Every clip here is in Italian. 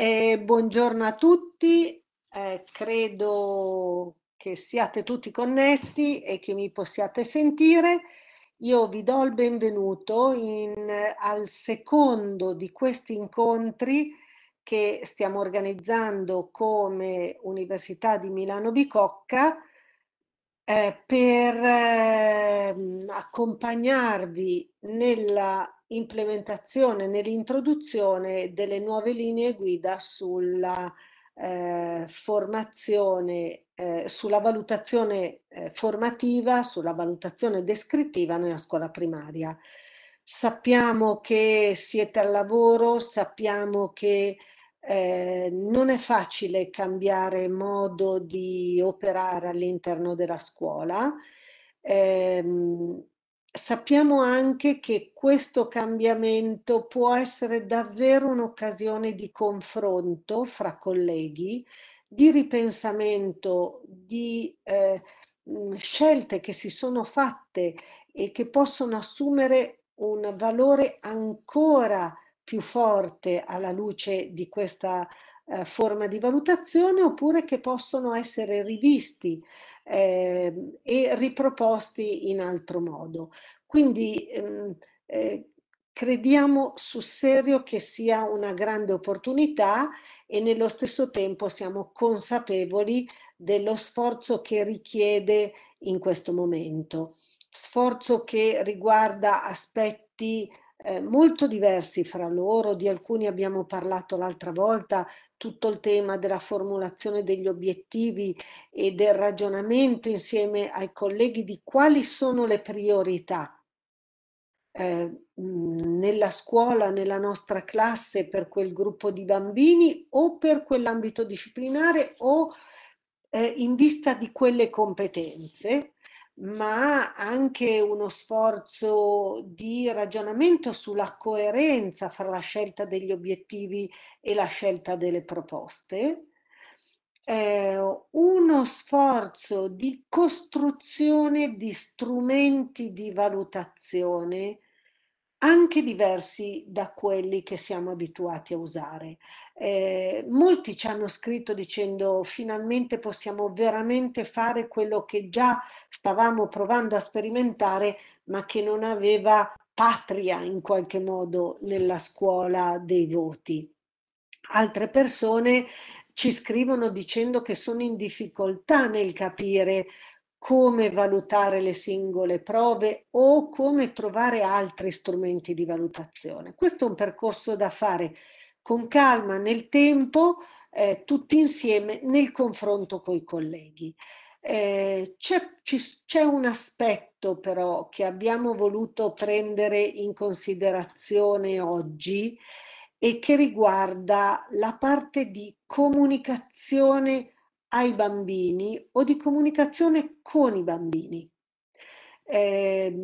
Eh, buongiorno a tutti, eh, credo che siate tutti connessi e che mi possiate sentire. Io vi do il benvenuto in, al secondo di questi incontri che stiamo organizzando come Università di Milano Bicocca eh, per eh, accompagnarvi nella implementazione, nell'introduzione delle nuove linee guida sulla eh, formazione, eh, sulla valutazione eh, formativa, sulla valutazione descrittiva nella scuola primaria. Sappiamo che siete al lavoro, sappiamo che eh, non è facile cambiare modo di operare all'interno della scuola. Eh, sappiamo anche che questo cambiamento può essere davvero un'occasione di confronto fra colleghi, di ripensamento, di eh, scelte che si sono fatte e che possono assumere un valore ancora più forte alla luce di questa eh, forma di valutazione oppure che possono essere rivisti eh, e riproposti in altro modo. Quindi ehm, eh, crediamo sul serio che sia una grande opportunità e nello stesso tempo siamo consapevoli dello sforzo che richiede in questo momento. Sforzo che riguarda aspetti eh, molto diversi fra loro, di alcuni abbiamo parlato l'altra volta, tutto il tema della formulazione degli obiettivi e del ragionamento insieme ai colleghi di quali sono le priorità eh, nella scuola, nella nostra classe per quel gruppo di bambini o per quell'ambito disciplinare o eh, in vista di quelle competenze ma anche uno sforzo di ragionamento sulla coerenza fra la scelta degli obiettivi e la scelta delle proposte, eh, uno sforzo di costruzione di strumenti di valutazione anche diversi da quelli che siamo abituati a usare. Eh, molti ci hanno scritto dicendo finalmente possiamo veramente fare quello che già stavamo provando a sperimentare ma che non aveva patria in qualche modo nella scuola dei voti. Altre persone ci scrivono dicendo che sono in difficoltà nel capire come valutare le singole prove o come trovare altri strumenti di valutazione. Questo è un percorso da fare con calma nel tempo, eh, tutti insieme nel confronto con i colleghi. Eh, c'è un aspetto però che abbiamo voluto prendere in considerazione oggi e che riguarda la parte di comunicazione ai bambini o di comunicazione con i bambini. Eh,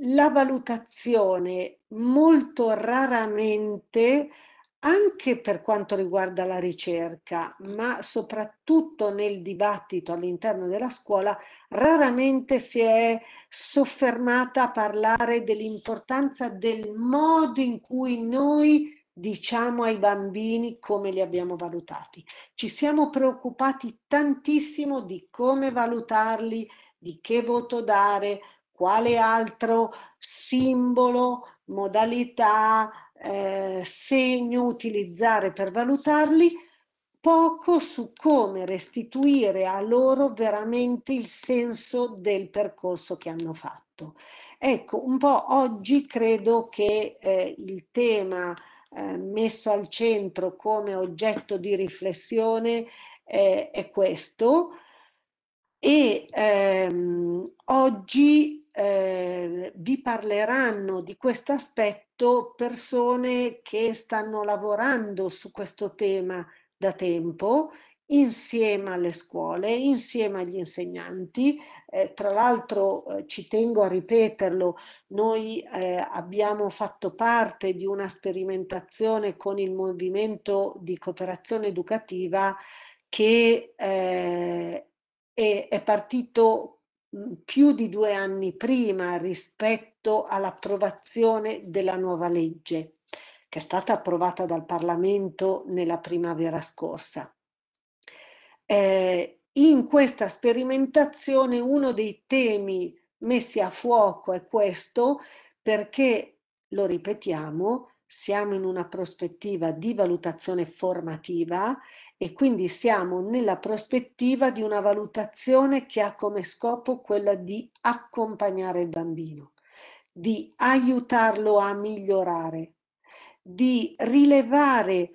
la valutazione molto raramente, anche per quanto riguarda la ricerca, ma soprattutto nel dibattito all'interno della scuola, raramente si è soffermata a parlare dell'importanza del modo in cui noi diciamo ai bambini come li abbiamo valutati. Ci siamo preoccupati tantissimo di come valutarli, di che voto dare, quale altro simbolo, modalità, eh, segno utilizzare per valutarli, poco su come restituire a loro veramente il senso del percorso che hanno fatto. Ecco, un po' oggi credo che eh, il tema eh, messo al centro come oggetto di riflessione eh, è questo. E ehm, oggi eh, vi parleranno di questo aspetto persone che stanno lavorando su questo tema da tempo insieme alle scuole, insieme agli insegnanti. Eh, tra l'altro eh, ci tengo a ripeterlo, noi eh, abbiamo fatto parte di una sperimentazione con il movimento di cooperazione educativa che eh, è, è partito mm, più di due anni prima rispetto all'approvazione della nuova legge. che è stata approvata dal Parlamento nella primavera scorsa. Eh, in questa sperimentazione uno dei temi messi a fuoco è questo perché, lo ripetiamo, siamo in una prospettiva di valutazione formativa e quindi siamo nella prospettiva di una valutazione che ha come scopo quella di accompagnare il bambino, di aiutarlo a migliorare, di rilevare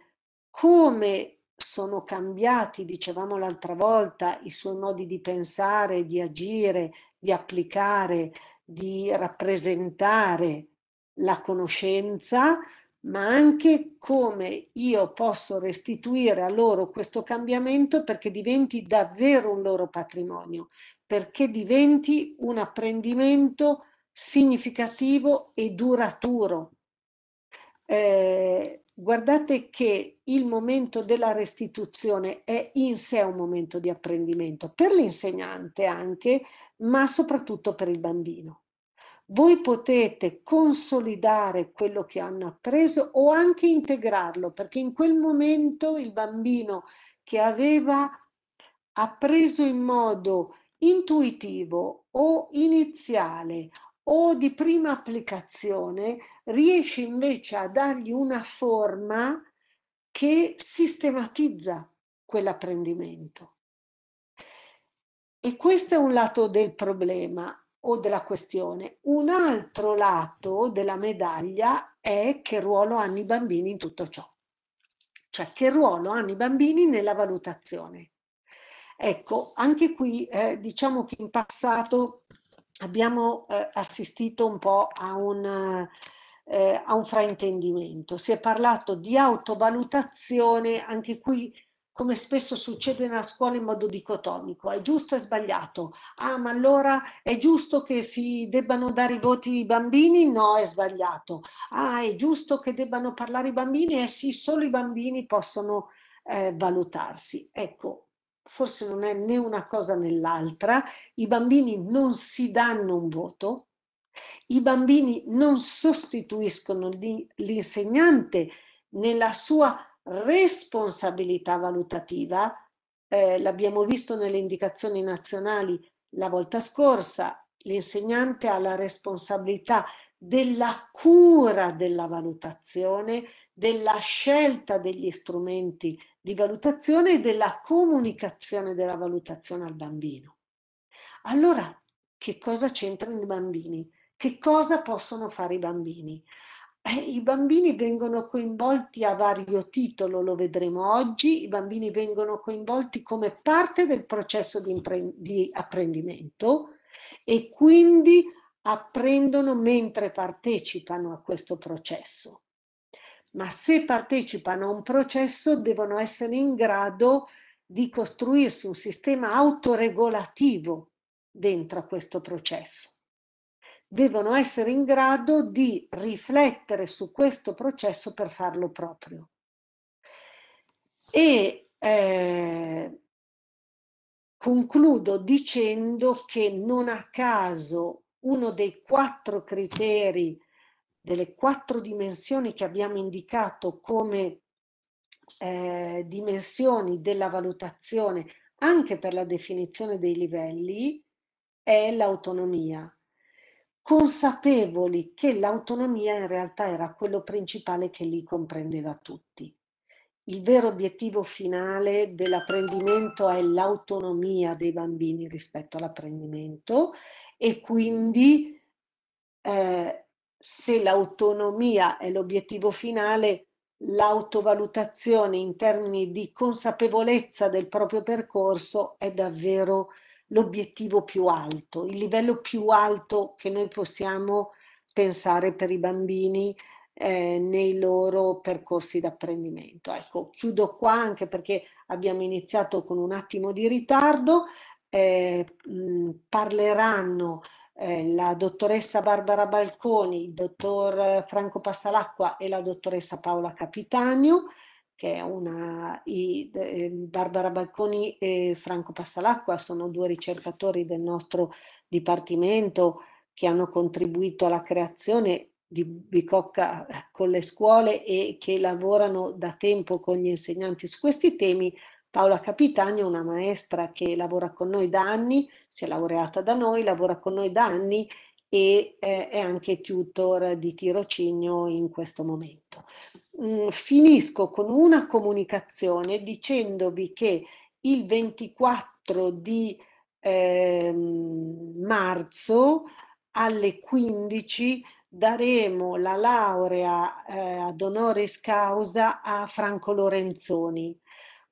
come sono cambiati, dicevamo l'altra volta, i suoi modi di pensare, di agire, di applicare, di rappresentare la conoscenza, ma anche come io posso restituire a loro questo cambiamento perché diventi davvero un loro patrimonio, perché diventi un apprendimento significativo e duraturo. Eh, guardate che il momento della restituzione è in sé un momento di apprendimento per l'insegnante anche, ma soprattutto per il bambino. Voi potete consolidare quello che hanno appreso o anche integrarlo, perché in quel momento il bambino che aveva appreso in modo intuitivo o iniziale o di prima applicazione riesce invece a dargli una forma che sistematizza quell'apprendimento. E questo è un lato del problema o della questione. Un altro lato della medaglia è che ruolo hanno i bambini in tutto ciò. Cioè che ruolo hanno i bambini nella valutazione. Ecco, anche qui eh, diciamo che in passato abbiamo eh, assistito un po' a un, eh, a un fraintendimento. Si è parlato di autovalutazione, anche qui come spesso succede nella scuola in modo dicotomico, è giusto e sbagliato. Ah, ma allora è giusto che si debbano dare i voti ai bambini? No, è sbagliato. Ah, è giusto che debbano parlare i bambini? Eh sì, solo i bambini possono eh, valutarsi. Ecco, forse non è né una cosa né l'altra, i bambini non si danno un voto, i bambini non sostituiscono l'insegnante nella sua responsabilità valutativa, eh, l'abbiamo visto nelle indicazioni nazionali la volta scorsa, l'insegnante ha la responsabilità della cura della valutazione, della scelta degli strumenti di valutazione e della comunicazione della valutazione al bambino. Allora, che cosa c'entrano i bambini? Che cosa possono fare i bambini? Eh, I bambini vengono coinvolti a vario titolo, lo vedremo oggi, i bambini vengono coinvolti come parte del processo di, di apprendimento e quindi apprendono mentre partecipano a questo processo ma se partecipano a un processo devono essere in grado di costruirsi un sistema autoregolativo dentro a questo processo. Devono essere in grado di riflettere su questo processo per farlo proprio. E eh, concludo dicendo che non a caso uno dei quattro criteri delle quattro dimensioni che abbiamo indicato come eh, dimensioni della valutazione anche per la definizione dei livelli è l'autonomia, consapevoli che l'autonomia in realtà era quello principale che li comprendeva tutti. Il vero obiettivo finale dell'apprendimento è l'autonomia dei bambini rispetto all'apprendimento e quindi eh, se l'autonomia è l'obiettivo finale, l'autovalutazione in termini di consapevolezza del proprio percorso è davvero l'obiettivo più alto, il livello più alto che noi possiamo pensare per i bambini eh, nei loro percorsi d'apprendimento. Ecco, chiudo qua anche perché abbiamo iniziato con un attimo di ritardo, eh, mh, parleranno eh, la dottoressa Barbara Balconi, il dottor eh, Franco Passalacqua e la dottoressa Paola Capitanio, che è una, i, eh, Barbara Balconi e Franco Passalacqua sono due ricercatori del nostro dipartimento che hanno contribuito alla creazione di Bicocca con le scuole e che lavorano da tempo con gli insegnanti su questi temi, Paola Capitani è una maestra che lavora con noi da anni, si è laureata da noi, lavora con noi da anni e eh, è anche tutor di tirocinio in questo momento. Mm, finisco con una comunicazione dicendovi che il 24 di eh, marzo alle 15 daremo la laurea eh, ad honoris causa a Franco Lorenzoni.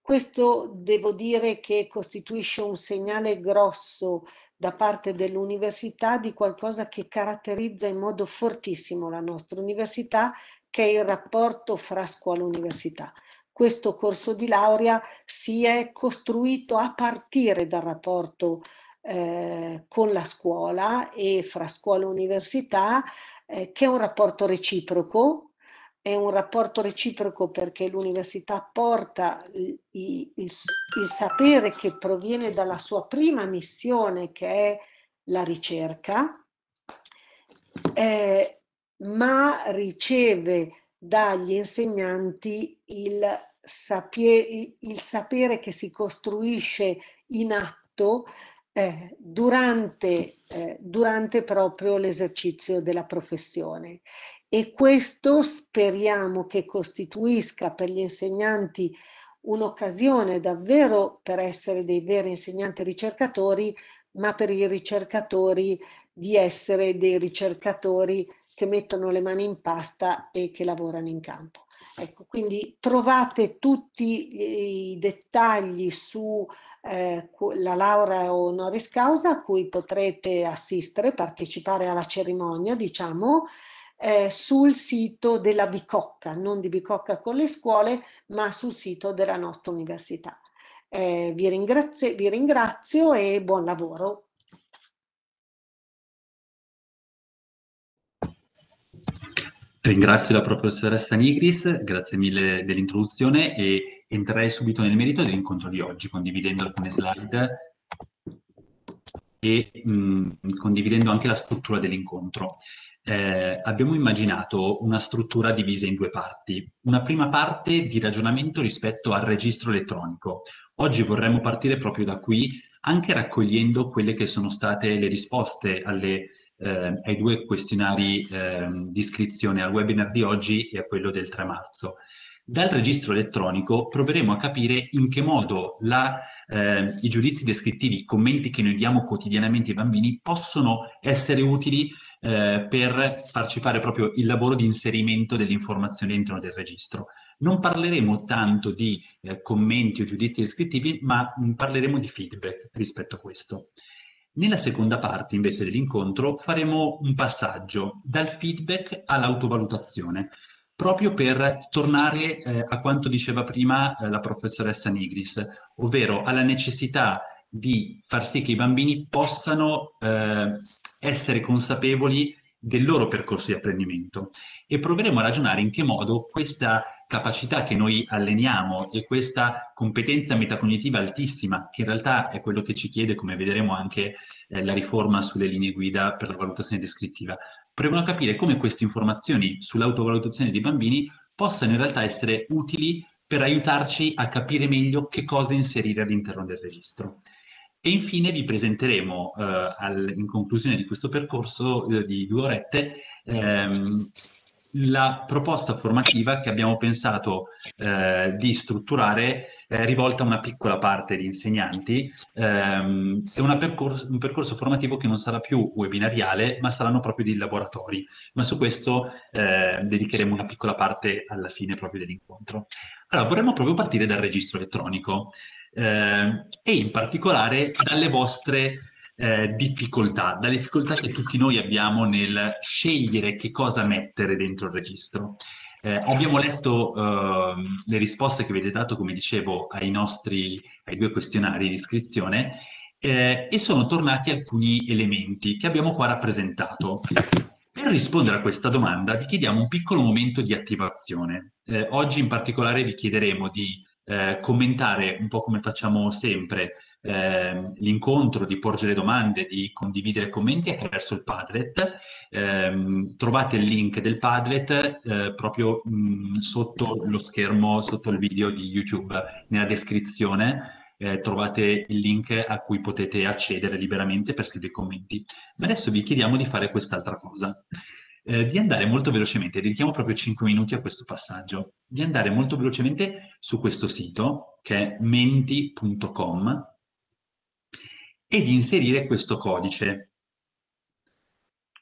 Questo devo dire che costituisce un segnale grosso da parte dell'università di qualcosa che caratterizza in modo fortissimo la nostra università, che è il rapporto fra scuola e università. Questo corso di laurea si è costruito a partire dal rapporto eh, con la scuola e fra scuola e università, eh, che è un rapporto reciproco, è un rapporto reciproco perché l'università porta il, il, il, sapere che proviene dalla sua prima missione che è la ricerca, eh, ma riceve dagli insegnanti il, sapere, il sapere che si costruisce in atto eh, durante, eh, durante proprio l'esercizio della professione. E questo speriamo che costituisca per gli insegnanti un'occasione davvero per essere dei veri insegnanti ricercatori, ma per i ricercatori di essere dei ricercatori che mettono le mani in pasta e che lavorano in campo. Ecco, quindi trovate tutti i dettagli su eh, la laurea honoris causa a cui potrete assistere, partecipare alla cerimonia, diciamo, eh, sul sito della Bicocca, non di Bicocca con le scuole, ma sul sito della nostra università. Eh, vi, ringrazio, vi ringrazio e buon lavoro. Ringrazio la professoressa Nigris, grazie mille dell'introduzione e entrerei subito nel merito dell'incontro di oggi, condividendo alcune slide e mh, condividendo anche la struttura dell'incontro. Eh, abbiamo immaginato una struttura divisa in due parti. Una prima parte di ragionamento rispetto al registro elettronico. Oggi vorremmo partire proprio da qui anche raccogliendo quelle che sono state le risposte alle, eh, ai due questionari eh, di iscrizione al webinar di oggi e a quello del 3 marzo. Dal registro elettronico proveremo a capire in che modo la, eh, i giudizi descrittivi, i commenti che noi diamo quotidianamente ai bambini possono essere utili eh, per farci fare proprio il lavoro di inserimento delle informazioni all'interno del registro. Non parleremo tanto di eh, commenti o giudizi descrittivi, ma mh, mm, parleremo di feedback rispetto a questo. Nella seconda parte invece dell'incontro faremo un passaggio dal feedback all'autovalutazione, proprio per tornare eh, a quanto diceva prima eh, la professoressa Nigris, ovvero alla necessità di far sì che i bambini possano eh, essere consapevoli del loro percorso di apprendimento e proveremo a ragionare in che modo questa capacità che noi alleniamo e questa competenza metacognitiva altissima, che in realtà è quello che ci chiede, come vedremo anche eh, la riforma sulle linee guida per la valutazione descrittiva, proviamo a capire come queste informazioni sull'autovalutazione dei bambini possano in realtà essere utili per aiutarci a capire meglio che cosa inserire all'interno del registro. E infine vi presenteremo, eh, al, in conclusione di questo percorso eh, di due orette, ehm, la proposta formativa che abbiamo pensato eh, di strutturare eh, rivolta a una piccola parte di insegnanti. Ehm, è percorso, un percorso formativo che non sarà più webinariale, ma saranno proprio dei laboratori. Ma su questo eh, dedicheremo una piccola parte alla fine proprio dell'incontro. Allora, vorremmo proprio partire dal registro elettronico eh, e in particolare dalle vostre eh, difficoltà, dalle difficoltà che tutti noi abbiamo nel scegliere che cosa mettere dentro il registro. Eh, abbiamo letto eh, le risposte che avete dato, come dicevo, ai nostri ai due questionari di iscrizione eh, e sono tornati alcuni elementi che abbiamo qua rappresentato. Per rispondere a questa domanda vi chiediamo un piccolo momento di attivazione. Eh, oggi in particolare vi chiederemo di eh, commentare un po' come facciamo sempre eh, l'incontro, di porgere domande, di condividere commenti attraverso il Padlet. Eh, trovate il link del Padlet eh, proprio mh, sotto lo schermo, sotto il video di YouTube, nella descrizione. Eh, trovate il link a cui potete accedere liberamente per scrivere commenti. Ma adesso vi chiediamo di fare quest'altra cosa. Eh, di andare molto velocemente, dedichiamo proprio 5 minuti a questo passaggio, di andare molto velocemente su questo sito che è menti.com e di inserire questo codice.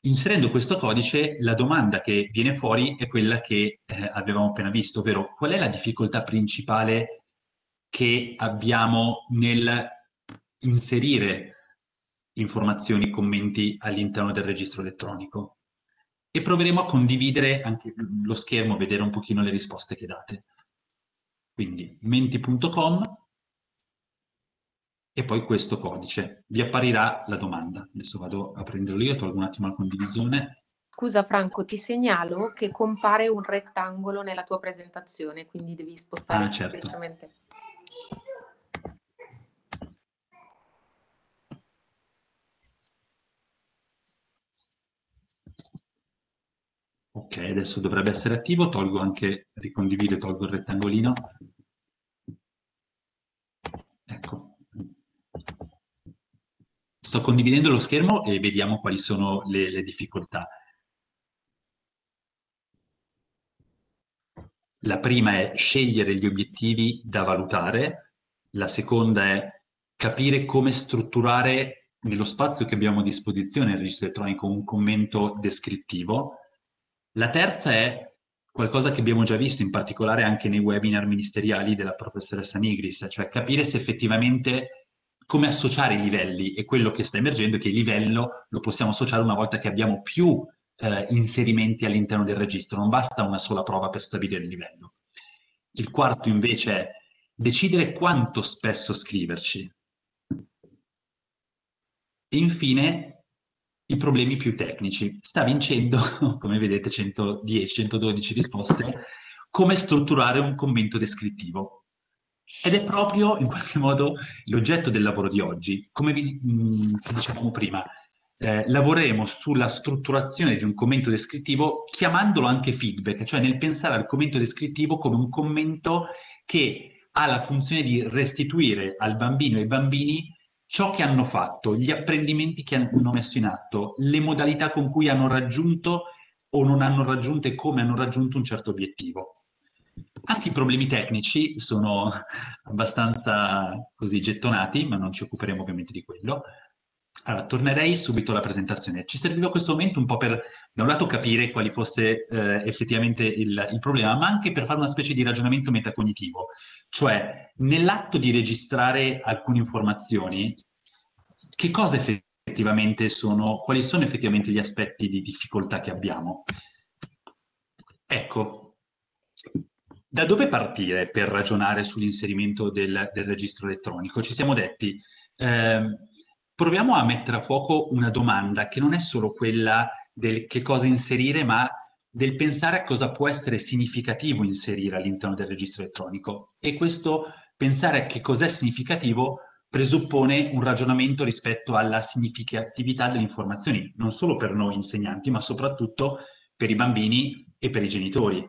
Inserendo questo codice, la domanda che viene fuori è quella che eh, avevamo appena visto, ovvero qual è la difficoltà principale che abbiamo nel inserire informazioni, commenti all'interno del registro elettronico. E proveremo a condividere anche lo schermo, vedere un pochino le risposte che date. Quindi menti.com e poi questo codice. Vi apparirà la domanda. Adesso vado a prenderlo io, tolgo un attimo la condivisione. Scusa Franco, ti segnalo che compare un rettangolo nella tua presentazione, quindi devi spostare ah, certo. semplicemente. Ok, adesso dovrebbe essere attivo, tolgo anche, ricondivido, tolgo il rettangolino. Ecco. Sto condividendo lo schermo e vediamo quali sono le, le difficoltà. La prima è scegliere gli obiettivi da valutare, la seconda è capire come strutturare nello spazio che abbiamo a disposizione nel registro elettronico un commento descrittivo. La terza è qualcosa che abbiamo già visto in particolare anche nei webinar ministeriali della professoressa Nigris, cioè capire se effettivamente come associare i livelli e quello che sta emergendo è che il livello lo possiamo associare una volta che abbiamo più eh, inserimenti all'interno del registro, non basta una sola prova per stabilire il livello. Il quarto invece è decidere quanto spesso scriverci. E infine i problemi più tecnici. Sta vincendo, come vedete, 110-112 risposte, come strutturare un commento descrittivo. Ed è proprio in qualche modo l'oggetto del lavoro di oggi. Come vi mh, mm, dicevamo prima, eh, lavoreremo sulla strutturazione di un commento descrittivo chiamandolo anche feedback, cioè nel pensare al commento descrittivo come un commento che ha la funzione di restituire al bambino e ai bambini ciò che hanno fatto, gli apprendimenti che hanno messo in atto, le modalità con cui hanno raggiunto o non hanno raggiunto e come hanno raggiunto un certo obiettivo. Anche i problemi tecnici sono abbastanza così gettonati, ma non ci occuperemo ovviamente di quello. Allora, tornerei subito alla presentazione. Ci serviva questo momento un po' per, da un lato, capire quali fosse eh, effettivamente il, il, problema, ma anche per fare una specie di ragionamento metacognitivo. Cioè, nell'atto di registrare alcune informazioni, che cosa effettivamente sono, quali sono effettivamente gli aspetti di difficoltà che abbiamo? Ecco, da dove partire per ragionare sull'inserimento del, del, registro elettronico? Ci siamo detti, eh, proviamo a mettere a fuoco una domanda che non è solo quella del che cosa inserire, ma del pensare a cosa può essere significativo inserire all'interno del registro elettronico. E questo pensare a che cos'è significativo presuppone un ragionamento rispetto alla significatività delle informazioni, non solo per noi insegnanti, ma soprattutto per i bambini e per i genitori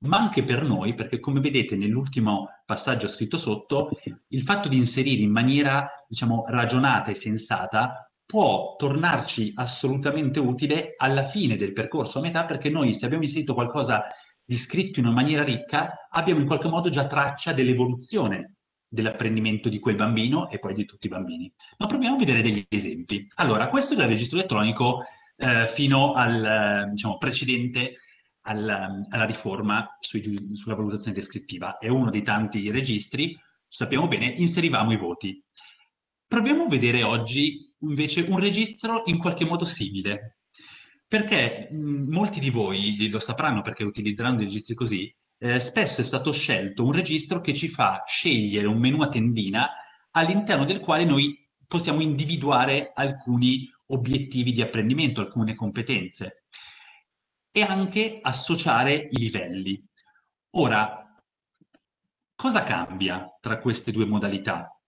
ma anche per noi, perché come vedete nell'ultimo passaggio scritto sotto, il fatto di inserire in maniera, diciamo, ragionata e sensata può tornarci assolutamente utile alla fine del percorso, a metà, perché noi se abbiamo inserito qualcosa di scritto in una maniera ricca, abbiamo in qualche modo già traccia dell'evoluzione dell'apprendimento di quel bambino e poi di tutti i bambini. Ma proviamo a vedere degli esempi. Allora, questo è il registro elettronico eh, fino al diciamo, precedente alla, alla riforma sui, sulla valutazione descrittiva. È uno dei tanti registri, sappiamo bene, inserivamo i voti. Proviamo a vedere oggi invece un registro in qualche modo simile, perché mh, molti di voi lo sapranno perché utilizzeranno dei registri così, eh, spesso è stato scelto un registro che ci fa scegliere un menu a tendina all'interno del quale noi possiamo individuare alcuni obiettivi di apprendimento, alcune competenze e anche associare i livelli. Ora, cosa cambia tra queste due modalità?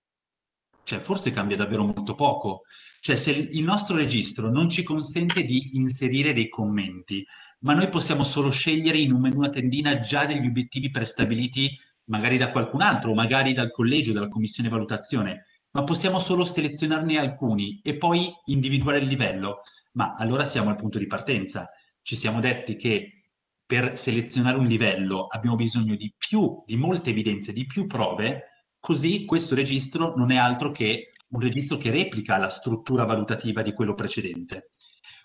cioè forse cambia davvero molto poco. Cioè se il nostro registro non ci consente di inserire dei commenti, ma noi possiamo solo scegliere in una tendina già degli obiettivi prestabiliti magari da qualcun altro, magari dal collegio, dalla commissione valutazione, ma possiamo solo selezionarne alcuni e poi individuare il livello. Ma allora siamo al punto di partenza. Ci siamo detti che per selezionare un livello abbiamo bisogno di più, di molte evidenze, di più prove, così questo registro non è altro che un registro che replica la struttura valutativa di quello precedente.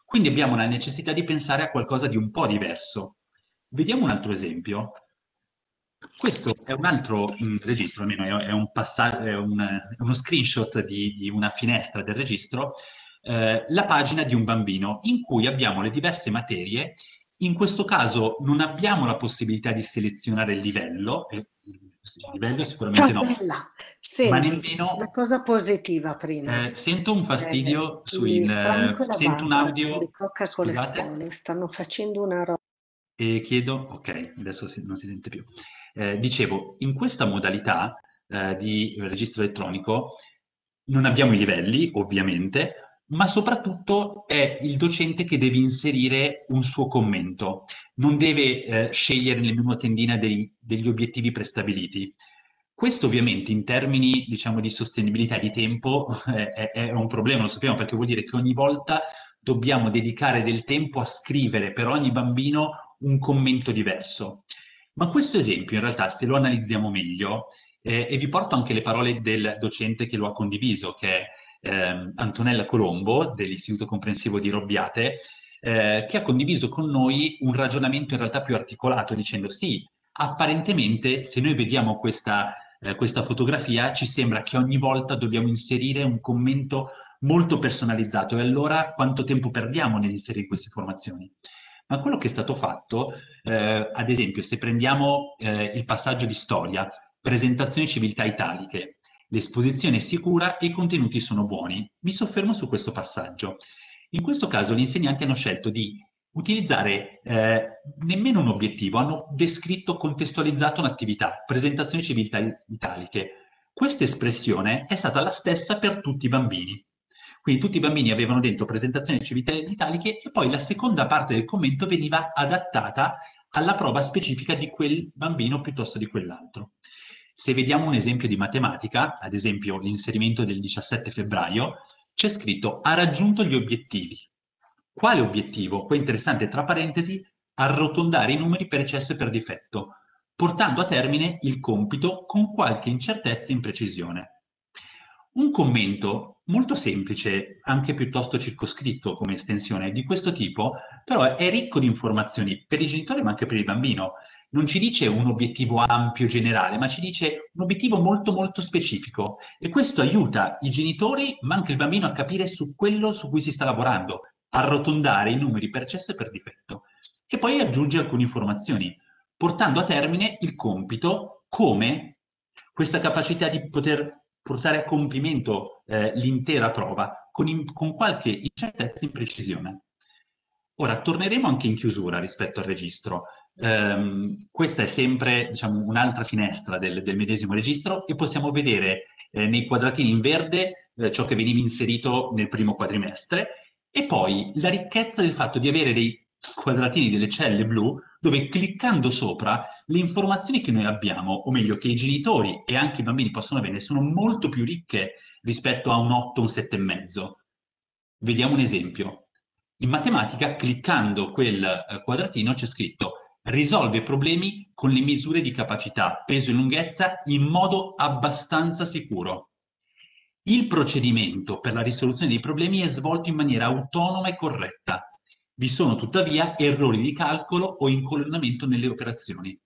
Quindi abbiamo la necessità di pensare a qualcosa di un po' diverso. Vediamo un altro esempio. Questo è un altro mm, registro, almeno è, un è, un, è uno screenshot di, di, una finestra del registro, eh, la pagina di un bambino in cui abbiamo le diverse materie. In questo caso non abbiamo la possibilità di selezionare il livello, eh, il livello sicuramente no, Senti, ma nemmeno... Una cosa positiva prima. Eh, sento un fastidio eh, sul... Sento un audio... Coca-Cola stanno facendo una roba. E chiedo... Ok, adesso non si sente più. Dicevo, in questa modalità di registro elettronico non abbiamo i livelli, ovviamente, ma soprattutto è il docente che deve inserire un suo commento, non deve eh, scegliere nella tendina dei, degli obiettivi prestabiliti. Questo ovviamente in termini diciamo, di sostenibilità di tempo è, è, un problema, lo sappiamo, perché vuol dire che ogni volta dobbiamo dedicare del tempo a scrivere per ogni bambino un commento diverso. Ma questo esempio in realtà, se lo analizziamo meglio, eh, e vi porto anche le parole del docente che lo ha condiviso, che è eh, Antonella Colombo dell'Istituto Comprensivo di Robbiate, eh, che ha condiviso con noi un ragionamento in realtà più articolato, dicendo sì, apparentemente se noi vediamo questa, eh, questa fotografia ci sembra che ogni volta dobbiamo inserire un commento molto personalizzato e allora quanto tempo perdiamo nell'inserire queste informazioni? Ma quello che è stato fatto, eh, ad esempio, se prendiamo eh, il passaggio di storia, presentazione civiltà italiche, l'esposizione è sicura e i contenuti sono buoni. Mi soffermo su questo passaggio. In questo caso gli insegnanti hanno scelto di utilizzare eh, nemmeno un obiettivo, hanno descritto, contestualizzato un'attività, presentazione civiltà italiche. Questa espressione è stata la stessa per tutti i bambini. Quindi tutti i bambini avevano dentro presentazioni civiltà italiche e poi la seconda parte del commento veniva adattata alla prova specifica di quel bambino piuttosto di quell'altro. Se vediamo un esempio di matematica, ad esempio l'inserimento del 17 febbraio, c'è scritto ha raggiunto gli obiettivi. Quale obiettivo? Qua interessante, tra parentesi, arrotondare i numeri per eccesso e per difetto, portando a termine il compito con qualche incertezza e imprecisione. Un commento molto semplice, anche piuttosto circoscritto come estensione di questo tipo, però è ricco di informazioni per i genitori ma anche per il bambino. Non ci dice un obiettivo ampio, generale, ma ci dice un obiettivo molto molto specifico e questo aiuta i genitori ma anche il bambino a capire su quello su cui si sta lavorando, arrotondare i numeri per eccesso e per difetto. E poi aggiunge alcune informazioni, portando a termine il compito come questa capacità di poter portare a compimento eh, l'intera prova con, in, con qualche incertezza e imprecisione. Ora, torneremo anche in chiusura rispetto al registro. Um, questa è sempre diciamo, un'altra finestra del, del, medesimo registro e possiamo vedere eh, nei quadratini in verde eh, ciò che veniva inserito nel primo quadrimestre e poi la ricchezza del fatto di avere dei quadratini delle celle blu dove cliccando sopra le informazioni che noi abbiamo, o meglio che i genitori e anche i bambini possono avere, sono molto più ricche rispetto a un 8 un 7,5. Vediamo un esempio. In matematica, cliccando quel eh, quadratino c'è scritto risolve problemi con le misure di capacità, peso e lunghezza in modo abbastanza sicuro. Il procedimento per la risoluzione dei problemi è svolto in maniera autonoma e corretta. Vi sono tuttavia errori di calcolo o incolonnamento nelle operazioni.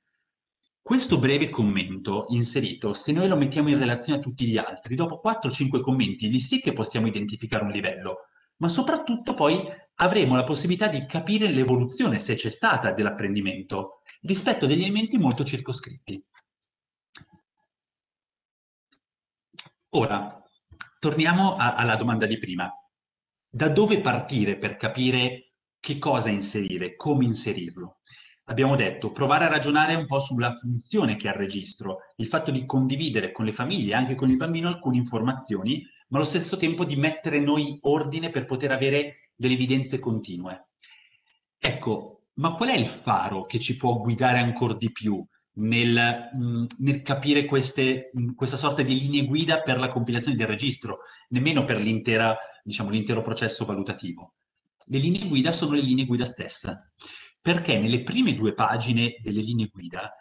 Questo breve commento inserito, se noi lo mettiamo in relazione a tutti gli altri, dopo 4-5 commenti, lì sì che possiamo identificare un livello, ma soprattutto poi avremo la possibilità di capire l'evoluzione, se c'è stata, dell'apprendimento, rispetto a degli elementi molto circoscritti. Ora, torniamo a, alla domanda di prima. Da dove partire per capire che cosa inserire, come inserirlo. abbiamo detto provare a ragionare un po' sulla funzione che ha il registro, il fatto di condividere con le famiglie anche con il bambino alcune informazioni, ma allo stesso tempo di mettere noi ordine per poter avere delle evidenze continue. Ecco, ma qual è il faro che ci può guidare ancora di più nel, mm, nel capire queste, mm, questa sorta di linee guida per la compilazione del registro, nemmeno per diciamo, l'intero processo valutativo? Le linee guida sono le linee guida stesse perché nelle prime due pagine delle linee guida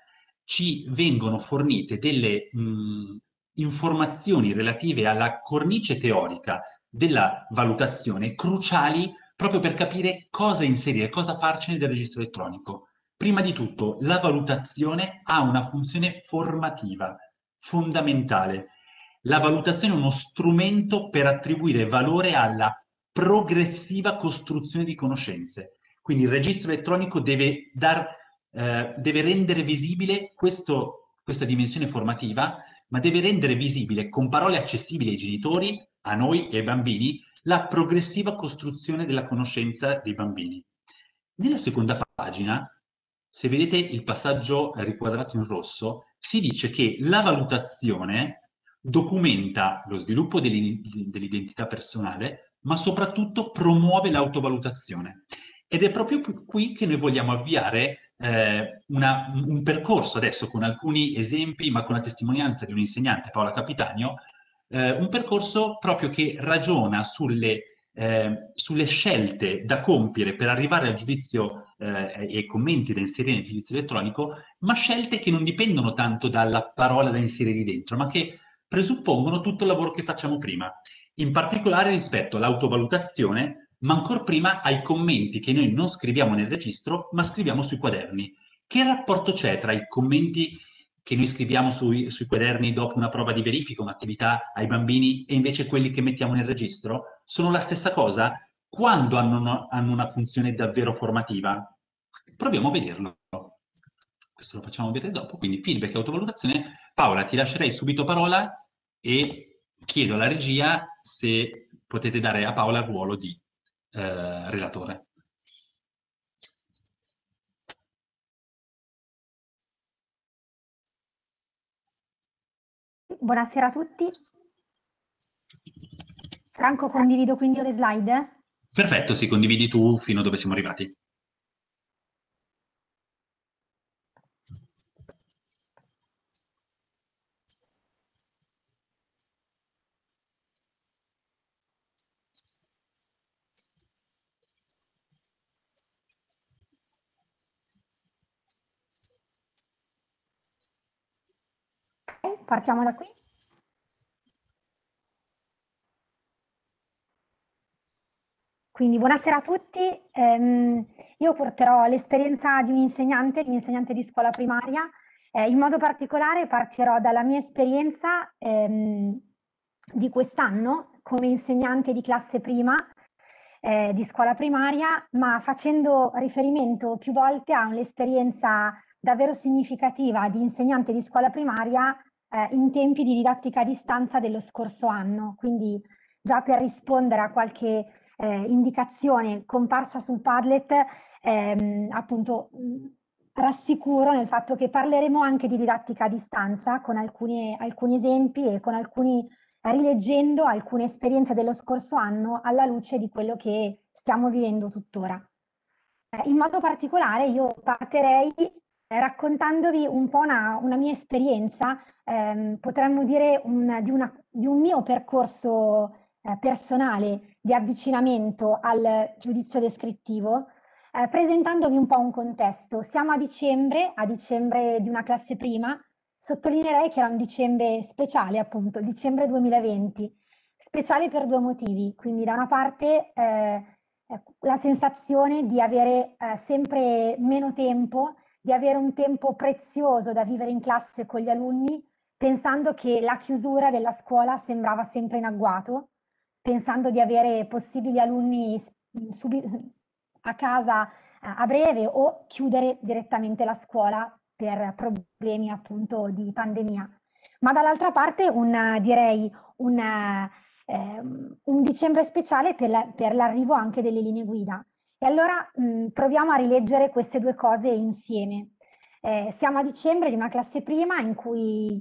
ci vengono fornite delle mh, informazioni relative alla cornice teorica della valutazione cruciali proprio per capire cosa inserire, cosa farcene del registro elettronico. Prima di tutto, la valutazione ha una funzione formativa, fondamentale. La valutazione è uno strumento per attribuire valore alla progressiva costruzione di conoscenze. Quindi il registro elettronico deve, dar, eh, deve rendere visibile questo, questa dimensione formativa, ma deve rendere visibile con parole accessibili ai genitori, a noi e ai bambini, la progressiva costruzione della conoscenza dei bambini. Nella seconda pagina, se vedete il passaggio riquadrato in rosso, si dice che la valutazione documenta lo sviluppo dell'identità personale, ma soprattutto promuove l'autovalutazione. Ed è proprio qui che noi vogliamo avviare eh, una, un percorso adesso con alcuni esempi, ma con la testimonianza di un insegnante, Paola Capitanio, eh, un percorso proprio che ragiona sulle, eh, sulle, scelte da compiere per arrivare al giudizio eh, e commenti da inserire nel giudizio elettronico, ma scelte che non dipendono tanto dalla parola da inserire dentro, ma che presuppongono tutto il lavoro che facciamo prima. In particolare rispetto all'autovalutazione, ma ancora prima ai commenti che noi non scriviamo nel registro, ma scriviamo sui quaderni. Che rapporto c'è tra i commenti che noi scriviamo sui, sui quaderni dopo una prova di verifica, un'attività ai bambini, e invece quelli che mettiamo nel registro? Sono la stessa cosa? Quando hanno hanno una funzione davvero formativa? Proviamo a vederlo. Questo lo facciamo vedere dopo, quindi feedback e autovalutazione. Paola, ti lascerei subito parola e chiedo alla regia se potete dare a Paola il ruolo di eh, relatore. Buonasera a tutti. Franco, condivido quindi le slide? Perfetto, sì, condividi tu fino a dove siamo arrivati. Partiamo da qui. Quindi buonasera a tutti, eh, io porterò l'esperienza di un insegnante, di un insegnante di scuola primaria, eh, in modo particolare partirò dalla mia esperienza ehm, di quest'anno come insegnante di classe prima eh, di scuola primaria, ma facendo riferimento più volte a un'esperienza davvero significativa di insegnante di scuola primaria eh, in tempi di didattica a distanza dello scorso anno. Quindi già per rispondere a qualche eh, indicazione comparsa sul Padlet, ehm, appunto rassicuro nel fatto che parleremo anche di didattica a distanza con alcuni, alcuni esempi e con alcuni rileggendo alcune esperienze dello scorso anno alla luce di quello che stiamo vivendo tuttora. Eh, in modo particolare io partirei raccontandovi un po' una, una mia esperienza, ehm, potremmo dire un, di, una, di, un mio percorso eh, personale di avvicinamento al giudizio descrittivo, eh, presentandovi un po' un contesto. Siamo a dicembre, a dicembre di una classe prima, sottolineerei che era un dicembre speciale, appunto, dicembre 2020, speciale per due motivi. Quindi da una parte eh, la sensazione di avere eh, sempre meno tempo di avere un tempo prezioso da vivere in classe con gli alunni, pensando che la chiusura della scuola sembrava sempre in agguato, pensando di avere possibili alunni a casa a breve o chiudere direttamente la scuola per problemi appunto di pandemia. Ma dall'altra parte un, direi un, eh, un dicembre speciale per, la, per l'arrivo anche delle linee guida E allora mh, proviamo a rileggere queste due cose insieme. Eh, siamo a dicembre di una classe prima in cui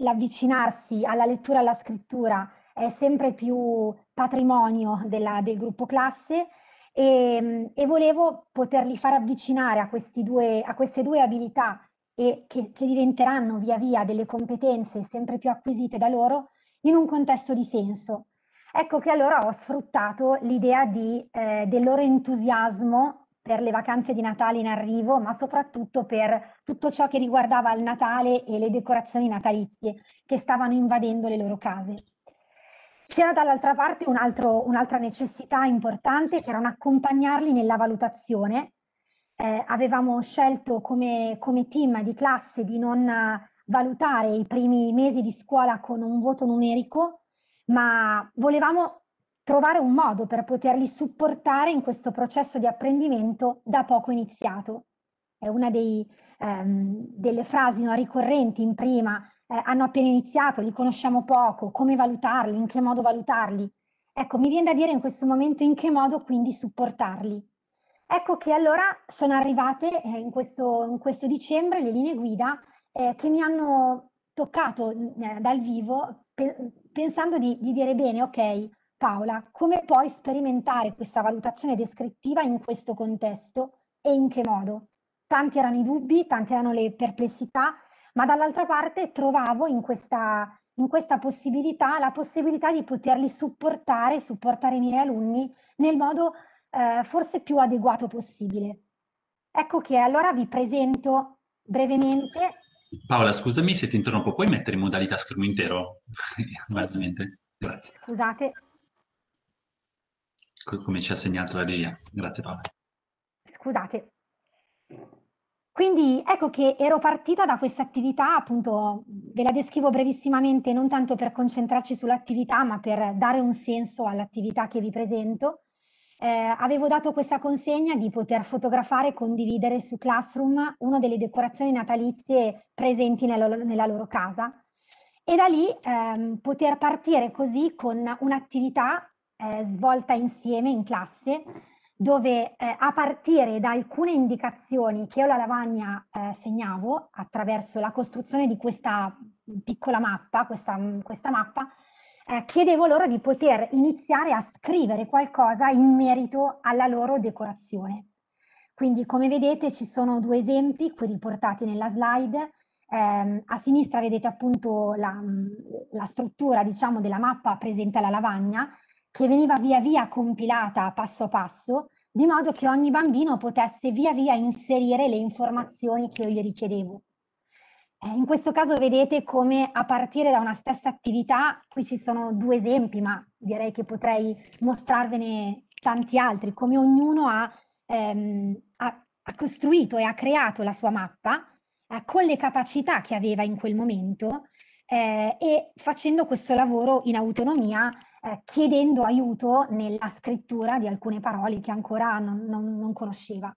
l'avvicinarsi alla lettura e alla scrittura è sempre più patrimonio della, del gruppo classe e, e, volevo poterli far avvicinare a, due, a queste due abilità e che, che, diventeranno via via delle competenze sempre più acquisite da loro in un contesto di senso. Ecco che allora ho sfruttato l'idea eh, del loro entusiasmo per le vacanze di Natale in arrivo, ma soprattutto per tutto ciò che riguardava il Natale e le decorazioni natalizie che stavano invadendo le loro case. C'era dall'altra parte un un'altra necessità importante che era un accompagnarli nella valutazione. Eh, avevamo scelto come, come, team di classe di non valutare i primi mesi di scuola con un voto numerico, ma volevamo trovare un modo per poterli supportare in questo processo di apprendimento da poco iniziato. È una dei, ehm, delle frasi no, ricorrenti in prima, eh, hanno appena iniziato, li conosciamo poco, come valutarli, in che modo valutarli. Ecco, mi viene da dire in questo momento in che modo quindi supportarli. Ecco che allora sono arrivate eh, in, questo, in, questo, dicembre le linee guida eh, che mi hanno toccato eh, dal vivo pe pensando di, di dire bene, ok, Paola, come puoi sperimentare questa valutazione descrittiva in questo contesto e in che modo? Tanti erano i dubbi, tante erano le perplessità, ma dall'altra parte trovavo in questa, in questa possibilità la possibilità di poterli supportare, supportare i miei alunni nel modo eh, forse più adeguato possibile. Ecco che allora vi presento brevemente. Paola, scusami se ti interrompo, puoi mettere in modalità schermo intero? Grazie. Scusate come ci ha segnato la regia. Grazie Paola. Scusate. Quindi ecco che ero partita da questa attività, appunto ve la descrivo brevissimamente, non tanto per concentrarci sull'attività, ma per dare un senso all'attività che vi presento. Eh, avevo dato questa consegna di poter fotografare e condividere su Classroom una delle decorazioni natalizie presenti nella, nella loro casa. E da lì ehm, poter partire così con un'attività eh, svolta insieme in classe dove eh, a partire da alcune indicazioni che io alla lavagna eh, segnavo attraverso la costruzione di questa piccola mappa, questa, questa mappa, eh, chiedevo loro di poter iniziare a scrivere qualcosa in merito alla loro decorazione. Quindi come vedete ci sono due esempi qui riportati nella slide. Eh, a sinistra vedete appunto la, la struttura diciamo, della mappa presente alla lavagna che veniva via via compilata passo a passo, di modo che ogni bambino potesse via via inserire le informazioni che io gli richiedevo. Eh, in questo caso vedete come a partire da una stessa attività, qui ci sono due esempi, ma direi che potrei mostrarvene tanti altri, come ognuno ha, ehm, ha, ha costruito e ha creato la sua mappa eh, con le capacità che aveva in quel momento eh, e facendo questo lavoro in autonomia eh, chiedendo aiuto nella scrittura di alcune parole che ancora non, non, non conosceva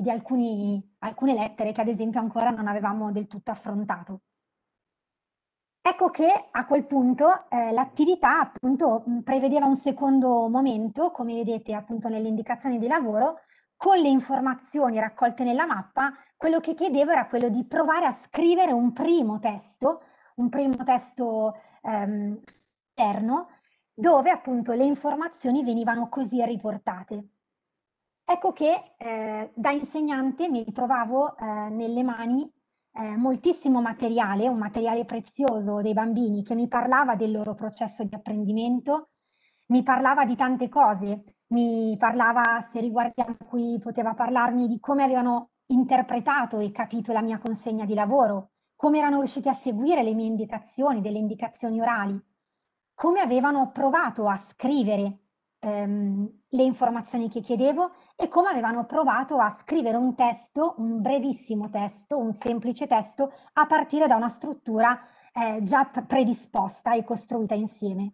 e di alcuni, alcune lettere che ad esempio ancora non avevamo del tutto affrontato. Ecco che a quel punto eh, l'attività appunto prevedeva un secondo momento, come vedete appunto nelle indicazioni di lavoro, con le informazioni raccolte nella mappa, quello che chiedevo era quello di provare a scrivere un primo testo, un primo testo ehm, esterno, dove appunto le informazioni venivano così riportate. Ecco che eh, da insegnante mi ritrovavo eh, nelle mani eh, moltissimo materiale, un materiale prezioso dei bambini che mi parlava del loro processo di apprendimento, mi parlava di tante cose, mi parlava, se riguardiamo qui, poteva parlarmi di come avevano interpretato e capito la mia consegna di lavoro, come erano riusciti a seguire le mie indicazioni, delle indicazioni orali, come avevano provato a scrivere ehm, le informazioni che chiedevo e come avevano provato a scrivere un testo, un brevissimo testo, un semplice testo, a partire da una struttura eh, già predisposta e costruita insieme.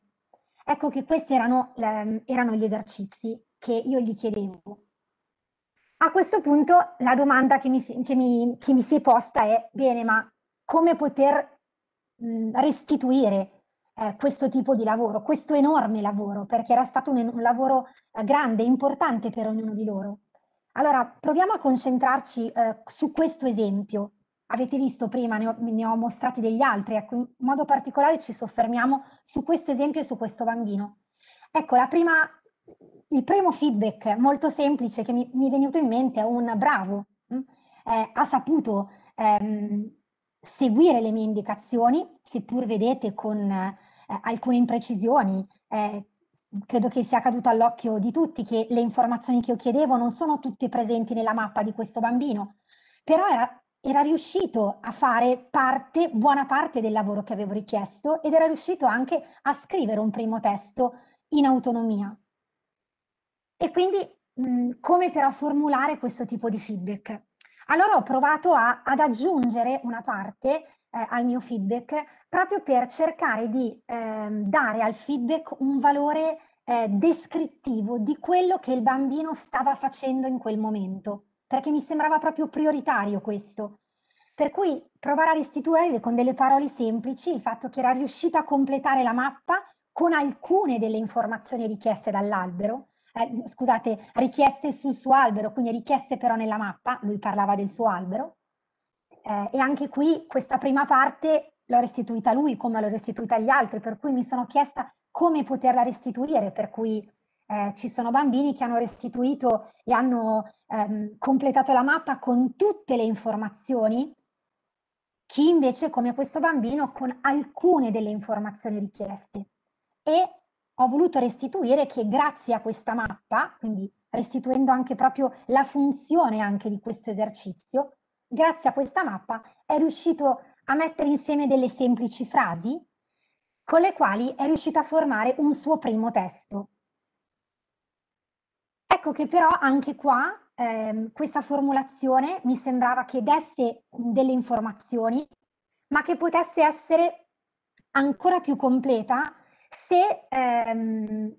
Ecco che questi erano, ehm, erano gli esercizi che io gli chiedevo. A questo punto la domanda che mi, che mi, che mi si è posta è, bene, ma come poter mh, restituire eh, questo tipo di lavoro, questo enorme lavoro, perché era stato un, un lavoro eh, grande, importante per ognuno di loro. Allora, proviamo a concentrarci eh, su questo esempio. Avete visto prima, ne ho, ne ho, mostrati degli altri, ecco, in modo particolare ci soffermiamo su questo esempio e su questo bambino. Ecco, prima, il primo feedback molto semplice che mi, mi è venuto in mente è un bravo, hm? eh, ha saputo ehm, seguire le mie indicazioni, seppur vedete con eh, alcune imprecisioni, eh, credo che sia caduto all'occhio di tutti che le informazioni che io chiedevo non sono tutte presenti nella mappa di questo bambino, però era, era riuscito a fare parte, buona parte del lavoro che avevo richiesto ed era riuscito anche a scrivere un primo testo in autonomia. E quindi mh, come però formulare questo tipo di feedback? Allora ho provato a, ad aggiungere una parte eh, al mio feedback proprio per cercare di eh, dare al feedback un valore eh, descrittivo di quello che il bambino stava facendo in quel momento, perché mi sembrava proprio prioritario questo. Per cui provare a restituire con delle parole semplici il fatto che era riuscita a completare la mappa con alcune delle informazioni richieste dall'albero, eh, scusate, richieste sul suo albero, quindi richieste però nella mappa, lui parlava del suo albero, eh, e anche qui questa prima parte l'ho restituita lui come l'ho restituita agli altri, per cui mi sono chiesta come poterla restituire, per cui eh, ci sono bambini che hanno restituito e hanno ehm, completato la mappa con tutte le informazioni, chi invece come questo bambino con alcune delle informazioni richieste. E ho voluto restituire che grazie a questa mappa, quindi restituendo anche proprio la funzione anche di questo esercizio, grazie a questa mappa è riuscito a mettere insieme delle semplici frasi con le quali è riuscito a formare un suo primo testo. Ecco che però anche qua ehm, questa formulazione mi sembrava che desse delle informazioni, ma che potesse essere ancora più completa se ehm,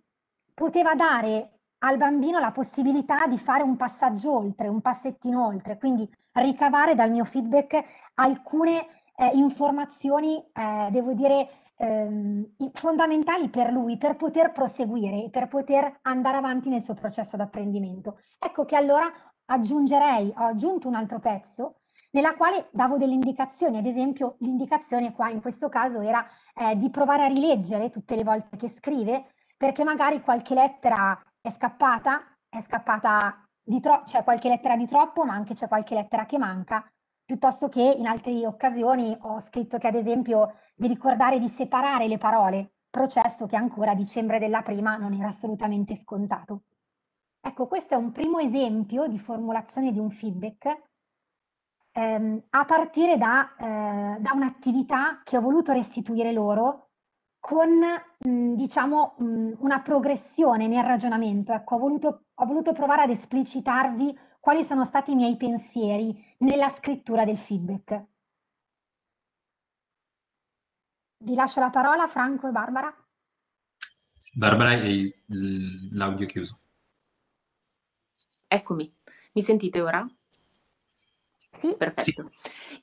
poteva dare al bambino la possibilità di fare un passaggio oltre, un passettino oltre, quindi ricavare dal mio feedback alcune eh, informazioni, eh, devo dire, ehm, fondamentali per lui, per poter proseguire per poter andare avanti nel suo processo d'apprendimento. Ecco che allora aggiungerei, ho aggiunto un altro pezzo nella quale davo delle indicazioni, ad esempio l'indicazione qua in questo caso era eh, di provare a rileggere tutte le volte che scrive, perché magari qualche lettera è scappata, è scappata di troppo, c'è qualche lettera di troppo, ma anche c'è qualche lettera che manca, piuttosto che in altre occasioni ho scritto che ad esempio di ricordare di separare le parole, processo che ancora a dicembre della prima non era assolutamente scontato. Ecco, questo è un primo esempio di formulazione di un feedback ehm, a partire da, eh, da un'attività che ho voluto restituire loro con, mh, diciamo, mh, una progressione nel ragionamento. Ecco, ho voluto, ho voluto provare ad esplicitarvi quali sono stati i miei pensieri nella scrittura del feedback. Vi lascio la parola, Franco e Barbara. Barbara, l'audio chiuso. Eccomi, mi sentite ora? Sì. Perfetto.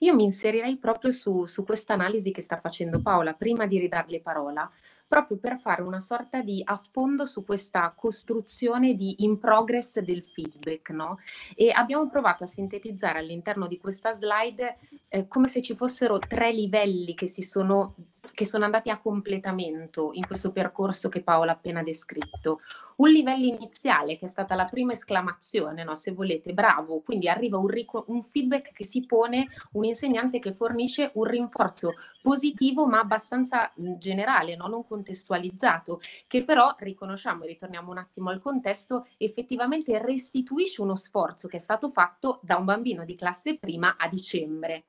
Io mi inserirei proprio su, su questa analisi che sta facendo Paola, prima di ridarle parola, proprio per fare una sorta di affondo su questa costruzione di in progress del feedback, no? E abbiamo provato a sintetizzare all'interno di questa slide eh, come se ci fossero tre livelli che si sono che sono andati a completamento in questo percorso che Paola ha appena descritto. Un livello iniziale che è stata la prima esclamazione, no? se volete, bravo, quindi arriva un, rico- un feedback che si pone un insegnante che fornisce un rinforzo positivo ma abbastanza generale, no? non contestualizzato, che però riconosciamo e ritorniamo un attimo al contesto, effettivamente restituisce uno sforzo che è stato fatto da un bambino di classe prima a dicembre.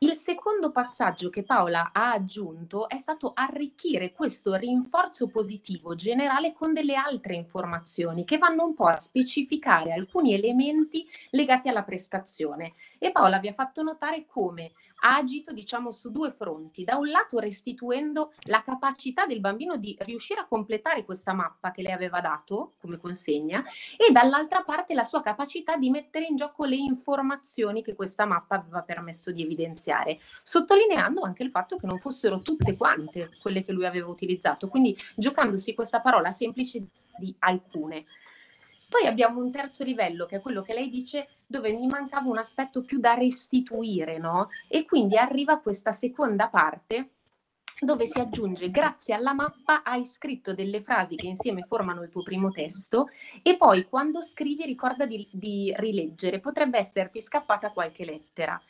Il secondo passaggio che Paola ha aggiunto è stato arricchire questo rinforzo positivo generale con delle altre informazioni che vanno un po' a specificare alcuni elementi legati alla prestazione. E Paola vi ha fatto notare come ha agito, diciamo, su due fronti. Da un lato restituendo la capacità del bambino di riuscire a completare questa mappa che le aveva dato come consegna e dall'altra parte la sua capacità di mettere in gioco le informazioni che questa mappa aveva permesso di evidenziare, sottolineando anche il fatto che non fossero tutte quante quelle che lui aveva utilizzato, quindi giocandosi questa parola semplice di alcune. Poi abbiamo un terzo livello, che è quello che lei dice, dove mi mancava un aspetto più da restituire, no? E quindi arriva questa seconda parte dove si aggiunge grazie alla mappa hai scritto delle frasi che insieme formano il tuo primo testo e poi quando scrivi ricorda di, di rileggere, potrebbe esserti scappata qualche lettera.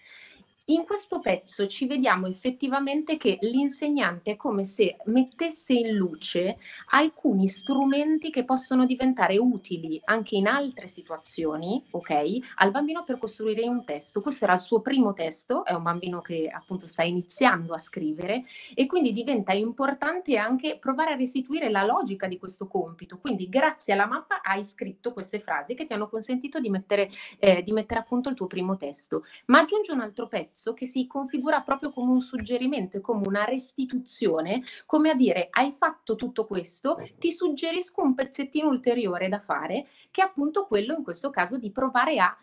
In questo pezzo ci vediamo effettivamente che l'insegnante è come se mettesse in luce alcuni strumenti che possono diventare utili anche in altre situazioni, ok, al bambino per costruire un testo. Questo era il suo primo testo, è un bambino che appunto sta iniziando a scrivere e quindi diventa importante anche provare a restituire la logica di questo compito. Quindi grazie alla mappa hai scritto queste frasi che ti hanno consentito di mettere, eh, di mettere a punto il tuo primo testo. Ma aggiunge un altro pezzo pezzo che si configura proprio come un suggerimento, come una restituzione, come a dire hai fatto tutto questo, ti suggerisco un pezzettino ulteriore da fare, che è appunto quello in questo caso di provare a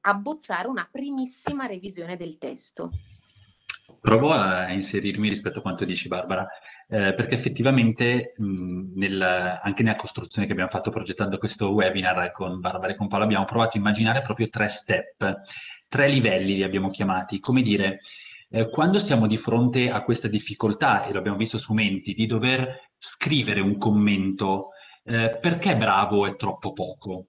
abbozzare una primissima revisione del testo. Provo a inserirmi rispetto a quanto dici Barbara, eh, perché effettivamente mh, nel, anche nella costruzione che abbiamo fatto progettando questo webinar con Barbara e con Paolo abbiamo provato a immaginare proprio tre step tre livelli li abbiamo chiamati, come dire, eh, quando siamo di fronte a questa difficoltà, e lo abbiamo visto su Menti, di dover scrivere un commento, eh, perché bravo è troppo poco?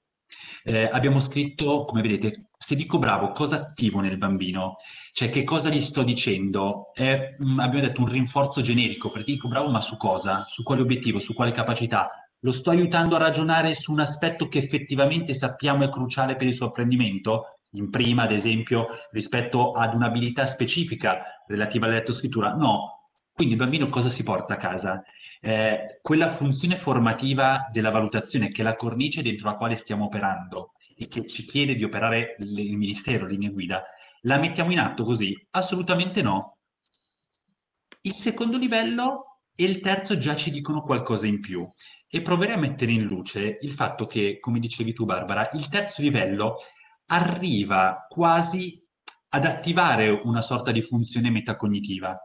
Eh, abbiamo scritto, come vedete, se dico bravo, cosa attivo nel bambino? Cioè, che cosa gli sto dicendo? È, mh, mm, abbiamo detto un rinforzo generico, perché dico bravo, ma su cosa? Su quale obiettivo? Su quale capacità? Lo sto aiutando a ragionare su un aspetto che effettivamente sappiamo è cruciale per il suo apprendimento? In prima, ad esempio, rispetto ad un'abilità specifica relativa alla lettoscrittura. No. Quindi il bambino cosa si porta a casa? Eh, quella funzione formativa della valutazione, che è la cornice dentro la quale stiamo operando e che ci chiede di operare il Ministero, linee guida, la mettiamo in atto così? Assolutamente no. Il secondo livello e il terzo già ci dicono qualcosa in più e proverei a mettere in luce il fatto che, come dicevi tu Barbara, il terzo livello arriva quasi ad attivare una sorta di funzione metacognitiva.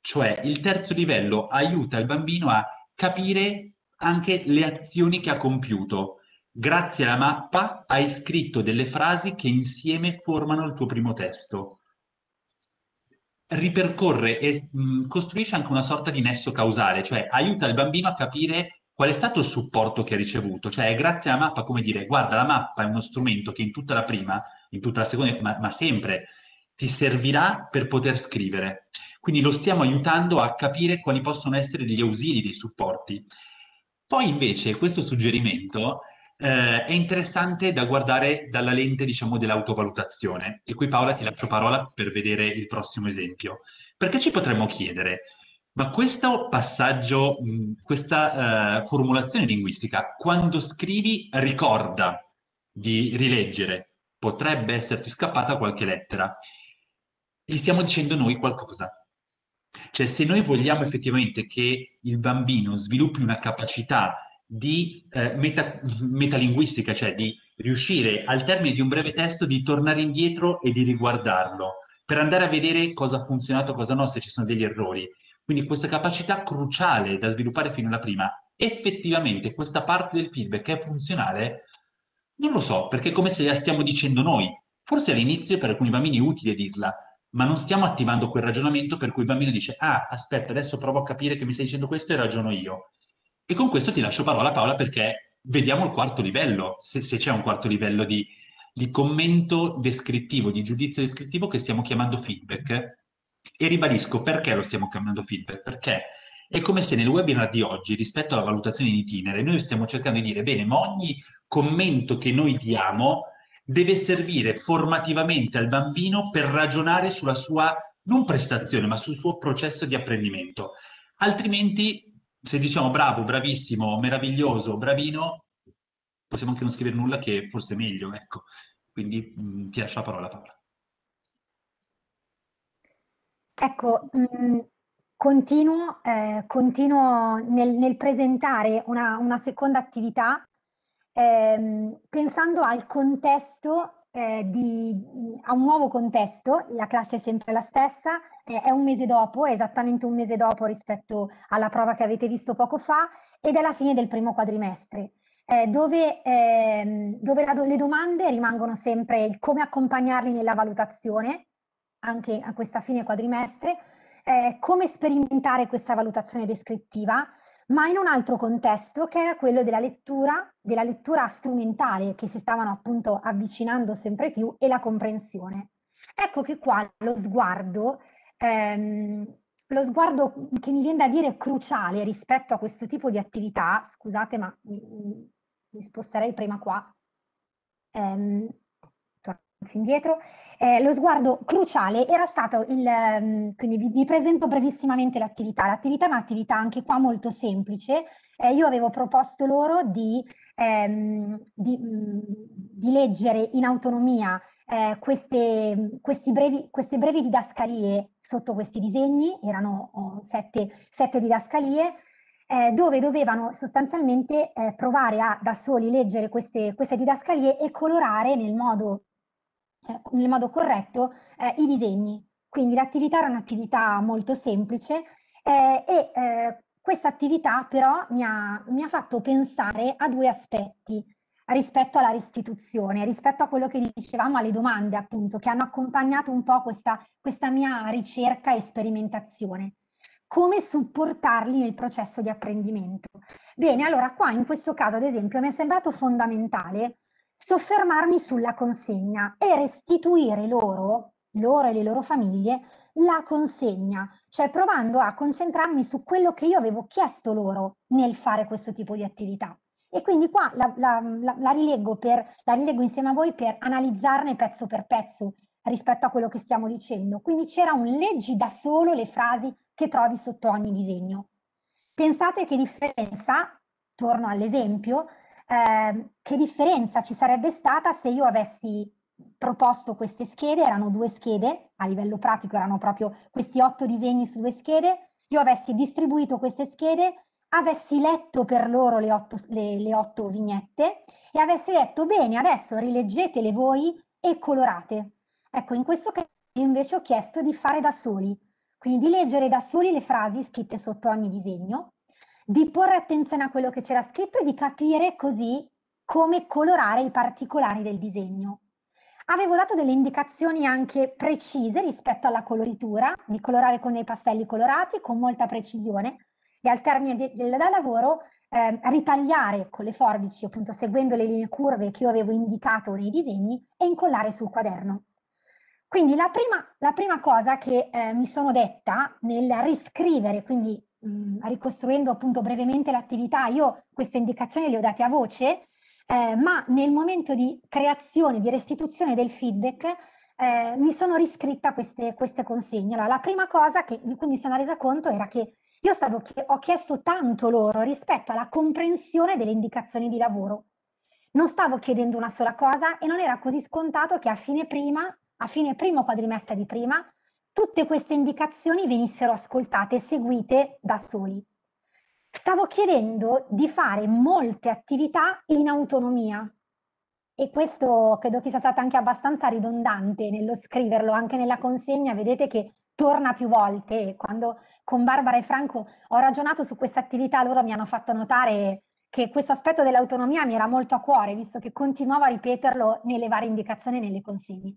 Cioè il terzo livello aiuta il bambino a capire anche le azioni che ha compiuto. Grazie alla mappa hai scritto delle frasi che insieme formano il tuo primo testo. Ripercorre e mh, costruisce anche una sorta di nesso causale, cioè aiuta il bambino a capire qual è stato il supporto che ha ricevuto? Cioè, grazie alla mappa, come dire, guarda, la mappa è uno strumento che in tutta la prima, in tutta la seconda, ma, ma sempre ti servirà per poter scrivere. Quindi lo stiamo aiutando a capire quali possono essere gli ausili dei supporti. Poi invece questo suggerimento eh, è interessante da guardare dalla lente, diciamo, dell'autovalutazione. E qui Paola ti lascio parola per vedere il prossimo esempio. Perché ci potremmo chiedere, ma questo passaggio, questa uh, formulazione linguistica, quando scrivi ricorda di rileggere, potrebbe esserti scappata qualche lettera. Gli stiamo dicendo noi qualcosa. Cioè, se noi vogliamo effettivamente che il bambino sviluppi una capacità di eh, meta, metalinguistica, cioè di riuscire al termine di un breve testo di tornare indietro e di riguardarlo, per andare a vedere cosa ha funzionato, cosa no, se ci sono degli errori. Quindi questa capacità cruciale da sviluppare fino alla prima, effettivamente questa parte del feedback è funzionale? Non lo so, perché è come se la stiamo dicendo noi. Forse all'inizio per alcuni bambini è utile dirla, ma non stiamo attivando quel ragionamento per cui il bambino dice ah, aspetta, adesso provo a capire che mi stai dicendo questo e ragiono io. E con questo ti lascio parola Paola perché vediamo il quarto livello, se, se c'è un quarto livello di, di commento descrittivo, di giudizio descrittivo che stiamo chiamando feedback e ribadisco perché lo stiamo chiamando feedback, perché è come se nel webinar di oggi, rispetto alla valutazione in itinere, noi stiamo cercando di dire, bene, ma ogni commento che noi diamo deve servire formativamente al bambino per ragionare sulla sua, non prestazione, ma sul suo processo di apprendimento. Altrimenti, se diciamo bravo, bravissimo, meraviglioso, bravino, possiamo anche non scrivere nulla che forse è meglio, ecco. Quindi mh, mm, ti lascio la parola, Paola. Ecco, mh, mm, continuo, eh, continuo nel, nel, presentare una, una seconda attività ehm, pensando al contesto, eh, di, a un nuovo contesto, la classe è sempre la stessa, eh, è un mese dopo, è esattamente un mese dopo rispetto alla prova che avete visto poco fa ed è la fine del primo quadrimestre. eh, dove, eh, dove la, le domande rimangono sempre come accompagnarli nella valutazione, anche a questa fine quadrimestre, eh, come sperimentare questa valutazione descrittiva, ma in un altro contesto che era quello della lettura, della lettura strumentale che si stavano appunto avvicinando sempre più e la comprensione. Ecco che qua lo sguardo, ehm, lo sguardo che mi viene da dire cruciale rispetto a questo tipo di attività, scusate ma mi, mi sposterei prima qua, ehm, indietro, eh, lo sguardo cruciale era stato il, ehm, quindi vi, vi, presento brevissimamente l'attività. L'attività è un'attività anche qua molto semplice, eh, io avevo proposto loro di, ehm, di, mh, di leggere in autonomia eh, queste, brevi, queste brevi didascalie sotto questi disegni, erano oh, sette, sette didascalie, eh, dove dovevano sostanzialmente eh, provare a da soli leggere queste, queste didascalie e colorare nel modo, nel modo corretto eh, i disegni. Quindi l'attività era un'attività molto semplice eh, e eh, questa attività però mi ha, mi ha fatto pensare a due aspetti rispetto alla restituzione, rispetto a quello che dicevamo, alle domande appunto che hanno accompagnato un po' questa, questa mia ricerca e sperimentazione come supportarli nel processo di apprendimento. Bene, allora qua in questo caso ad esempio mi è sembrato fondamentale soffermarmi sulla consegna e restituire loro, loro e le loro famiglie, la consegna, cioè provando a concentrarmi su quello che io avevo chiesto loro nel fare questo tipo di attività. E quindi qua la, la, la, la rileggo, per, rileggo insieme a voi per analizzarne pezzo per pezzo rispetto a quello che stiamo dicendo. Quindi c'era un leggi da solo le frasi che trovi sotto ogni disegno. Pensate che differenza, torno all'esempio, eh, che differenza ci sarebbe stata se io avessi proposto queste schede, erano due schede, a livello pratico erano proprio questi otto disegni su due schede, io avessi distribuito queste schede, avessi letto per loro le otto, le, le otto vignette e avessi detto bene, adesso rileggetele voi e colorate. Ecco, in questo caso invece ho chiesto di fare da soli, quindi di leggere da soli le frasi scritte sotto ogni disegno, di porre attenzione a quello che c'era scritto e di capire così come colorare i particolari del disegno. Avevo dato delle indicazioni anche precise rispetto alla coloritura, di colorare con dei pastelli colorati con molta precisione e al termine de- del lavoro eh, ritagliare con le forbici, appunto seguendo le linee curve che io avevo indicato nei disegni e incollare sul quaderno. Quindi la prima, la prima cosa che eh, mi sono detta nel riscrivere, quindi mh, ricostruendo appunto brevemente l'attività, io queste indicazioni le ho date a voce, eh, ma nel momento di creazione, di restituzione del feedback, eh, mi sono riscritta queste, queste consegne. Allora, la prima cosa che, di cui mi sono resa conto era che io stavo, ho chiesto tanto loro rispetto alla comprensione delle indicazioni di lavoro. Non stavo chiedendo una sola cosa e non era così scontato che a fine prima a fine primo quadrimestre di prima, tutte queste indicazioni venissero ascoltate e seguite da soli. Stavo chiedendo di fare molte attività in autonomia e questo credo che sia stato anche abbastanza ridondante nello scriverlo, anche nella consegna, vedete che torna più volte. Quando con Barbara e Franco ho ragionato su questa attività, loro mi hanno fatto notare che questo aspetto dell'autonomia mi era molto a cuore, visto che continuavo a ripeterlo nelle varie indicazioni e nelle consegne.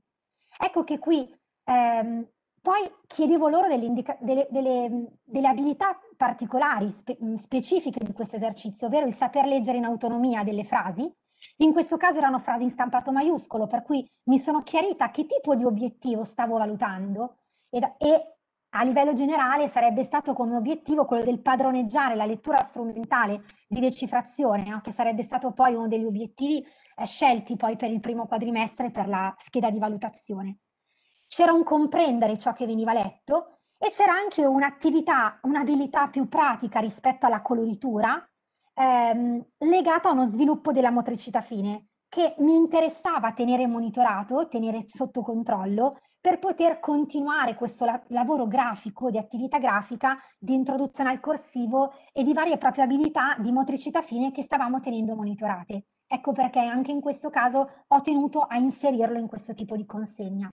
Ecco che qui ehm, poi chiedevo loro delle, delle, delle, delle abilità particolari, spe specifiche di questo esercizio, ovvero il saper leggere in autonomia delle frasi. In questo caso erano frasi in stampato maiuscolo, per cui mi sono chiarita che tipo di obiettivo stavo valutando e, e a livello generale sarebbe stato come obiettivo quello del padroneggiare la lettura strumentale di decifrazione, no? che sarebbe stato poi uno degli obiettivi eh, scelti poi per il primo quadrimestre per la scheda di valutazione. C'era un comprendere ciò che veniva letto e c'era anche un'attività, un'abilità più pratica rispetto alla coloritura ehm, legata a uno sviluppo della motricità fine che mi interessava tenere monitorato, tenere sotto controllo per poter continuare questo la lavoro grafico, di attività grafica, di introduzione al corsivo e di varie proprie abilità di motricità fine che stavamo tenendo monitorate. Ecco perché anche in questo caso ho tenuto a inserirlo in questo tipo di consegna.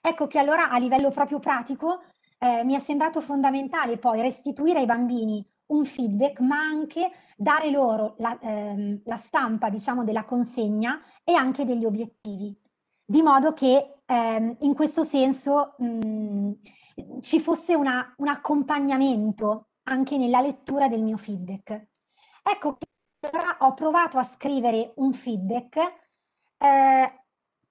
Ecco che allora a livello proprio pratico eh, mi è sembrato fondamentale poi restituire ai bambini un feedback, ma anche dare loro la, ehm, la stampa, diciamo, della consegna e anche degli obiettivi, di modo che ehm, in questo senso mh, ci fosse una, un accompagnamento anche nella lettura del mio feedback. Ecco che allora ho provato a scrivere un feedback, eh,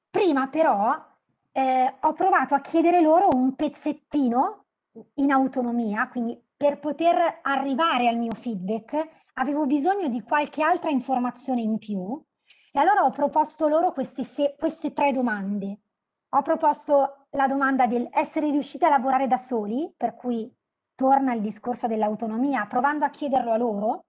prima però eh, ho provato a chiedere loro un pezzettino in autonomia, quindi per poter arrivare al mio feedback avevo bisogno di qualche altra informazione in più e allora ho proposto loro queste, se, queste tre domande. Ho proposto la domanda di essere riusciti a lavorare da soli, per cui torna il discorso dell'autonomia, provando a chiederlo a loro,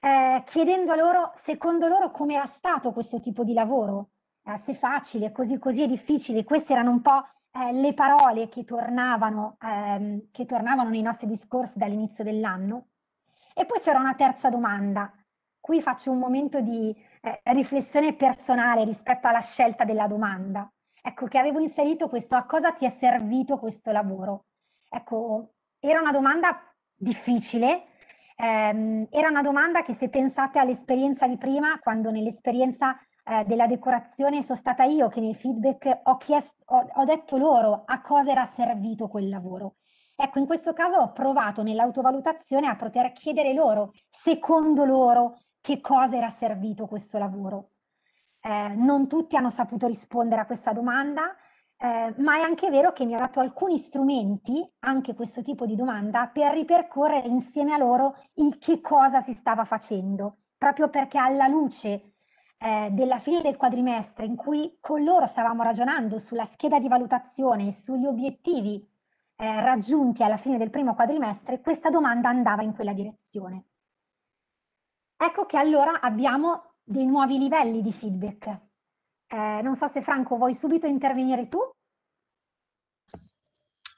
eh, chiedendo a loro, secondo loro, come era stato questo tipo di lavoro, eh, se facile, così così è difficile. Queste erano un po' eh, le parole che tornavano, ehm, che tornavano nei nostri discorsi dall'inizio dell'anno. E poi c'era una terza domanda. Qui faccio un momento di eh, riflessione personale rispetto alla scelta della domanda. Ecco, che avevo inserito questo, a cosa ti è servito questo lavoro? Ecco, era una domanda difficile, ehm, era una domanda che se pensate all'esperienza di prima, quando nell'esperienza eh, della decorazione sono stata io che nei feedback ho, chiesto, ho, ho detto loro a cosa era servito quel lavoro. Ecco, in questo caso ho provato nell'autovalutazione a poter chiedere loro, secondo loro, che cosa era servito questo lavoro. Eh, non tutti hanno saputo rispondere a questa domanda, eh, ma è anche vero che mi ha dato alcuni strumenti, anche questo tipo di domanda, per ripercorrere insieme a loro il che cosa si stava facendo, proprio perché alla luce eh, della fine del quadrimestre in cui con loro stavamo ragionando sulla scheda di valutazione e sugli obiettivi eh, raggiunti alla fine del primo quadrimestre, questa domanda andava in quella direzione. Ecco che allora abbiamo dei nuovi livelli di feedback. Eh, non so se Franco vuoi subito intervenire tu?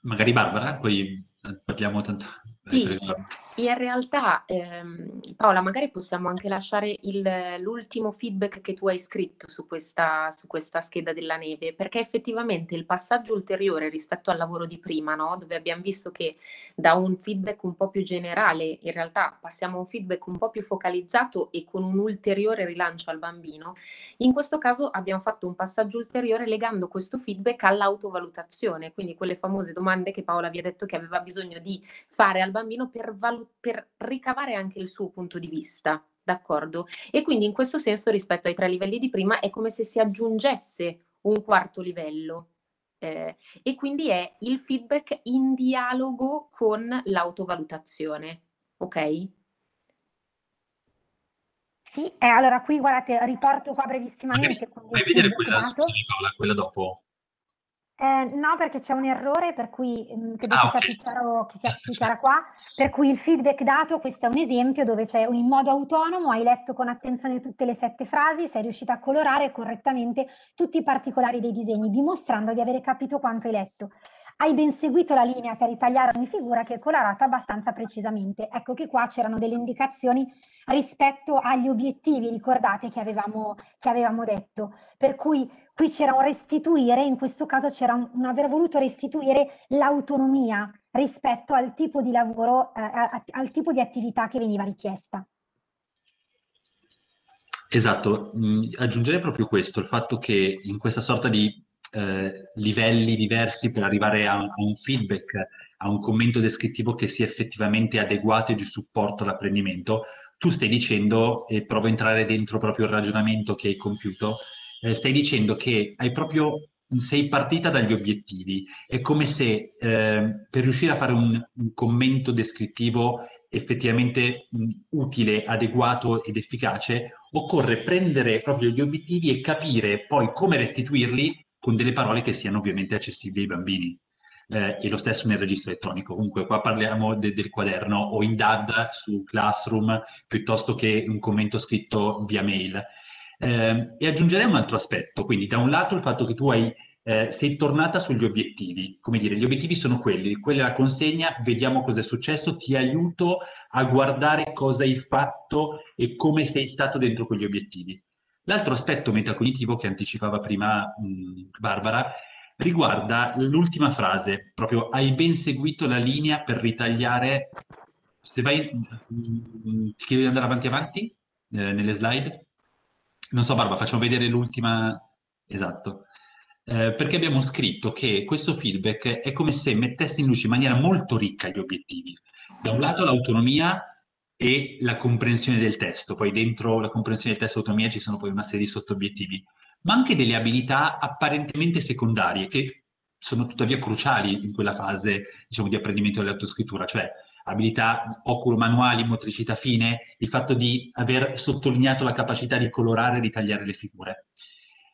Magari Barbara, poi parliamo tanto. Sì, in realtà, ehm, Paola, magari possiamo anche lasciare il- l'ultimo feedback che tu hai scritto su questa, su questa scheda della neve, perché effettivamente il passaggio ulteriore rispetto al lavoro di prima, no? Dove abbiamo visto che da un feedback un po' più generale, in realtà passiamo a un feedback un po' più focalizzato e con un ulteriore rilancio al bambino, in questo caso abbiamo fatto un passaggio ulteriore legando questo feedback all'autovalutazione, quindi quelle famose domande che Paola vi ha detto che aveva bisogno di fare al bambino per valutare per ricavare anche il suo punto di vista, d'accordo? E quindi in questo senso rispetto ai tre livelli di prima è come se si aggiungesse un quarto livello. Eh, e quindi è il feedback in dialogo con l'autovalutazione, ok? Sì, eh, allora qui guardate, riporto qua brevissimamente. Puoi vedere quella, scusami Paola, quella dopo? Eh, no, perché c'è un errore per cui mh, credo ah, che, okay. sia chiaro, che, sia più chiara qua, per cui il feedback dato, questo è un esempio dove c'è in modo autonomo, hai letto con attenzione tutte le sette frasi, sei riuscita a colorare correttamente tutti i particolari dei disegni, dimostrando di avere capito quanto hai letto hai ben seguito la linea per ritagliare ogni figura che è colorata abbastanza precisamente. Ecco che qua c'erano delle indicazioni rispetto agli obiettivi, ricordate che avevamo, che avevamo detto. Per cui qui c'era un restituire, in questo caso c'era un, un, aver voluto restituire l'autonomia rispetto al tipo di lavoro, eh, a, al tipo di attività che veniva richiesta. Esatto, mm, aggiungerei proprio questo, il fatto che in questa sorta di eh, livelli diversi per arrivare a, a, un feedback, a un commento descrittivo che sia effettivamente adeguato e di supporto all'apprendimento. Tu stai dicendo, e provo a entrare dentro proprio il ragionamento che hai compiuto, eh, stai dicendo che hai proprio sei partita dagli obiettivi. È come se eh, per riuscire a fare un, un commento descrittivo effettivamente mh, utile, adeguato ed efficace, occorre prendere proprio gli obiettivi e capire poi come restituirli con delle parole che siano ovviamente accessibili ai bambini. Eh, e lo stesso nel registro elettronico. Comunque qua parliamo de- del quaderno o in DAD su Classroom piuttosto che un commento scritto via mail. Eh, e aggiungerei un altro aspetto, quindi da un lato il fatto che tu hai, eh, sei tornata sugli obiettivi, come dire, gli obiettivi sono quelli, quella è la consegna, vediamo cosa è successo, ti aiuto a guardare cosa hai fatto e come sei stato dentro quegli obiettivi. L'altro aspetto metacognitivo che anticipava prima mh, Barbara riguarda l'ultima frase, proprio hai ben seguito la linea per ritagliare se vai, mm, ti chiedo di andare avanti avanti eh, nelle slide. Non so, Barba, facciamo vedere l'ultima. Esatto. Eh, perché abbiamo scritto che questo feedback è come se mettesse in luce in maniera molto ricca gli obiettivi. Da un lato l'autonomia e la comprensione del testo, poi dentro la comprensione del testo e l'autonomia ci sono poi una serie di sottobiettivi, ma anche delle abilità apparentemente secondarie che sono tuttavia cruciali in quella fase diciamo, di apprendimento dell'autoscrittura, cioè abilità oculo-manuali, motricità fine, il fatto di aver sottolineato la capacità di colorare e di tagliare le figure.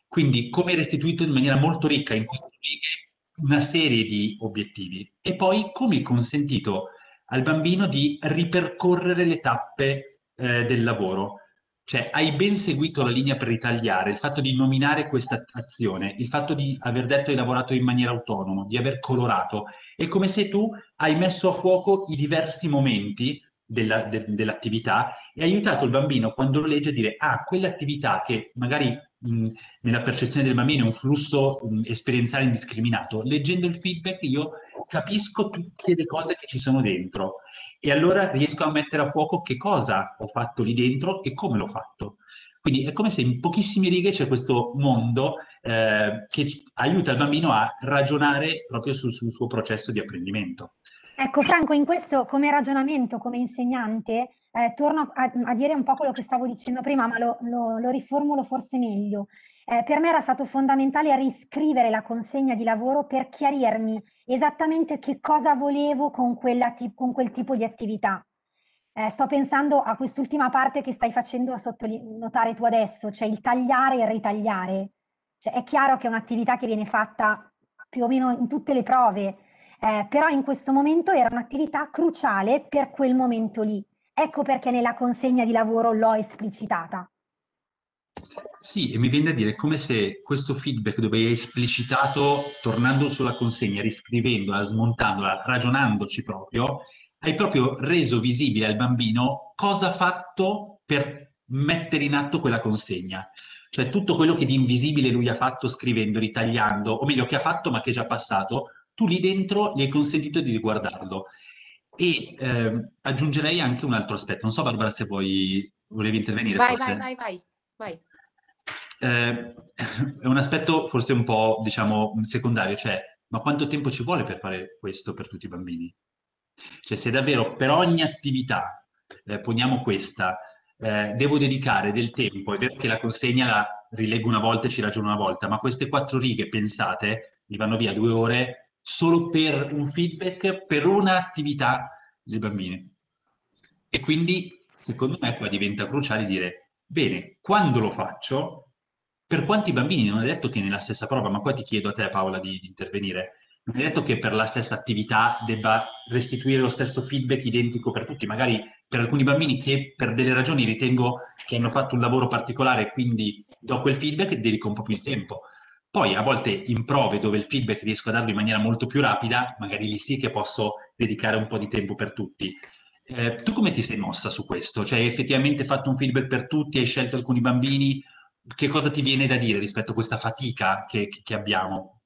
Quindi come restituito in maniera molto ricca in queste righe una serie di obiettivi. E poi come consentito al bambino di ripercorrere le tappe eh, del lavoro. Cioè, hai ben seguito la linea per ritagliare, il fatto di nominare questa azione, il fatto di aver detto hai lavorato in maniera autonoma, di aver colorato. È come se tu hai messo a fuoco i diversi momenti della, de, dell'attività e hai aiutato il bambino quando lo legge a dire ah, quell'attività che magari nella percezione del bambino è un flusso mh, esperienziale indiscriminato, leggendo il feedback io capisco tutte le cose che ci sono dentro e allora riesco a mettere a fuoco che cosa ho fatto lì dentro e come l'ho fatto. Quindi è come se in pochissime righe c'è questo mondo eh, che aiuta il bambino a ragionare proprio sul, sul suo processo di apprendimento. Ecco Franco, in questo come ragionamento, come insegnante, eh, torno a, a, dire un po' quello che stavo dicendo prima, ma lo, lo, lo riformulo forse meglio. Eh, per me era stato fondamentale riscrivere la consegna di lavoro per chiarirmi esattamente che cosa volevo con, con quel tipo di attività. Eh, sto pensando a quest'ultima parte che stai facendo notare tu adesso, cioè il tagliare e il ritagliare. Cioè, è chiaro che è un'attività che viene fatta più o meno in tutte le prove, eh, però in questo momento era un'attività cruciale per quel momento lì. Ecco perché nella consegna di lavoro l'ho esplicitata. Sì, e mi viene da dire come se questo feedback dove hai esplicitato, tornando sulla consegna, riscrivendola, smontandola, ragionandoci proprio, hai proprio reso visibile al bambino cosa ha fatto per mettere in atto quella consegna. Cioè tutto quello che di invisibile lui ha fatto scrivendo, ritagliando, o meglio che ha fatto ma che è già passato, tu lì dentro gli hai consentito di riguardarlo. E eh, aggiungerei anche un altro aspetto. Non so Barbara se vuoi, volevi intervenire. Vai, vai, vai, vai. vai. Eh, è un aspetto forse un po', diciamo, secondario, cioè, ma quanto tempo ci vuole per fare questo per tutti i bambini? Cioè, se davvero per ogni attività, eh, poniamo questa, eh, devo dedicare del tempo, è vero che la consegna la rileggo una volta e ci ragiono una volta, ma queste quattro righe, pensate, mi vanno via due ore solo per un feedback per un'attività dei bambini. E quindi, secondo me, qua diventa cruciale dire, bene, quando lo faccio, per quanti bambini, non è detto che nella stessa prova, ma qua ti chiedo a te Paola di, di intervenire, non è detto che per la stessa attività debba restituire lo stesso feedback identico per tutti, magari per alcuni bambini che per delle ragioni ritengo che hanno fatto un lavoro particolare quindi do quel feedback e dedico un po' più di tempo. Poi a volte in prove dove il feedback riesco a darlo in maniera molto più rapida, magari lì sì che posso dedicare un po' di tempo per tutti. Eh, tu come ti sei mossa su questo? Cioè hai effettivamente fatto un feedback per tutti, hai scelto alcuni bambini che cosa ti viene da dire rispetto a questa fatica che, che abbiamo?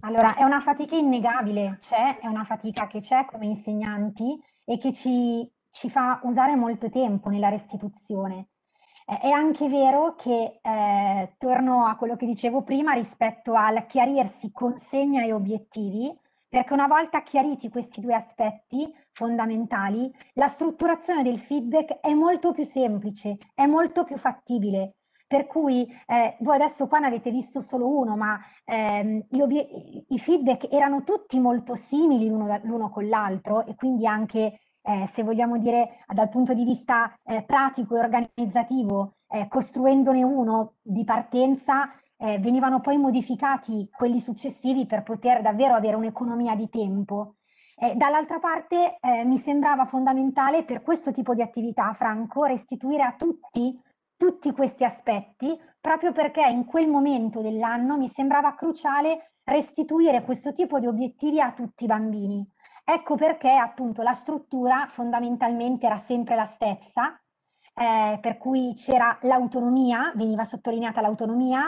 Allora, è una fatica innegabile, c'è, è una fatica che c'è come insegnanti e che ci, ci fa usare molto tempo nella restituzione. È anche vero che, eh, torno a quello che dicevo prima rispetto al chiarirsi consegna e obiettivi, perché una volta chiariti questi due aspetti fondamentali, la strutturazione del feedback è molto più semplice, è molto più fattibile. Per cui eh, voi adesso qua ne avete visto solo uno, ma ehm, i feedback erano tutti molto simili l'uno, con l'altro e quindi anche, eh, se vogliamo dire, dal punto di vista eh, pratico e organizzativo, eh, costruendone uno di partenza, eh, venivano poi modificati quelli successivi per poter davvero avere un'economia di tempo. Eh, dall'altra parte eh, mi sembrava fondamentale per questo tipo di attività, Franco, restituire a tutti tutti questi aspetti proprio perché in quel momento dell'anno mi sembrava cruciale restituire questo tipo di obiettivi a tutti i bambini. Ecco perché appunto la struttura fondamentalmente era sempre la stessa, eh, per cui c'era l'autonomia, veniva sottolineata l'autonomia,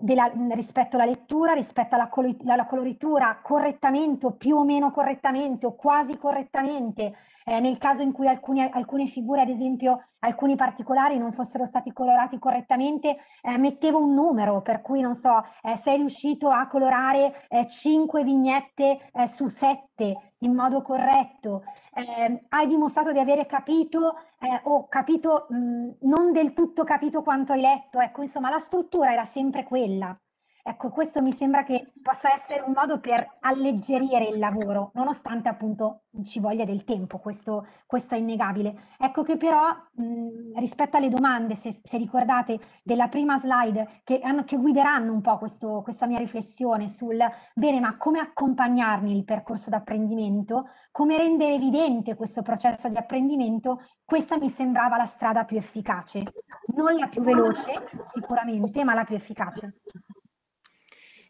della, rispetto alla lettura, rispetto alla, alla, coloritura correttamente o più o meno correttamente o quasi correttamente, eh, nel caso in cui alcune, alcune, figure, ad esempio alcuni particolari non fossero stati colorati correttamente, eh, mettevo un numero, per cui non so, eh, sei riuscito a colorare 5 eh, vignette eh, su 7 in modo corretto, eh, hai dimostrato di avere capito eh, o capito, mh, non del tutto capito quanto hai letto, ecco, insomma, la struttura era sempre quella. Ecco, questo mi sembra che possa essere un modo per alleggerire il lavoro, nonostante appunto ci voglia del tempo, questo, questo è innegabile. Ecco che però mh, rispetto alle domande, se, se, ricordate della prima slide, che, hanno, che guideranno un po' questo, questa mia riflessione sul bene, ma come accompagnarmi il percorso d'apprendimento, come rendere evidente questo processo di apprendimento, questa mi sembrava la strada più efficace, non la più veloce sicuramente, ma la più efficace.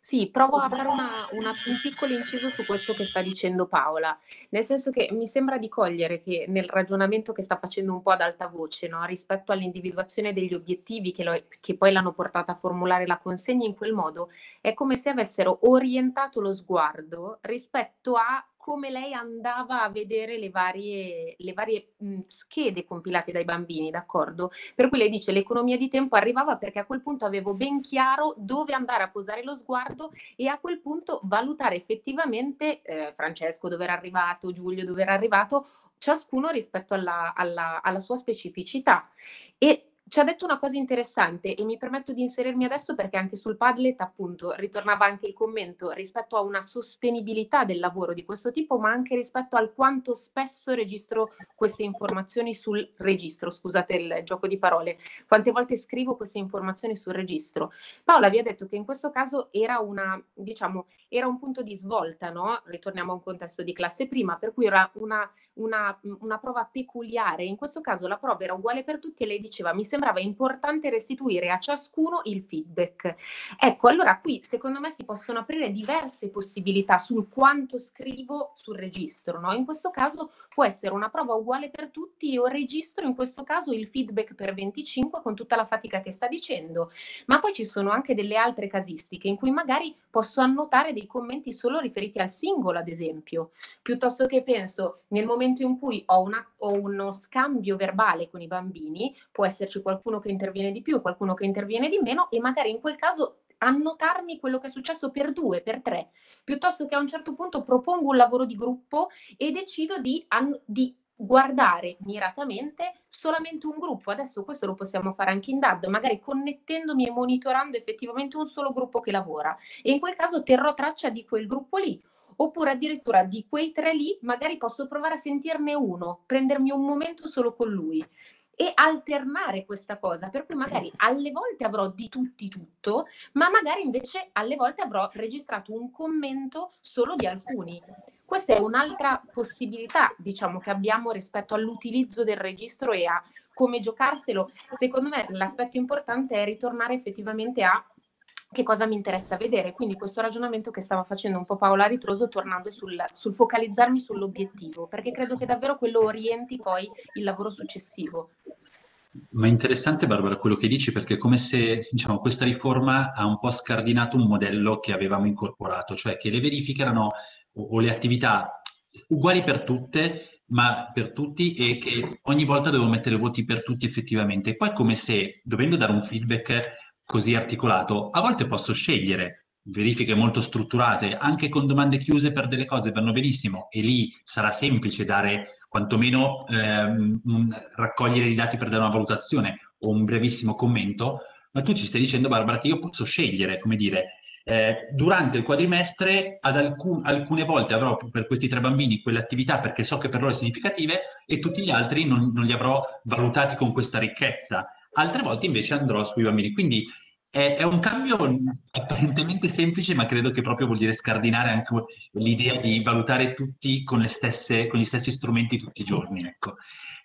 Sì, provo a fare una, una, un piccolo inciso su questo che sta dicendo Paola, nel senso che mi sembra di cogliere che nel ragionamento che sta facendo un po' ad alta voce, no, rispetto all'individuazione degli obiettivi che, lo, che poi l'hanno portata a formulare la consegna in quel modo, è come se avessero orientato lo sguardo rispetto a come lei andava a vedere le varie, le varie mh, schede compilate dai bambini, d'accordo? Per cui lei dice l'economia di tempo arrivava perché a quel punto avevo ben chiaro dove andare a posare lo sguardo e a quel punto valutare effettivamente eh, Francesco dove era arrivato, Giulio dove era arrivato, ciascuno rispetto alla, alla, alla sua specificità. E ci ha detto una cosa interessante e mi permetto di inserirmi adesso perché anche sul Padlet appunto ritornava anche il commento rispetto a una sostenibilità del lavoro di questo tipo ma anche rispetto al quanto spesso registro queste informazioni sul registro, scusate il gioco di parole, quante volte scrivo queste informazioni sul registro. Paola vi ha detto che in questo caso era una, diciamo, era un punto di svolta, no? Ritorniamo a un contesto di classe prima, per cui era una, una, una prova peculiare, in questo caso la prova era uguale per tutti e lei diceva mi sembrava importante restituire a ciascuno il feedback. Ecco, allora qui secondo me si possono aprire diverse possibilità sul quanto scrivo sul registro, no? In questo caso può essere una prova uguale per tutti, io registro in questo caso il feedback per 25 con tutta la fatica che sta dicendo, ma poi ci sono anche delle altre casistiche in cui magari posso annotare dei commenti solo riferiti al singolo, ad esempio, piuttosto che penso nel momento in cui ho, una, ho uno scambio verbale con i bambini, può esserci qualcuno che interviene di più, qualcuno che interviene di meno e magari in quel caso annotarmi quello che è successo per due, per tre, piuttosto che a un certo punto propongo un lavoro di gruppo e decido di, di guardare miratamente solamente un gruppo. Adesso questo lo possiamo fare anche in DAD, magari connettendomi e monitorando effettivamente un solo gruppo che lavora. E in quel caso terrò traccia di quel gruppo lì. Oppure addirittura di quei tre lì, magari posso provare a sentirne uno, prendermi un momento solo con lui e alternare questa cosa, per cui magari alle volte avrò di tutti tutto, ma magari invece alle volte avrò registrato un commento solo di alcuni. Questa è un'altra possibilità, diciamo, che abbiamo rispetto all'utilizzo del registro e a come giocarselo. Secondo me l'aspetto importante è ritornare effettivamente a che cosa mi interessa vedere. Quindi questo ragionamento che stava facendo un po' Paola Ritroso tornando sul, sul focalizzarmi sull'obiettivo, perché credo che davvero quello orienti poi il lavoro successivo. Ma è interessante Barbara quello che dici perché è come se diciamo, questa riforma ha un po' scardinato un modello che avevamo incorporato, cioè che le verifiche erano o, o le attività uguali per tutte, ma per tutti e che ogni volta devo mettere voti per tutti effettivamente. Poi è come se, dovendo dare un feedback così articolato, a volte posso scegliere verifiche molto strutturate, anche con domande chiuse per delle cose vanno benissimo e lì sarà semplice dare quantomeno ehm, raccogliere i dati per dare una valutazione o un brevissimo commento, ma tu ci stai dicendo Barbara che io posso scegliere, come dire, eh, durante il quadrimestre ad alcun, alcune volte avrò per questi tre bambini quelle attività perché so che per loro sono significative e tutti gli altri non, non li avrò valutati con questa ricchezza altre volte invece andrò sui bambini. Quindi è, è, un cambio apparentemente semplice, ma credo che proprio vuol dire scardinare anche l'idea di valutare tutti con, stesse, con gli stessi strumenti tutti i giorni. Ecco.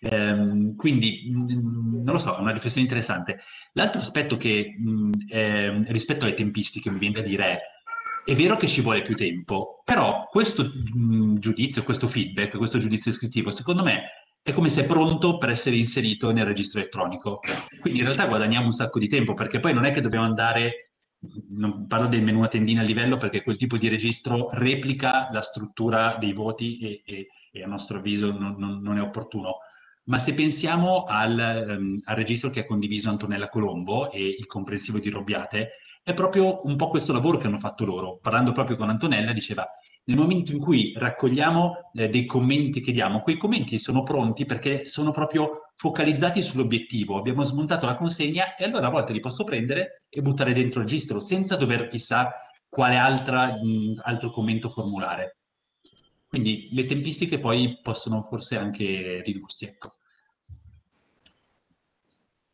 Ehm, quindi, mh, mm, non lo so, è una riflessione interessante. L'altro aspetto che mh, mm, eh, rispetto alle tempistiche mi viene da dire è è vero che ci vuole più tempo, però questo mh, mm, giudizio, questo feedback, questo giudizio iscrittivo, secondo me è come se è pronto per essere inserito nel registro elettronico. Quindi in realtà guadagniamo un sacco di tempo perché poi non è che dobbiamo andare non parlo del menu a tendina a livello perché quel tipo di registro replica la struttura dei voti e, e, e a nostro avviso non, non, non, è opportuno. Ma se pensiamo al, um, al, registro che ha condiviso Antonella Colombo e il comprensivo di Robbiate, è proprio un po' questo lavoro che hanno fatto loro. Parlando proprio con Antonella, diceva nel momento in cui raccogliamo eh, dei commenti che diamo, quei commenti sono pronti perché sono proprio focalizzati sull'obiettivo. Abbiamo smontato la consegna e allora a volte li posso prendere e buttare dentro il registro senza dover chissà quale altra, mh, altro commento formulare. Quindi le tempistiche poi possono forse anche ridursi. Ecco.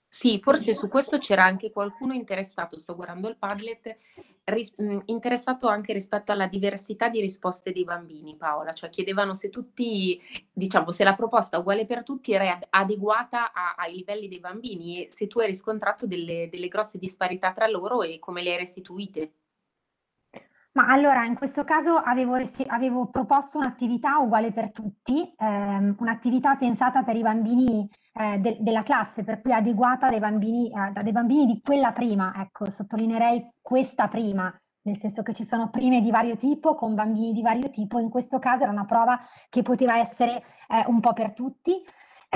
Sì, forse su questo c'era anche qualcuno interessato, sto guardando il Padlet, ris- interessato anche rispetto alla diversità di risposte dei bambini, Paola, cioè chiedevano se tutti, diciamo, se la proposta uguale per tutti era ad- adeguata a- ai livelli dei bambini e se tu hai riscontrato delle, delle grosse disparità tra loro e come le hai restituite. Ma allora, in questo caso avevo, avevo proposto un'attività uguale per tutti, ehm, un'attività pensata per i bambini eh, de- della classe, per cui adeguata dai bambini, eh, dai bambini di quella prima, ecco, sottolineerei questa prima, nel senso che ci sono prime di vario tipo con bambini di vario tipo, in questo caso era una prova che poteva essere eh, un po' per tutti.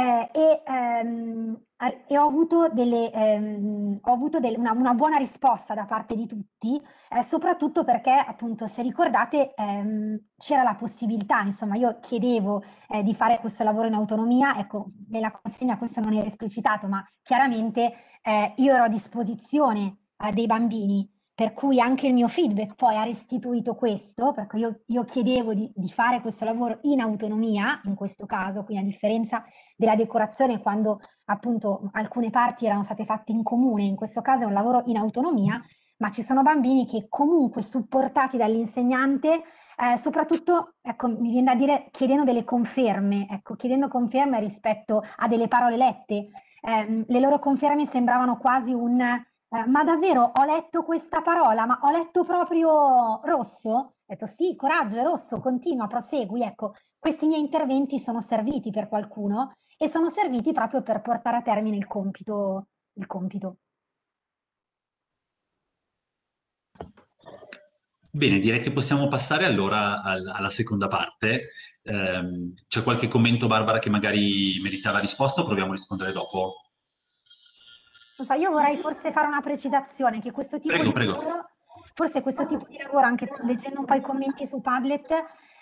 Eh, e, ehm, e, ho avuto, delle, ehm, ho avuto del, una, una, buona risposta da parte di tutti, eh, soprattutto perché appunto se ricordate ehm, c'era la possibilità, insomma io chiedevo eh, di fare questo lavoro in autonomia, ecco nella consegna questo non era esplicitato, ma chiaramente eh, io ero a disposizione eh, dei bambini per cui anche il mio feedback poi ha restituito questo, perché io, io chiedevo di, di, fare questo lavoro in autonomia, in questo caso, quindi a differenza della decorazione quando appunto alcune parti erano state fatte in comune, in questo caso è un lavoro in autonomia, ma ci sono bambini che comunque supportati dall'insegnante, eh, soprattutto, ecco, mi viene da dire, chiedendo delle conferme, ecco, chiedendo conferme rispetto a delle parole lette. Eh, le loro conferme sembravano quasi un eh, ma davvero ho letto questa parola, ma ho letto proprio rosso? Ho detto sì, coraggio, è rosso, continua, prosegui. Ecco, questi miei interventi sono serviti per qualcuno e sono serviti proprio per portare a termine il compito. Il compito. Bene, direi che possiamo passare allora alla seconda parte. Eh, c'è qualche commento, Barbara, che magari meritava risposta o proviamo a rispondere dopo? Io vorrei forse fare una precisazione che questo tipo prego, di prego. lavoro, forse questo tipo di lavoro, anche leggendo un po' i commenti su Padlet,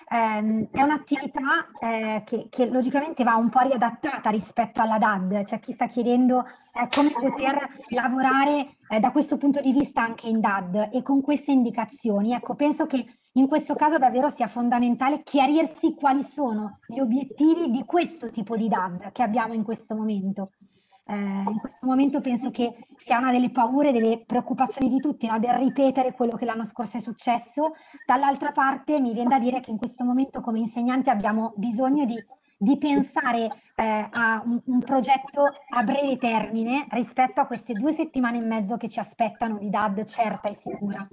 ehm, è un'attività eh, che, che, logicamente va un po' riadattata rispetto alla DAD, cioè chi sta chiedendo eh, come poter lavorare eh, da questo punto di vista anche in DAD e con queste indicazioni. Ecco, penso che in questo caso davvero sia fondamentale chiarirsi quali sono gli obiettivi di questo tipo di DAD che abbiamo in questo momento. Eh, in questo momento penso che sia una delle paure, delle preoccupazioni di tutti, no? del ripetere quello che l'anno scorso è successo. Dall'altra parte mi viene da dire che in questo momento come insegnanti abbiamo bisogno di, di pensare eh, a un, un, progetto a breve termine rispetto a queste due settimane e mezzo che ci aspettano di DAD certa e sicura.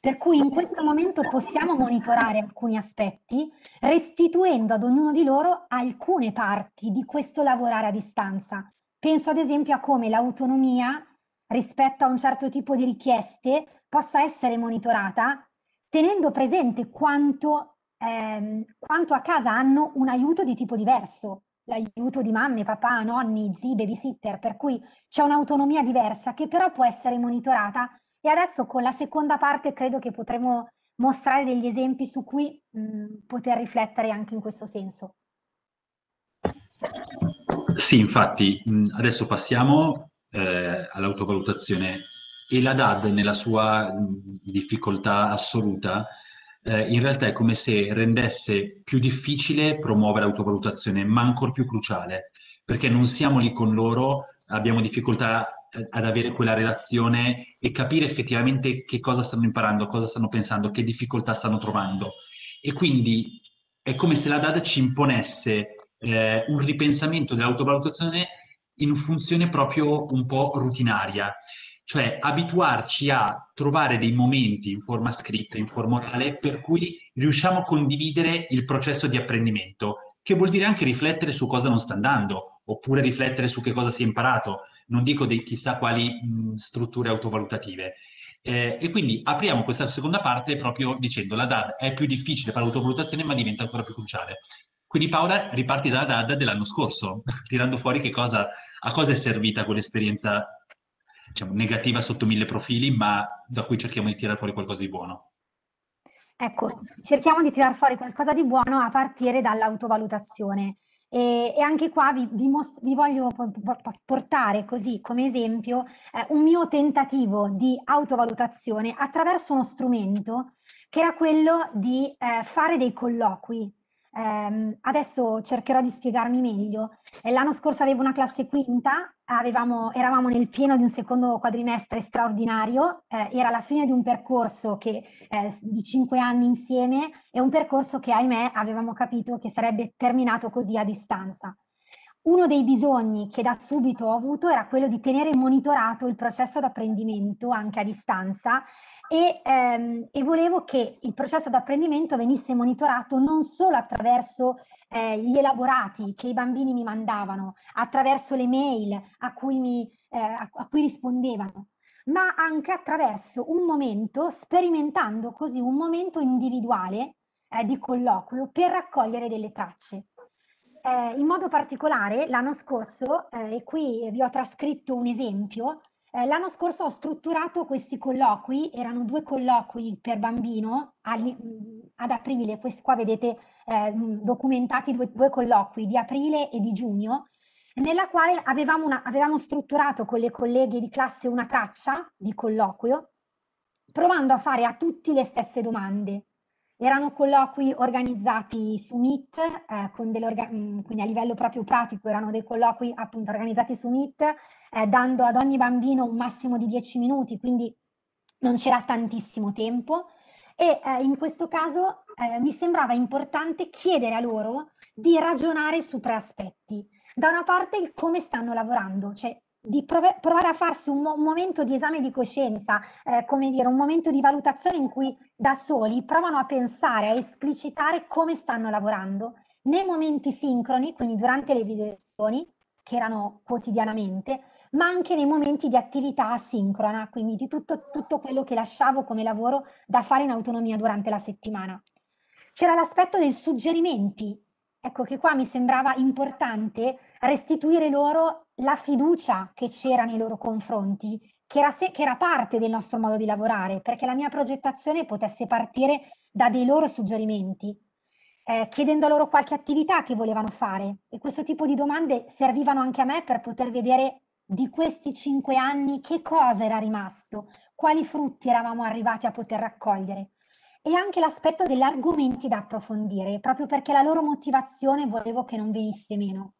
Per cui in questo momento possiamo monitorare alcuni aspetti, restituendo ad ognuno di loro alcune parti di questo lavorare a distanza Penso ad esempio a come l'autonomia rispetto a un certo tipo di richieste possa essere monitorata tenendo presente quanto, ehm, quanto a casa hanno un aiuto di tipo diverso, l'aiuto di mamme, papà, nonni, zii, babysitter, per cui c'è un'autonomia diversa che però può essere monitorata e adesso con la seconda parte credo che potremo mostrare degli esempi su cui mh, poter riflettere anche in questo senso. Sì, infatti, adesso passiamo eh, all'autovalutazione e la DAD nella sua difficoltà assoluta eh, in realtà è come se rendesse più difficile promuovere l'autovalutazione, ma ancora più cruciale, perché non siamo lì con loro, abbiamo difficoltà eh, ad avere quella relazione e capire effettivamente che cosa stanno imparando, cosa stanno pensando, che difficoltà stanno trovando. E quindi è come se la DAD ci imponesse eh, un ripensamento dell'autovalutazione in funzione proprio un po' rutinaria, cioè abituarci a trovare dei momenti in forma scritta, in forma orale, per cui riusciamo a condividere il processo di apprendimento, che vuol dire anche riflettere su cosa non sta andando, oppure riflettere su che cosa si è imparato, non dico di chissà quali mh, strutture autovalutative. Eh, e quindi apriamo questa seconda parte proprio dicendo la DAD è più difficile fare l'autovalutazione ma diventa ancora più cruciale. Quindi Paola riparti dalla DAD dell'anno scorso, tirando fuori che cosa, a cosa è servita quell'esperienza diciamo, negativa sotto mille profili, ma da cui cerchiamo di tirare fuori qualcosa di buono. Ecco, cerchiamo di tirare fuori qualcosa di buono a partire dall'autovalutazione. E, e, anche qua vi, vi, most- vi, voglio portare così come esempio eh, un mio tentativo di autovalutazione attraverso uno strumento che era quello di eh, fare dei colloqui eh, adesso cercherò di spiegarmi meglio. Eh, l'anno scorso avevo una classe quinta, avevamo, eravamo nel pieno di un secondo quadrimestre straordinario, eh, era la fine di un percorso che, eh, di cinque anni insieme e un percorso che ahimè avevamo capito che sarebbe terminato così a distanza. Uno dei bisogni che da subito ho avuto era quello di tenere monitorato il processo d'apprendimento anche a distanza e, ehm, e, volevo che il processo d'apprendimento venisse monitorato non solo attraverso eh, gli elaborati che i bambini mi mandavano, attraverso le mail a cui, mi, eh, a, a cui rispondevano, ma anche attraverso un momento, sperimentando così un momento individuale eh, di colloquio per raccogliere delle tracce. Eh, in modo particolare l'anno scorso, eh, e qui vi ho trascritto un esempio, eh, l'anno scorso ho strutturato questi colloqui, erano due colloqui per bambino ad aprile, questi qua vedete eh, documentati due, due, colloqui di aprile e di giugno, nella quale avevamo, una, avevamo strutturato con le colleghe di classe una traccia di colloquio, provando a fare a tutti le stesse domande. Erano colloqui organizzati su Meet, eh, mm, quindi a livello proprio pratico erano dei colloqui appunto organizzati su Meet, eh, dando ad ogni bambino un massimo di 10 minuti, quindi non c'era tantissimo tempo. E eh, in questo caso eh, mi sembrava importante chiedere a loro di ragionare su tre aspetti. Da una parte il come stanno lavorando, cioè di prov- provare a farsi un, mo- momento di esame di coscienza, eh, come dire, un momento di valutazione in cui da soli provano a pensare, a esplicitare come stanno lavorando nei momenti sincroni, quindi durante le video lezioni, che erano quotidianamente, ma anche nei momenti di attività asincrona, quindi di tutto, tutto quello che lasciavo come lavoro da fare in autonomia durante la settimana. C'era l'aspetto dei suggerimenti, ecco che qua mi sembrava importante restituire loro la fiducia che c'era nei loro confronti, che era, se, che era parte del nostro modo di lavorare, perché la mia progettazione potesse partire da dei loro suggerimenti, eh, chiedendo loro qualche attività che volevano fare. E questo tipo di domande servivano anche a me per poter vedere di questi cinque anni che cosa era rimasto, quali frutti eravamo arrivati a poter raccogliere. E anche l'aspetto degli argomenti da approfondire, proprio perché la loro motivazione volevo che non venisse meno.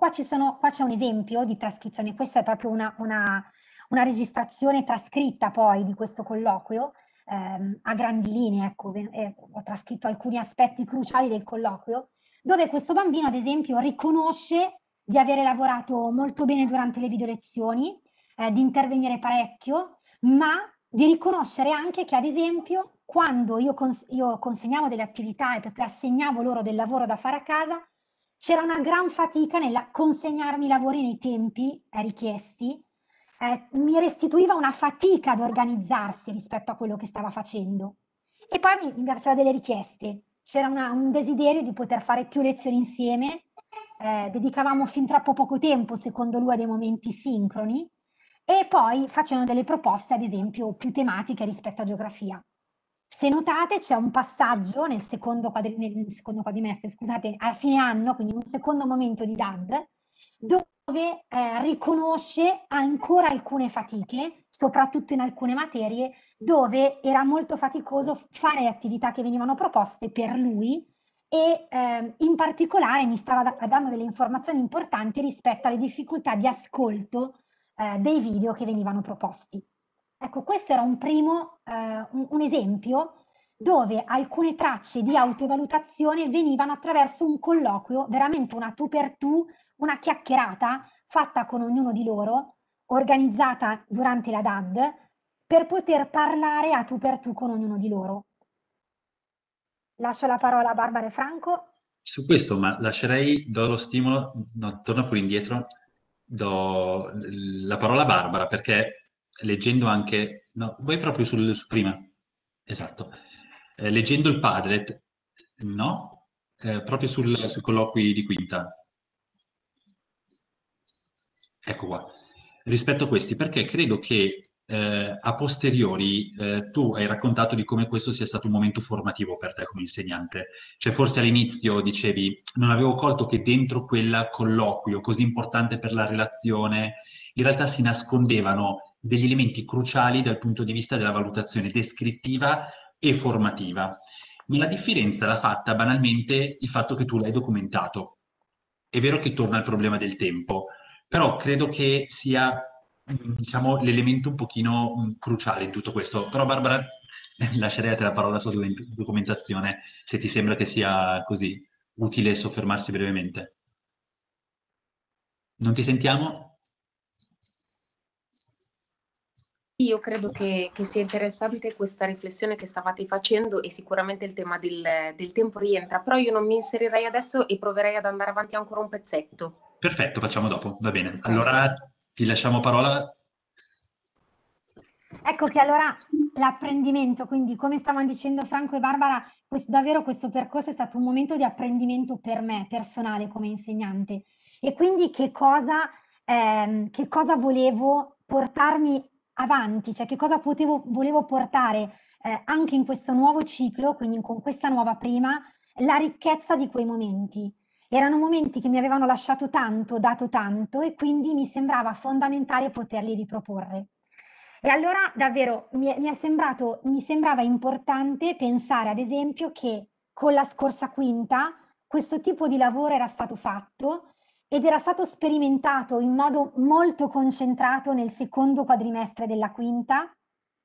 Qua, sono, qua c'è un esempio di trascrizione, questa è proprio una, una, una registrazione trascritta poi di questo colloquio, ehm, a grandi linee, ecco, eh, ho trascritto alcuni aspetti cruciali del colloquio, dove questo bambino, ad esempio, riconosce di avere lavorato molto bene durante le video lezioni, eh, di intervenire parecchio, ma di riconoscere anche che, ad esempio, quando io, cons- io consegnavo delle attività e perché assegnavo loro del lavoro da fare a casa, c'era una gran fatica nel consegnarmi i lavori nei tempi richiesti, eh, mi restituiva una fatica ad organizzarsi rispetto a quello che stava facendo. E poi mi, mi faceva delle richieste, c'era una, un desiderio di poter fare più lezioni insieme, eh, dedicavamo fin troppo poco tempo, secondo lui, a dei momenti sincroni, e poi facevano delle proposte, ad esempio, più tematiche rispetto a geografia. Se notate c'è un passaggio nel secondo, quadri, nel secondo quadrimestre, scusate, a fine anno, quindi un secondo momento di DAD, dove eh, riconosce ancora alcune fatiche, soprattutto in alcune materie, dove era molto faticoso fare attività che venivano proposte per lui e eh, in particolare mi stava da- dando delle informazioni importanti rispetto alle difficoltà di ascolto eh, dei video che venivano proposti. Ecco, questo era un primo, eh, un, un esempio dove alcune tracce di autovalutazione venivano attraverso un colloquio, veramente una tu per tu, una chiacchierata fatta con ognuno di loro, organizzata durante la DAD, per poter parlare a tu per tu con ognuno di loro. Lascio la parola a Barbara e Franco. Su questo, ma lascerei, do lo stimolo, no, torno pure indietro, do la parola a Barbara perché leggendo anche, no, vai proprio sul, su prima, esatto, eh, leggendo il Padre, no? Eh, proprio sul, sui colloqui di quinta. Ecco qua. Rispetto a questi, perché credo che eh, a posteriori eh, tu hai raccontato di come questo sia stato un momento formativo per te come insegnante. Cioè forse all'inizio dicevi non avevo colto che dentro quel colloquio così importante per la relazione in realtà si nascondevano degli elementi cruciali dal punto di vista della valutazione descrittiva e formativa. Ma la differenza l'ha fatta banalmente il fatto che tu l'hai documentato. È vero che torna al problema del tempo, però credo che sia diciamo, l'elemento un pochino mh, cruciale in tutto questo. Però Barbara, lascerei a te la parola sulla documentazione, se ti sembra che sia così utile soffermarsi brevemente. Non ti sentiamo? Io credo che, che, sia interessante questa riflessione che stavate facendo e sicuramente il tema del, del, tempo rientra, però io non mi inserirei adesso e proverei ad andare avanti ancora un pezzetto. Perfetto, facciamo dopo, va bene. Allora ti lasciamo parola. Ecco che allora l'apprendimento, quindi come stavano dicendo Franco e Barbara, questo, davvero questo percorso è stato un momento di apprendimento per me, personale come insegnante. E quindi che cosa, ehm, che cosa volevo portarmi avanti, cioè che cosa potevo, volevo portare eh, anche in questo nuovo ciclo, quindi con questa nuova prima, la ricchezza di quei momenti. Erano momenti che mi avevano lasciato tanto, dato tanto e quindi mi sembrava fondamentale poterli riproporre. E allora davvero mi, mi, sembrato, mi sembrava importante pensare ad esempio che con la scorsa quinta questo tipo di lavoro era stato fatto ed era stato sperimentato in modo molto concentrato nel secondo quadrimestre della quinta.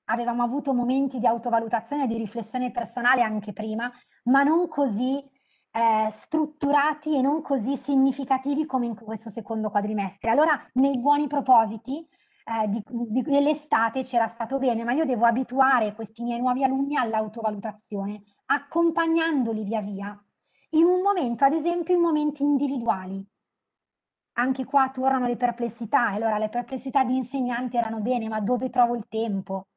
Avevamo avuto momenti di autovalutazione e di riflessione personale anche prima, ma non così eh, strutturati e non così significativi come in questo secondo quadrimestre. Allora, nei buoni propositi eh, dell'estate c'era stato bene, ma io devo abituare questi miei nuovi alunni all'autovalutazione, accompagnandoli via via, in un momento, ad esempio, in momenti individuali anche qua tornano le perplessità. Allora, le perplessità di insegnanti erano bene, ma dove trovo il tempo?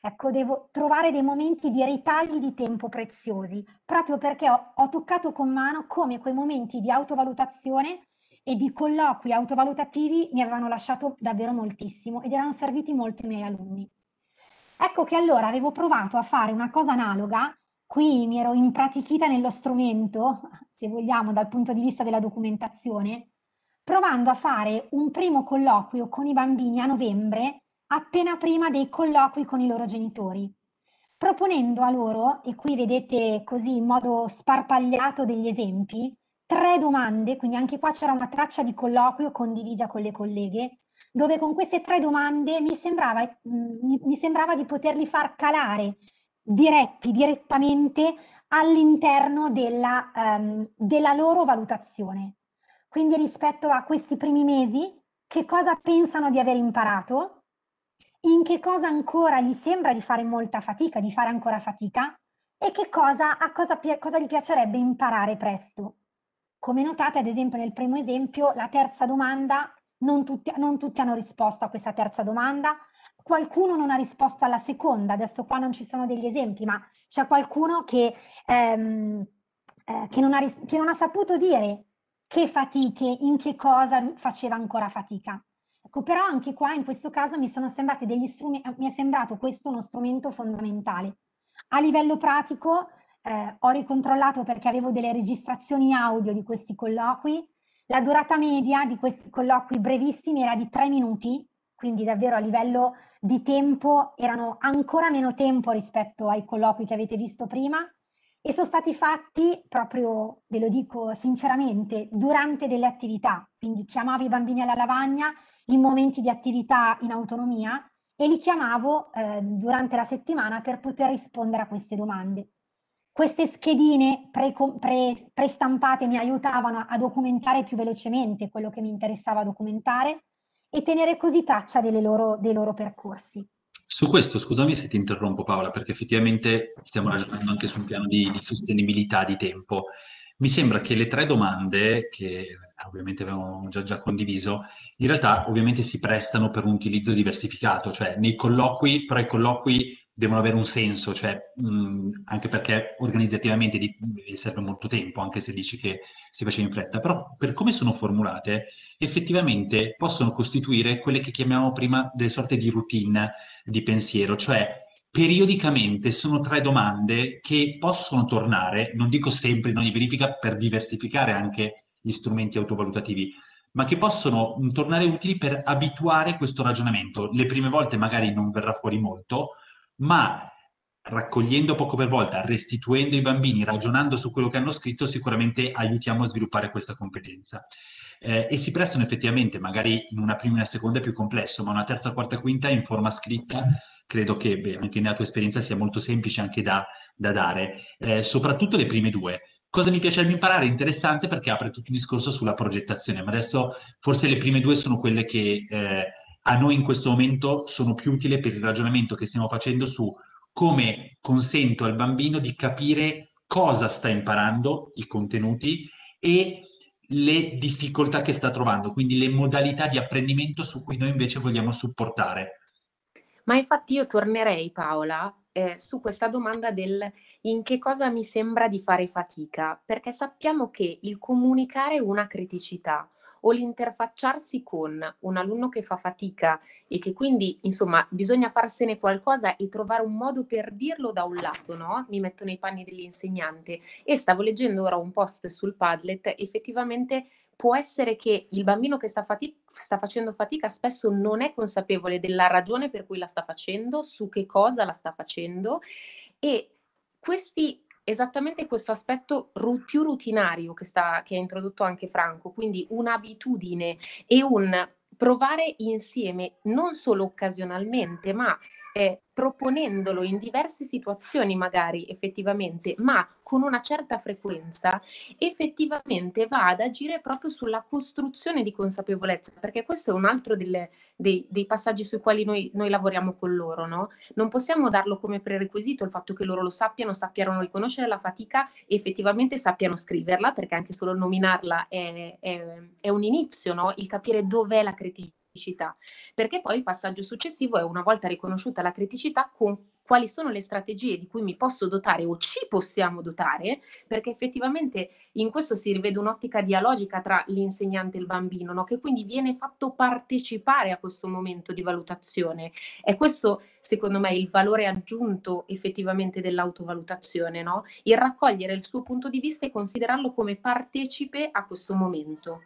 Ecco, devo trovare dei momenti di ritagli di tempo preziosi, proprio perché ho, ho toccato con mano come quei momenti di autovalutazione e di colloqui autovalutativi mi avevano lasciato davvero moltissimo ed erano serviti molto ai miei alunni. Ecco che allora avevo provato a fare una cosa analoga, qui mi ero impratichita nello strumento, se vogliamo, dal punto di vista della documentazione, provando a fare un primo colloquio con i bambini a novembre, appena prima dei colloqui con i loro genitori, proponendo a loro, e qui vedete così in modo sparpagliato degli esempi, tre domande, quindi anche qua c'era una traccia di colloquio condivisa con le colleghe, dove con queste tre domande mi sembrava, mi, mi sembrava di poterli far calare diretti, direttamente all'interno della, um, della loro valutazione. Quindi rispetto a questi primi mesi, che cosa pensano di aver imparato? In che cosa ancora gli sembra di fare molta fatica, di fare ancora fatica? E che cosa, a cosa, cosa gli piacerebbe imparare presto? Come notate, ad esempio, nel primo esempio, la terza domanda, non tutti, non tutti hanno risposto a questa terza domanda, qualcuno non ha risposto alla seconda, adesso qua non ci sono degli esempi, ma c'è qualcuno che, ehm, eh, che, non ha, che non ha saputo dire che fatiche, in che cosa faceva ancora fatica. Ecco, però anche qua in questo caso mi sono sembrati degli strumenti, mi è sembrato questo uno strumento fondamentale. A livello pratico eh, ho ricontrollato perché avevo delle registrazioni audio di questi colloqui, la durata media di questi colloqui brevissimi era di tre minuti, quindi davvero a livello di tempo erano ancora meno tempo rispetto ai colloqui che avete visto prima, e sono stati fatti proprio, ve lo dico sinceramente, durante delle attività, quindi chiamavo i bambini alla lavagna in momenti di attività in autonomia e li chiamavo eh, durante la settimana per poter rispondere a queste domande. Queste schedine prestampate pre, pre mi aiutavano a documentare più velocemente quello che mi interessava documentare e tenere così traccia loro, dei loro percorsi. Su questo, scusami se ti interrompo Paola, perché effettivamente stiamo ragionando anche su un piano di, di sostenibilità di tempo. mi sembra che le tre domande, che ovviamente abbiamo già, già condiviso, in realtà ovviamente si prestano per un utilizzo diversificato, cioè nei colloqui, però i colloqui devono avere un senso, cioè, mh, anche perché organizzativamente di, serve molto tempo, anche se dici che si faceva in fretta, però per come sono formulate, effettivamente possono costituire quelle che chiamiamo prima delle sorte di routine di pensiero, cioè periodicamente sono tre domande che possono tornare, non dico sempre in ogni verifica, per diversificare anche gli strumenti autovalutativi, ma che possono tornare utili per abituare questo ragionamento. Le prime volte magari non verrà fuori molto, ma raccogliendo poco per volta, restituendo i bambini, ragionando su quello che hanno scritto, sicuramente aiutiamo a sviluppare questa competenza. Eh, e si prestano effettivamente, magari in una prima e una seconda è più complesso, ma una terza, quarta, quinta in forma scritta credo che beh, anche nella tua esperienza sia molto semplice anche da, da dare, eh, soprattutto le prime due. Cosa mi piacerebbe imparare? Interessante perché apre tutto un discorso sulla progettazione, ma adesso forse le prime due sono quelle che eh, a noi in questo momento sono più utili per il ragionamento che stiamo facendo su come consento al bambino di capire cosa sta imparando, i contenuti e le difficoltà che sta trovando, quindi le modalità di apprendimento su cui noi invece vogliamo supportare. Ma infatti io tornerei, Paola, eh, su questa domanda del in che cosa mi sembra di fare fatica, perché sappiamo che il comunicare una criticità o l'interfacciarsi con un alunno che fa fatica e che quindi, insomma, bisogna farsene qualcosa e trovare un modo per dirlo da un lato, no? Mi metto nei panni dell'insegnante e stavo leggendo ora un post sul Padlet, effettivamente può essere che il bambino che sta, fatica, sta, facendo fatica spesso non è consapevole della ragione per cui la sta facendo, su che cosa la sta facendo e questi esattamente questo aspetto ru- più rutinario che, sta, che ha introdotto anche Franco, quindi un'abitudine e un provare insieme non solo occasionalmente, ma eh, proponendolo in diverse situazioni magari effettivamente, ma con una certa frequenza, effettivamente va ad agire proprio sulla costruzione di consapevolezza, perché questo è un altro delle, dei, dei, passaggi sui quali noi, noi lavoriamo con loro, no? Non possiamo darlo come prerequisito il fatto che loro lo sappiano, sappiano riconoscere la fatica e effettivamente sappiano scriverla, perché anche solo nominarla è, è, è un inizio, no? Il capire dov'è la criticità criticità, perché poi il passaggio successivo è una volta riconosciuta la criticità con quali sono le strategie di cui mi posso dotare o ci possiamo dotare, perché effettivamente in questo si rivede un'ottica dialogica tra l'insegnante e il bambino, no? che quindi viene fatto partecipare a questo momento di valutazione. È questo, secondo me, il valore aggiunto effettivamente dell'autovalutazione, no? il raccogliere il suo punto di vista e considerarlo come partecipe a questo momento.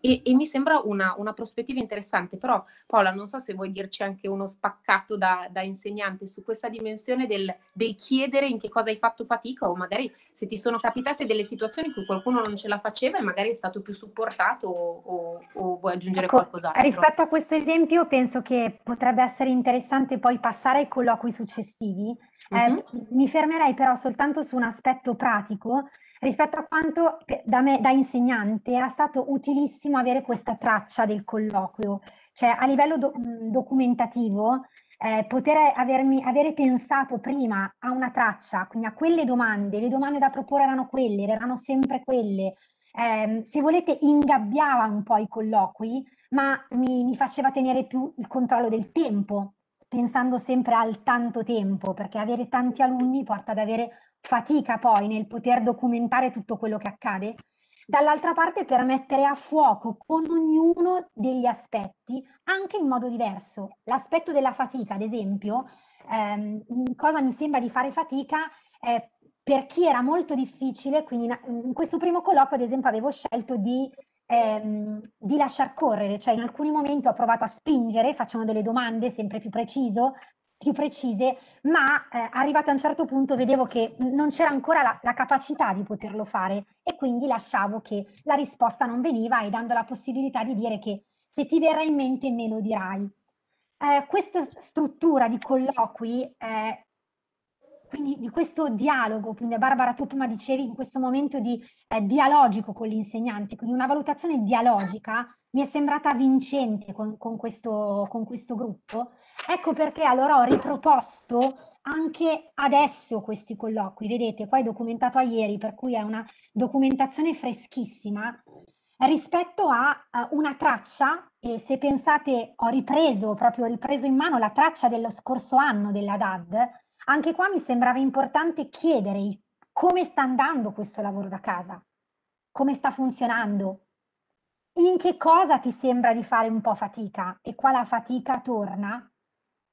E, e mi sembra una, una, prospettiva interessante, però Paola, non so se vuoi dirci anche uno spaccato da, da insegnante su questa dimensione del, del, chiedere in che cosa hai fatto fatica o magari se ti sono capitate delle situazioni in cui qualcuno non ce la faceva e magari è stato più supportato o, o, o vuoi aggiungere ecco, qualcos'altro? Rispetto a questo esempio penso che potrebbe essere interessante poi passare ai colloqui successivi. Mm-hmm. Eh, mi fermerei però soltanto su un aspetto pratico rispetto a quanto da me, da insegnante, era stato utilissimo avere questa traccia del colloquio, cioè a livello do, documentativo, eh, poter avermi, avere pensato prima a una traccia, quindi a quelle domande, le domande da proporre erano quelle, erano sempre quelle, eh, se volete ingabbiava un po' i colloqui, ma mi, mi faceva tenere più il controllo del tempo, pensando sempre al tanto tempo, perché avere tanti alunni porta ad avere fatica poi nel poter documentare tutto quello che accade, dall'altra parte per mettere a fuoco con ognuno degli aspetti anche in modo diverso. L'aspetto della fatica, ad esempio, ehm, cosa mi sembra di fare fatica eh, per chi era molto difficile, quindi in, in questo primo colloquio ad esempio avevo scelto di ehm, di lasciar correre, cioè in alcuni momenti ho provato a spingere, facendo delle domande sempre più preciso, più precise, ma eh, arrivato a un certo punto vedevo che non c'era ancora la, la, capacità di poterlo fare e quindi lasciavo che la risposta non veniva e dando la possibilità di dire che se ti verrà in mente me lo dirai. Eh, questa struttura di colloqui, eh, quindi di questo dialogo, quindi Barbara tu prima dicevi in questo momento di eh, dialogico con gli insegnanti, quindi una valutazione dialogica mi è sembrata vincente con, con, questo, con questo gruppo. Ecco perché allora ho riproposto anche adesso questi colloqui, vedete, qua è documentato a ieri, per cui è una documentazione freschissima, rispetto a uh, una traccia, e se pensate ho ripreso, proprio ripreso in mano la traccia dello scorso anno della DAD, anche qua mi sembrava importante chiedere come sta andando questo lavoro da casa, come sta funzionando, in che cosa ti sembra di fare un po' fatica e qua la fatica torna,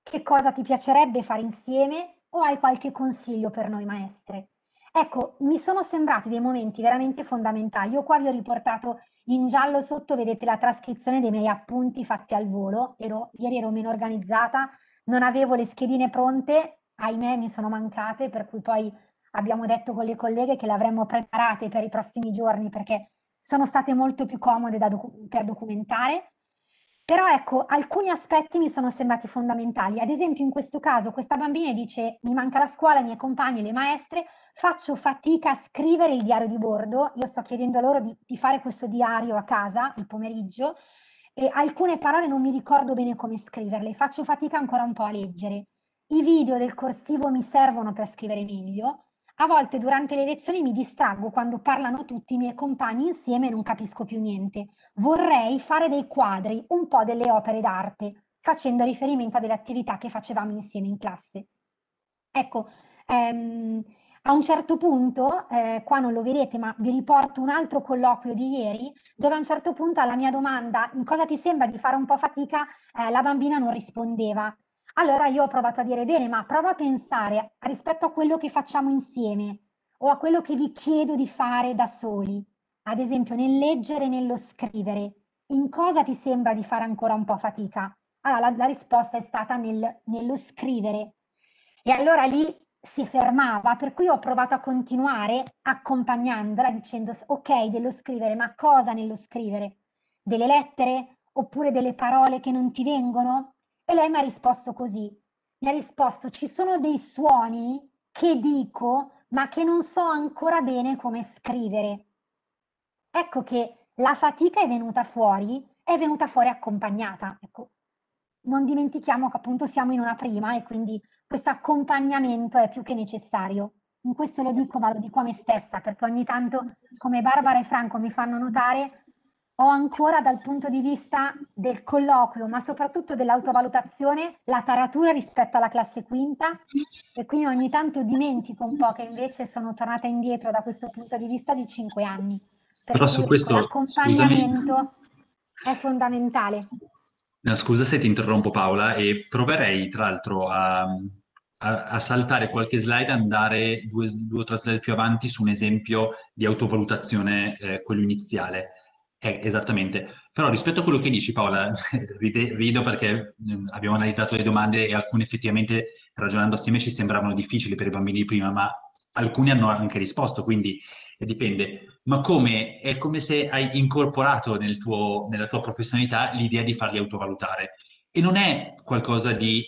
che cosa ti piacerebbe fare insieme o hai qualche consiglio per noi maestre? Ecco, mi sono sembrati dei momenti veramente fondamentali. Io qua vi ho riportato in giallo sotto, vedete la trascrizione dei miei appunti fatti al volo. Ero, ieri ero meno organizzata, non avevo le schedine pronte, ahimè mi sono mancate, per cui poi abbiamo detto con le colleghe che le avremmo preparate per i prossimi giorni perché sono state molto più comode docu per documentare. Però ecco, alcuni aspetti mi sono sembrati fondamentali. Ad esempio, in questo caso, questa bambina dice: Mi manca la scuola, i miei compagni, le maestre, faccio fatica a scrivere il diario di bordo. Io sto chiedendo loro di, di fare questo diario a casa il pomeriggio e alcune parole non mi ricordo bene come scriverle, faccio fatica ancora un po' a leggere. I video del corsivo mi servono per scrivere meglio. A volte durante le lezioni mi distraggo quando parlano tutti i miei compagni insieme e non capisco più niente. Vorrei fare dei quadri, un po' delle opere d'arte, facendo riferimento a delle attività che facevamo insieme in classe. Ecco, ehm, a un certo punto, eh, qua non lo vedete, ma vi riporto un altro colloquio di ieri, dove a un certo punto alla mia domanda in cosa ti sembra di fare un po' fatica, eh, la bambina non rispondeva. Allora io ho provato a dire, bene, ma prova a pensare rispetto a quello che facciamo insieme o a quello che vi chiedo di fare da soli, ad esempio nel leggere e nello scrivere, in cosa ti sembra di fare ancora un po' fatica? Allora la, la risposta è stata nel, nello scrivere. E allora lì si fermava, per cui ho provato a continuare accompagnandola dicendo ok dello scrivere, ma cosa nello scrivere? Delle lettere oppure delle parole che non ti vengono? E lei mi ha risposto così, mi ha risposto ci sono dei suoni che dico ma che non so ancora bene come scrivere. Ecco che la fatica è venuta fuori, è venuta fuori accompagnata. Ecco, non dimentichiamo che appunto siamo in una prima e quindi questo accompagnamento è più che necessario. In questo lo dico, ma lo dico a me stessa, perché ogni tanto, come Barbara e Franco mi fanno notare, ho ancora dal punto di vista del colloquio, ma soprattutto dell'autovalutazione, la taratura rispetto alla classe quinta e quindi ogni tanto dimentico un po' che invece sono tornata indietro da questo punto di vista di cinque anni. Per Però su questo l'accompagnamento è fondamentale. No, scusa se ti interrompo Paola e proverei tra l'altro a, a, a, saltare qualche slide e andare due, due o tre slide più avanti su un esempio di autovalutazione, eh, quello iniziale eh, esattamente, però rispetto a quello che dici Paola, rido perché mm, abbiamo analizzato le domande e alcune effettivamente ragionando assieme ci sembravano difficili per i bambini di prima, ma alcuni hanno anche risposto, quindi dipende. Ma come? È come se hai incorporato nel tuo, nella tua professionalità l'idea di farli autovalutare. E non è qualcosa di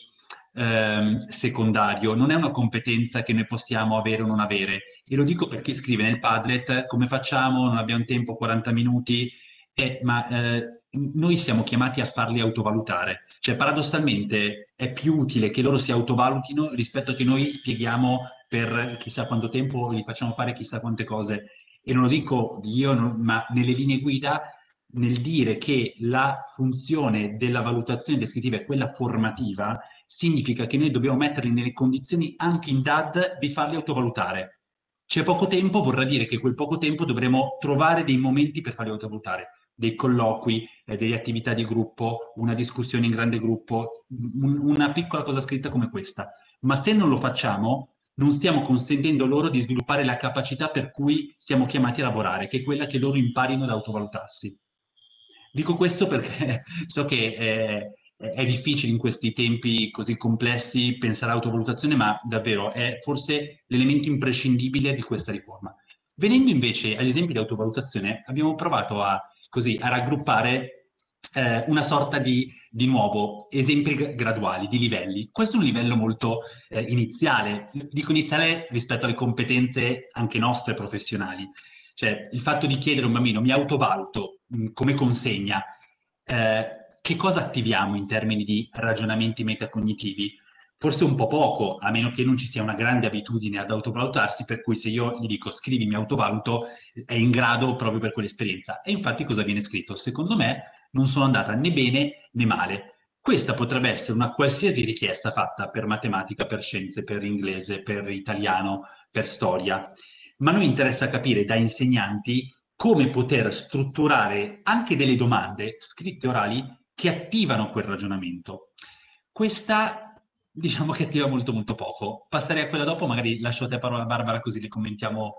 ehm, secondario, non è una competenza che noi possiamo avere o non avere. E lo dico per chi scrive nel Padlet, come facciamo, non abbiamo tempo, 40 minuti, eh, ma eh, noi siamo chiamati a farli autovalutare. Cioè, paradossalmente, è più utile che loro si autovalutino rispetto a che noi spieghiamo per chissà quanto tempo, gli facciamo fare chissà quante cose. E non lo dico io, ma nelle linee guida, nel dire che la funzione della valutazione descrittiva è quella formativa, significa che noi dobbiamo metterli nelle condizioni anche in DAD di farli autovalutare. C'è poco tempo, vorrà dire che quel poco tempo dovremo trovare dei momenti per farli autovalutare dei colloqui, eh, delle attività di gruppo, una discussione in grande gruppo, un, una piccola cosa scritta come questa. Ma se non lo facciamo, non stiamo consentendo loro di sviluppare la capacità per cui siamo chiamati a lavorare, che è quella che loro imparino ad autovalutarsi. Dico questo perché so che è, è difficile in questi tempi così complessi pensare all'autovalutazione, ma davvero è forse l'elemento imprescindibile di questa riforma. Venendo invece agli esempi di autovalutazione, abbiamo provato a così a raggruppare eh, una sorta di, di nuovo, esempi graduali, di livelli. Questo è un livello molto eh, iniziale, dico iniziale rispetto alle competenze anche nostre professionali. Cioè, il fatto di chiedere a un bambino, mi autovaluto mm, come consegna, eh, che cosa attiviamo in termini di ragionamenti metacognitivi? Forse un po' poco, a meno che non ci sia una grande abitudine ad autovalutarsi, per cui se io gli dico scrivi mi autovaluto, è in grado proprio per quell'esperienza. E infatti cosa viene scritto? Secondo me non sono andata né bene né male. Questa potrebbe essere una qualsiasi richiesta fatta per matematica, per scienze, per inglese, per italiano, per storia. Ma a noi interessa capire da insegnanti come poter strutturare anche delle domande scritte orali che attivano quel ragionamento. Questa diciamo che attiva molto molto poco. Passerei a quella dopo, magari lascio a te parola Barbara così le commentiamo.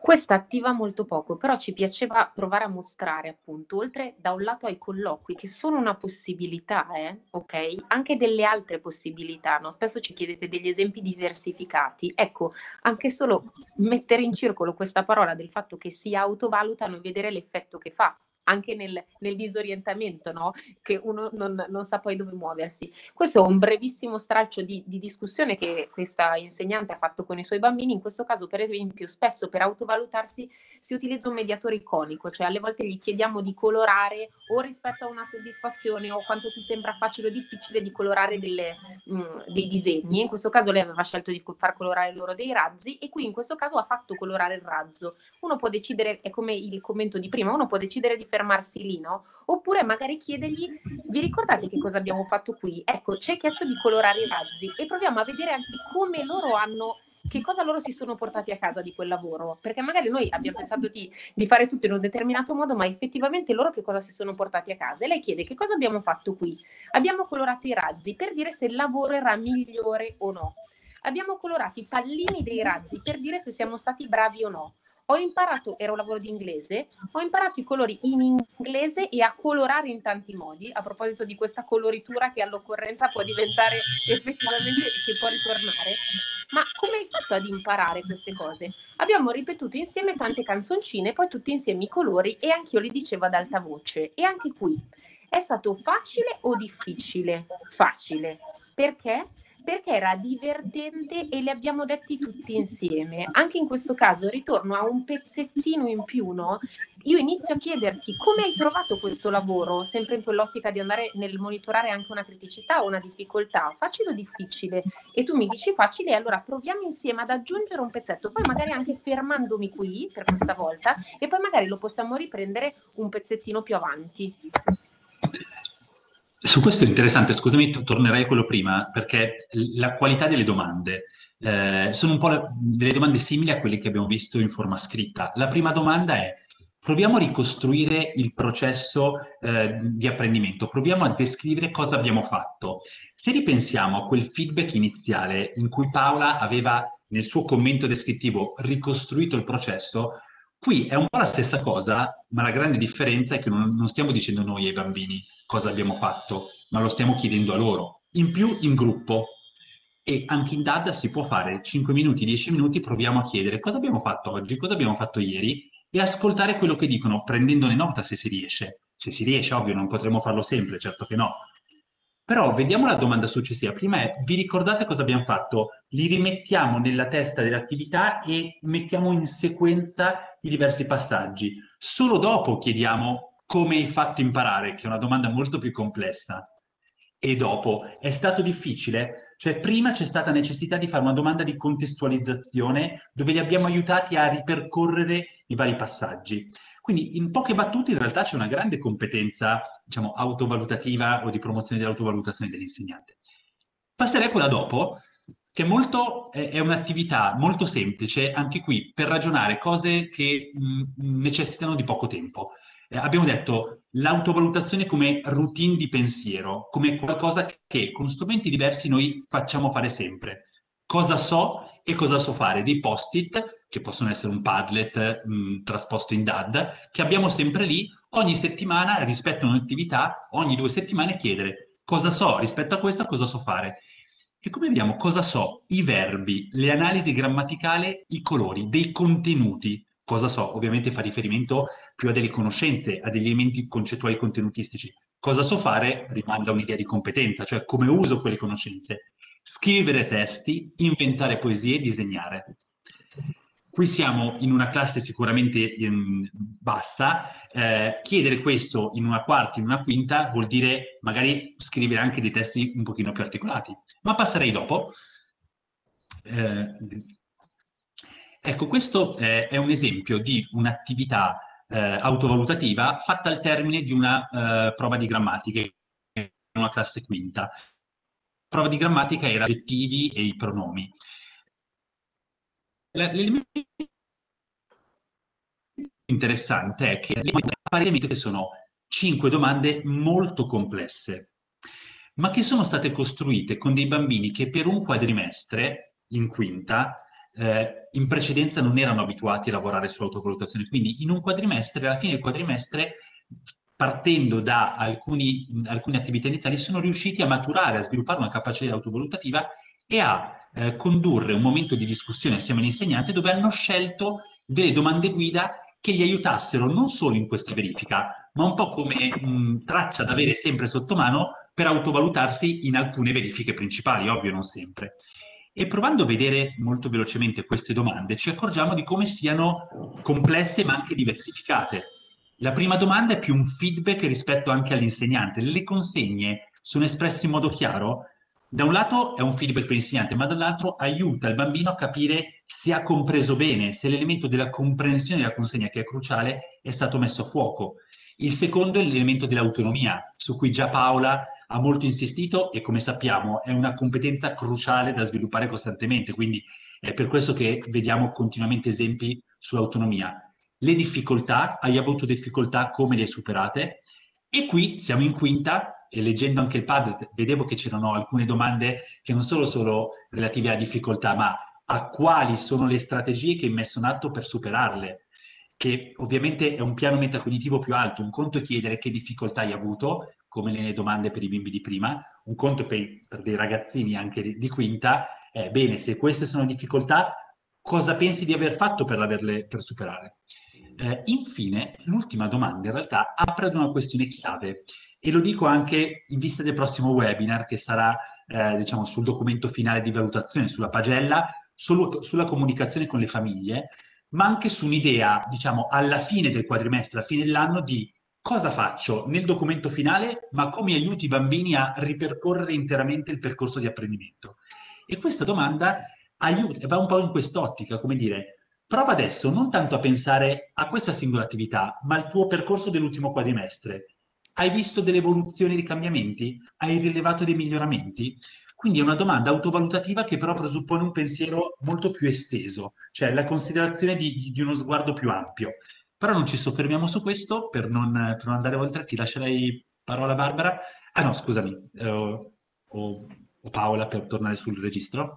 Questa attiva molto poco, però ci piaceva provare a mostrare appunto, oltre da un lato ai colloqui, che sono una possibilità, eh, ok? Anche delle altre possibilità, no? Spesso ci chiedete degli esempi diversificati. Ecco, anche solo mettere in circolo questa parola del fatto che si autovalutano e vedere l'effetto che fa anche nel, nel disorientamento, no? che uno non, non, sa poi dove muoversi. Questo è un brevissimo stralcio di, di, discussione che questa insegnante ha fatto con i suoi bambini. In questo caso, per esempio, spesso per autovalutarsi si utilizza un mediatore iconico, cioè alle volte gli chiediamo di colorare o rispetto a una soddisfazione o quanto ti sembra facile o difficile di colorare delle, mh, mm, dei disegni. In questo caso lei aveva scelto di far colorare loro dei razzi e qui in questo caso ha fatto colorare il razzo. Uno può decidere, è come il commento di prima, uno può decidere di fermarsi lì, no? Oppure magari chiedergli, vi ricordate che cosa abbiamo fatto qui? Ecco, ci hai chiesto di colorare i razzi e proviamo a vedere anche come loro hanno che cosa loro si sono portati a casa di quel lavoro, perché magari noi abbiamo pensato di, di, fare tutto in un determinato modo, ma effettivamente loro che cosa si sono portati a casa? E lei chiede che cosa abbiamo fatto qui? Abbiamo colorato i razzi per dire se il lavoro era migliore o no. Abbiamo colorato i pallini dei razzi per dire se siamo stati bravi o no ho imparato, era un lavoro di inglese, ho imparato i colori in inglese e a colorare in tanti modi, a proposito di questa coloritura che all'occorrenza può diventare effettivamente, che può ritornare. Ma come hai fatto ad imparare queste cose? Abbiamo ripetuto insieme tante canzoncine, poi tutti insieme i colori e anche io li dicevo ad alta voce. E anche qui, è stato facile o difficile? Facile. Perché? Perché era divertente e li abbiamo detti tutti insieme. Anche in questo caso ritorno a un pezzettino in più, no? Io inizio a chiederti come hai trovato questo lavoro, sempre in quell'ottica di andare nel monitorare anche una criticità o una difficoltà, facile o difficile? E tu mi dici facile, allora proviamo insieme ad aggiungere un pezzetto, poi magari anche fermandomi qui per questa volta e poi magari lo possiamo riprendere un pezzettino più avanti. Su questo è interessante, scusami, tornerei a quello prima, perché la qualità delle domande eh, sono un po' delle domande simili a quelle che abbiamo visto in forma scritta. La prima domanda è, proviamo a ricostruire il processo eh, di apprendimento, proviamo a descrivere cosa abbiamo fatto. Se ripensiamo a quel feedback iniziale in cui Paola aveva nel suo commento descrittivo ricostruito il processo, qui è un po' la stessa cosa, ma la grande differenza è che non, non stiamo dicendo noi ai bambini, cosa abbiamo fatto, ma lo stiamo chiedendo a loro. In più in gruppo. E anche in DAD si può fare 5 minuti, 10 minuti, proviamo a chiedere cosa abbiamo fatto oggi, cosa abbiamo fatto ieri e ascoltare quello che dicono, prendendone nota se si riesce. Se si riesce, ovvio, non potremo farlo sempre, certo che no. Però vediamo la domanda successiva. Prima è, vi ricordate cosa abbiamo fatto? Li rimettiamo nella testa dell'attività e mettiamo in sequenza i diversi passaggi. Solo dopo chiediamo come hai fatto imparare, che è una domanda molto più complessa. E dopo, è stato difficile? Cioè, prima c'è stata necessità di fare una domanda di contestualizzazione dove li abbiamo aiutati a ripercorrere i vari passaggi. Quindi, in poche battute, in realtà c'è una grande competenza, diciamo, autovalutativa o di promozione dell'autovalutazione dell'insegnante. Passerei a quella dopo, che è, molto, è un'attività molto semplice, anche qui, per ragionare cose che mh, necessitano di poco tempo eh, abbiamo detto l'autovalutazione come routine di pensiero, come qualcosa che con strumenti diversi noi facciamo fare sempre. Cosa so e cosa so fare? Dei post-it, che possono essere un Padlet mh, mm, trasposto in DAD, che abbiamo sempre lì, ogni settimana rispetto a un'attività, ogni due settimane chiedere cosa so rispetto a questo, cosa so fare. E come vediamo cosa so? I verbi, le analisi grammaticali, i colori, dei contenuti. Cosa so? Ovviamente fa riferimento più a delle conoscenze, a degli elementi concettuali contenutistici. Cosa so fare rimanda un'idea di competenza, cioè come uso quelle conoscenze. Scrivere testi, inventare poesie, disegnare. qui siamo in una classe sicuramente um, bassa, eh, chiedere questo in una quarta, in una quinta, vuol dire magari scrivere anche dei testi un pochino più articolati. Ma passerei dopo. Eh, ecco, questo eh, è un esempio di un'attività eh, autovalutativa fatta al termine di una eh, prova di grammatica, in una classe quinta. La prova di grammatica era aggettivi e i pronomi. L'elemento interessante è che apparentemente sono cinque domande molto complesse, ma che sono state costruite con dei bambini che per un quadrimestre in quinta eh, in precedenza non erano abituati a lavorare sull'autovalutazione. Quindi in un quadrimestre, alla fine del quadrimestre, partendo da alcuni, alcune attività iniziali, sono riusciti a maturare, a sviluppare una capacità autovalutativa e a eh, condurre un momento di discussione assieme all'insegnante dove hanno scelto delle domande guida che gli aiutassero non solo in questa verifica, ma un po' come mh, traccia da avere sempre sotto mano per autovalutarsi in alcune verifiche principali, ovvio non sempre. E provando a vedere molto velocemente queste domande, ci accorgiamo di come siano complesse ma anche diversificate. La prima domanda è più un feedback rispetto anche all'insegnante. Le consegne sono espresse in modo chiaro? Da un lato è un feedback per l'insegnante, ma dall'altro aiuta il bambino a capire se ha compreso bene, se l'elemento della comprensione della consegna, che è cruciale, è stato messo a fuoco. Il secondo è l'elemento dell'autonomia, su cui già Paola ha molto insistito e come sappiamo è una competenza cruciale da sviluppare costantemente, quindi è per questo che vediamo continuamente esempi sull'autonomia. Le difficoltà, hai avuto difficoltà, come le hai superate? E qui siamo in quinta, e leggendo anche il padre vedevo che c'erano alcune domande che non solo sono relative alla difficoltà, ma a quali sono le strategie che hai messo in atto per superarle, che ovviamente è un piano metacognitivo più alto. Un conto è chiedere che difficoltà hai avuto, come le domande per i bimbi di prima, un conto per, per dei ragazzini anche di, di quinta, è bene, se queste sono difficoltà, cosa pensi di aver fatto per, averle, per superare? Eh, infine, l'ultima domanda in realtà apre ad una questione chiave e lo dico anche in vista del prossimo webinar che sarà eh, diciamo, sul documento finale di valutazione, sulla pagella, solo, sulla comunicazione con le famiglie, ma anche su un'idea, diciamo, alla fine del quadrimestre, alla fine dell'anno, di cosa faccio nel documento finale, ma come aiuti i bambini a ripercorrere interamente il percorso di apprendimento. E questa domanda aiuta, va un po' in quest'ottica, come dire, prova adesso non tanto a pensare a questa singola attività, ma al tuo percorso dell'ultimo quadrimestre hai visto delle evoluzioni di cambiamenti? Hai rilevato dei miglioramenti? Quindi è una domanda autovalutativa che però presuppone un pensiero molto più esteso, cioè la considerazione di, di uno sguardo più ampio. Però non ci soffermiamo su questo per non, per non andare oltre. Ti lascerei parola Barbara. Ah no, scusami, eh, o, o Paola per tornare sul registro.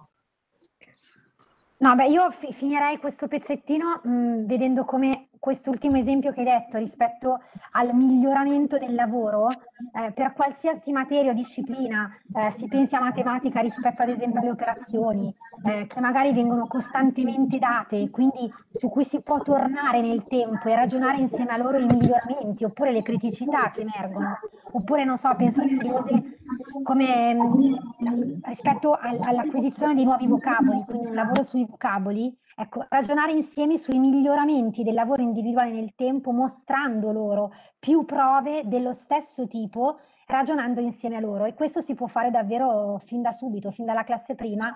No, beh, io fi- finirei questo pezzettino mh, vedendo come quest'ultimo esempio che hai detto rispetto al miglioramento del lavoro, eh, per qualsiasi materia o disciplina, eh, si pensi a matematica rispetto ad esempio alle operazioni, eh, che magari vengono costantemente date, quindi su cui si può tornare nel tempo e ragionare insieme a loro i miglioramenti oppure le criticità che emergono, oppure non so, penso a cose come mh, rispetto al, all'acquisizione di nuovi vocaboli, quindi un lavoro sui vocaboli, ecco, ragionare insieme sui miglioramenti del lavoro individuale nel tempo, mostrando loro più prove dello stesso tipo, ragionando insieme a loro. E questo si può fare davvero fin da subito, fin dalla classe prima.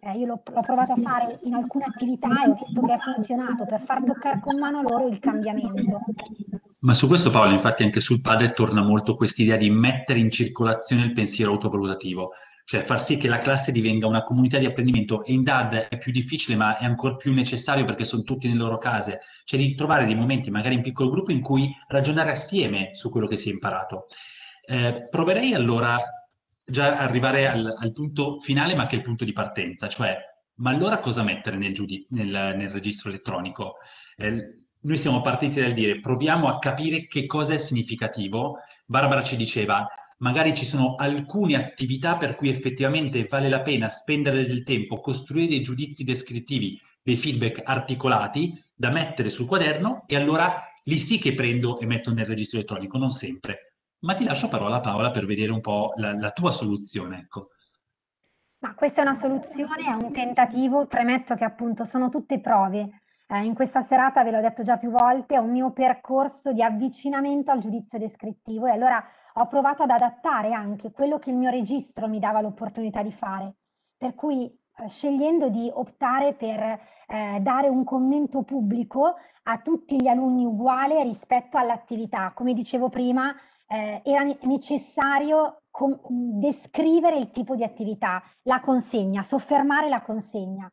Eh, io l'ho, provato a fare in alcune attività e ho visto che ha funzionato per far toccare con mano loro il cambiamento. Ma su questo Paolo, infatti anche sul padre torna molto quest'idea di mettere in circolazione il pensiero autovalutativo cioè far sì che la classe divenga una comunità di apprendimento e in DAD è più difficile ma è ancora più necessario perché sono tutti nelle loro case, cioè di trovare dei momenti magari in piccolo gruppo in cui ragionare assieme su quello che si è imparato. Eh, proverei allora già arrivare al, al, punto finale ma che è il punto di partenza, cioè ma allora cosa mettere nel, nel, nel registro elettronico? Eh, noi siamo partiti dal dire proviamo a capire che cosa è significativo. Barbara ci diceva magari ci sono alcune attività per cui effettivamente vale la pena spendere del tempo, costruire dei giudizi descrittivi, dei feedback articolati da mettere sul quaderno e allora lì sì che prendo e metto nel registro elettronico, non sempre. Ma ti lascio parola Paola per vedere un po' la, la tua soluzione. Ecco. Ma questa è una soluzione, è un tentativo, premetto che appunto sono tutte prove. eh, in questa serata, ve l'ho detto già più volte, è un mio percorso di avvicinamento al giudizio descrittivo e allora ho provato ad adattare anche quello che il mio registro mi dava l'opportunità di fare. Per cui eh, scegliendo di optare per eh, dare un commento pubblico a tutti gli alunni uguale rispetto all'attività. Come dicevo prima, eh, era necessario descrivere il tipo di attività, la consegna, soffermare la consegna,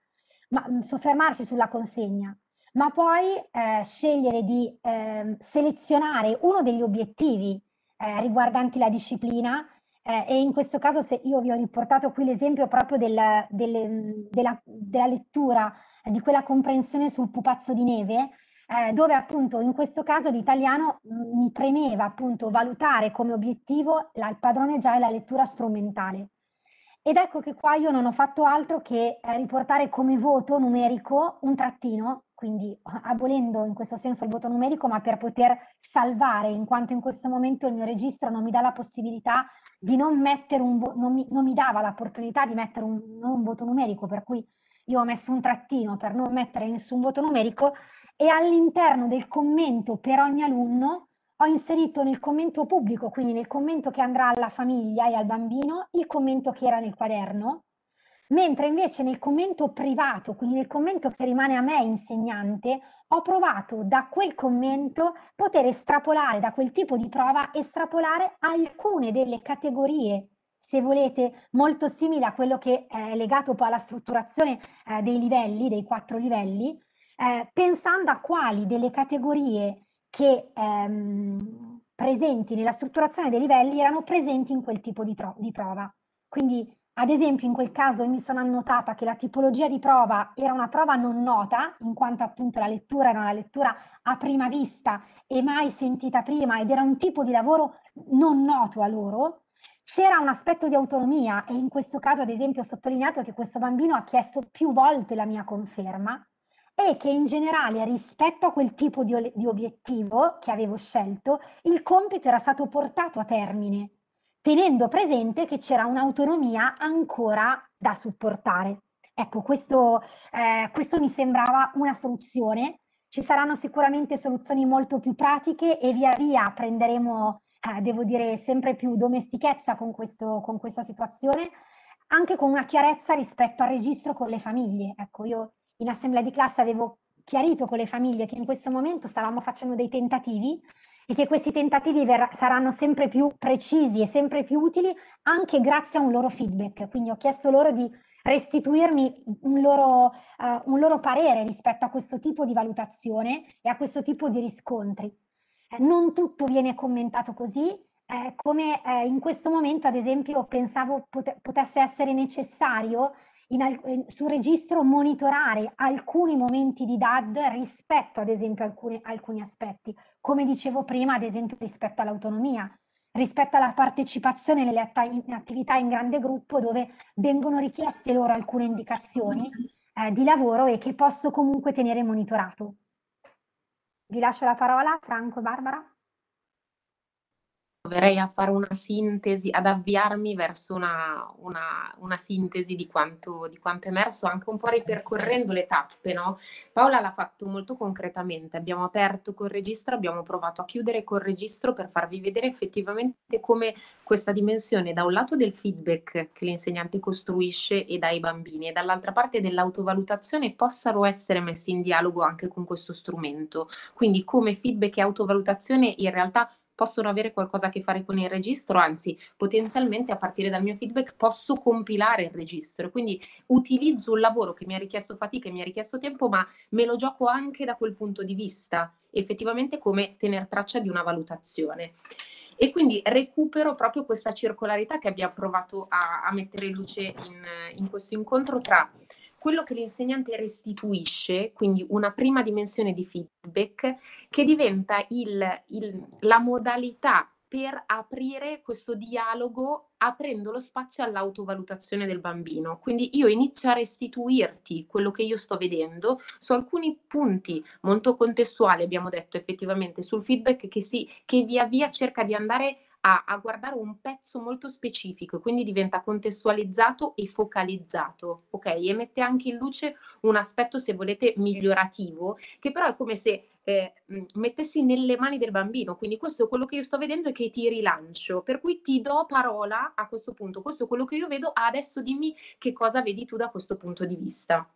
ma, mm, soffermarsi sulla consegna, ma poi eh, scegliere di eh, selezionare uno degli obiettivi eh, riguardanti la disciplina eh, e in questo caso se io vi ho riportato qui l'esempio proprio del, del, della, della, lettura di quella comprensione sul pupazzo di neve, eh, dove appunto in questo caso l'italiano mm, mi premeva appunto valutare come obiettivo la, il padrone già e la lettura strumentale. Ed ecco che qua io non ho fatto altro che eh, riportare come voto numerico un trattino, quindi abolendo in questo senso il voto numerico, ma per poter salvare, in quanto in questo momento il mio registro non mi dà la possibilità di non mettere un voto, non, non mi, dava l'opportunità di mettere un, un voto numerico, per cui io ho messo un trattino per non mettere nessun voto numerico e all'interno del commento per ogni alunno ho inserito nel commento pubblico, quindi nel commento che andrà alla famiglia e al bambino, il commento che era nel quaderno, mentre invece nel commento privato, quindi nel commento che rimane a me insegnante, ho provato da quel commento poter estrapolare, da quel tipo di prova, estrapolare alcune delle categorie se volete, molto simile a quello che è legato poi alla strutturazione eh, dei livelli, dei quattro livelli, eh, pensando a quali delle categorie che ehm, presenti nella strutturazione dei livelli erano presenti in quel tipo di, di prova. Quindi, ad esempio, in quel caso mi sono annotata che la tipologia di prova era una prova non nota, in quanto appunto la lettura era una lettura a prima vista e mai sentita prima ed era un tipo di lavoro non noto a loro, c'era un aspetto di autonomia e in questo caso ad esempio ho sottolineato che questo bambino ha chiesto più volte la mia conferma e che in generale rispetto a quel tipo di, di obiettivo che avevo scelto, il compito era stato portato a termine, tenendo presente che c'era un'autonomia ancora da supportare. Ecco, questo, eh, questo mi sembrava una soluzione. Ci saranno sicuramente soluzioni molto più pratiche e via via prenderemo, eh, devo dire, sempre più domestichezza con, questo, con questa situazione, anche con una chiarezza rispetto al registro con le famiglie. Ecco, io in assemblea di classe avevo chiarito con le famiglie che in questo momento stavamo facendo dei tentativi e che questi tentativi saranno sempre più precisi e sempre più utili anche grazie a un loro feedback. Quindi ho chiesto loro di restituirmi un loro, uh, un loro parere rispetto a questo tipo di valutazione e a questo tipo di riscontri. Eh, non tutto viene commentato così, eh, come eh, in questo momento ad esempio pensavo pot potesse essere necessario in, sul registro monitorare alcuni momenti di DAD rispetto ad esempio a alcuni, alcuni aspetti, come dicevo prima ad esempio rispetto all'autonomia, rispetto alla partecipazione nelle attività in grande gruppo dove vengono richieste loro alcune indicazioni eh, di lavoro e che posso comunque tenere monitorato. Vi lascio la parola, Franco e Barbara proverei a fare una sintesi, ad avviarmi verso una, una, una sintesi di quanto, di quanto emerso, anche un po' ripercorrendo le tappe. No? Paola l'ha fatto molto concretamente, abbiamo aperto col registro, abbiamo provato a chiudere col registro per farvi vedere effettivamente come questa dimensione da un lato del feedback che l'insegnante costruisce e dà ai bambini e dall'altra parte dell'autovalutazione possano essere messi in dialogo anche con questo strumento. Quindi come feedback e autovalutazione in realtà possono avere qualcosa a che fare con il registro, anzi potenzialmente a partire dal mio feedback posso compilare il registro, quindi utilizzo un lavoro che mi ha richiesto fatica e mi ha richiesto tempo, ma me lo gioco anche da quel punto di vista, effettivamente come tenere traccia di una valutazione. E quindi recupero proprio questa circolarità che abbiamo provato a, a mettere in luce in, in questo incontro tra quello che l'insegnante restituisce, quindi una prima dimensione di feedback, che diventa il, il, la modalità per aprire questo dialogo aprendo lo spazio all'autovalutazione del bambino. Quindi io inizio a restituirti quello che io sto vedendo su alcuni punti molto contestuali, abbiamo detto effettivamente, sul feedback che, si, che via via cerca di andare a, a, guardare un pezzo molto specifico, quindi diventa contestualizzato e focalizzato, ok? E mette anche in luce un aspetto, se volete, migliorativo, che però è come se eh, mettessi nelle mani del bambino. Quindi questo è quello che io sto vedendo e che ti rilancio, per cui ti do parola a questo punto. Questo è quello che io vedo, adesso dimmi che cosa vedi tu da questo punto di vista.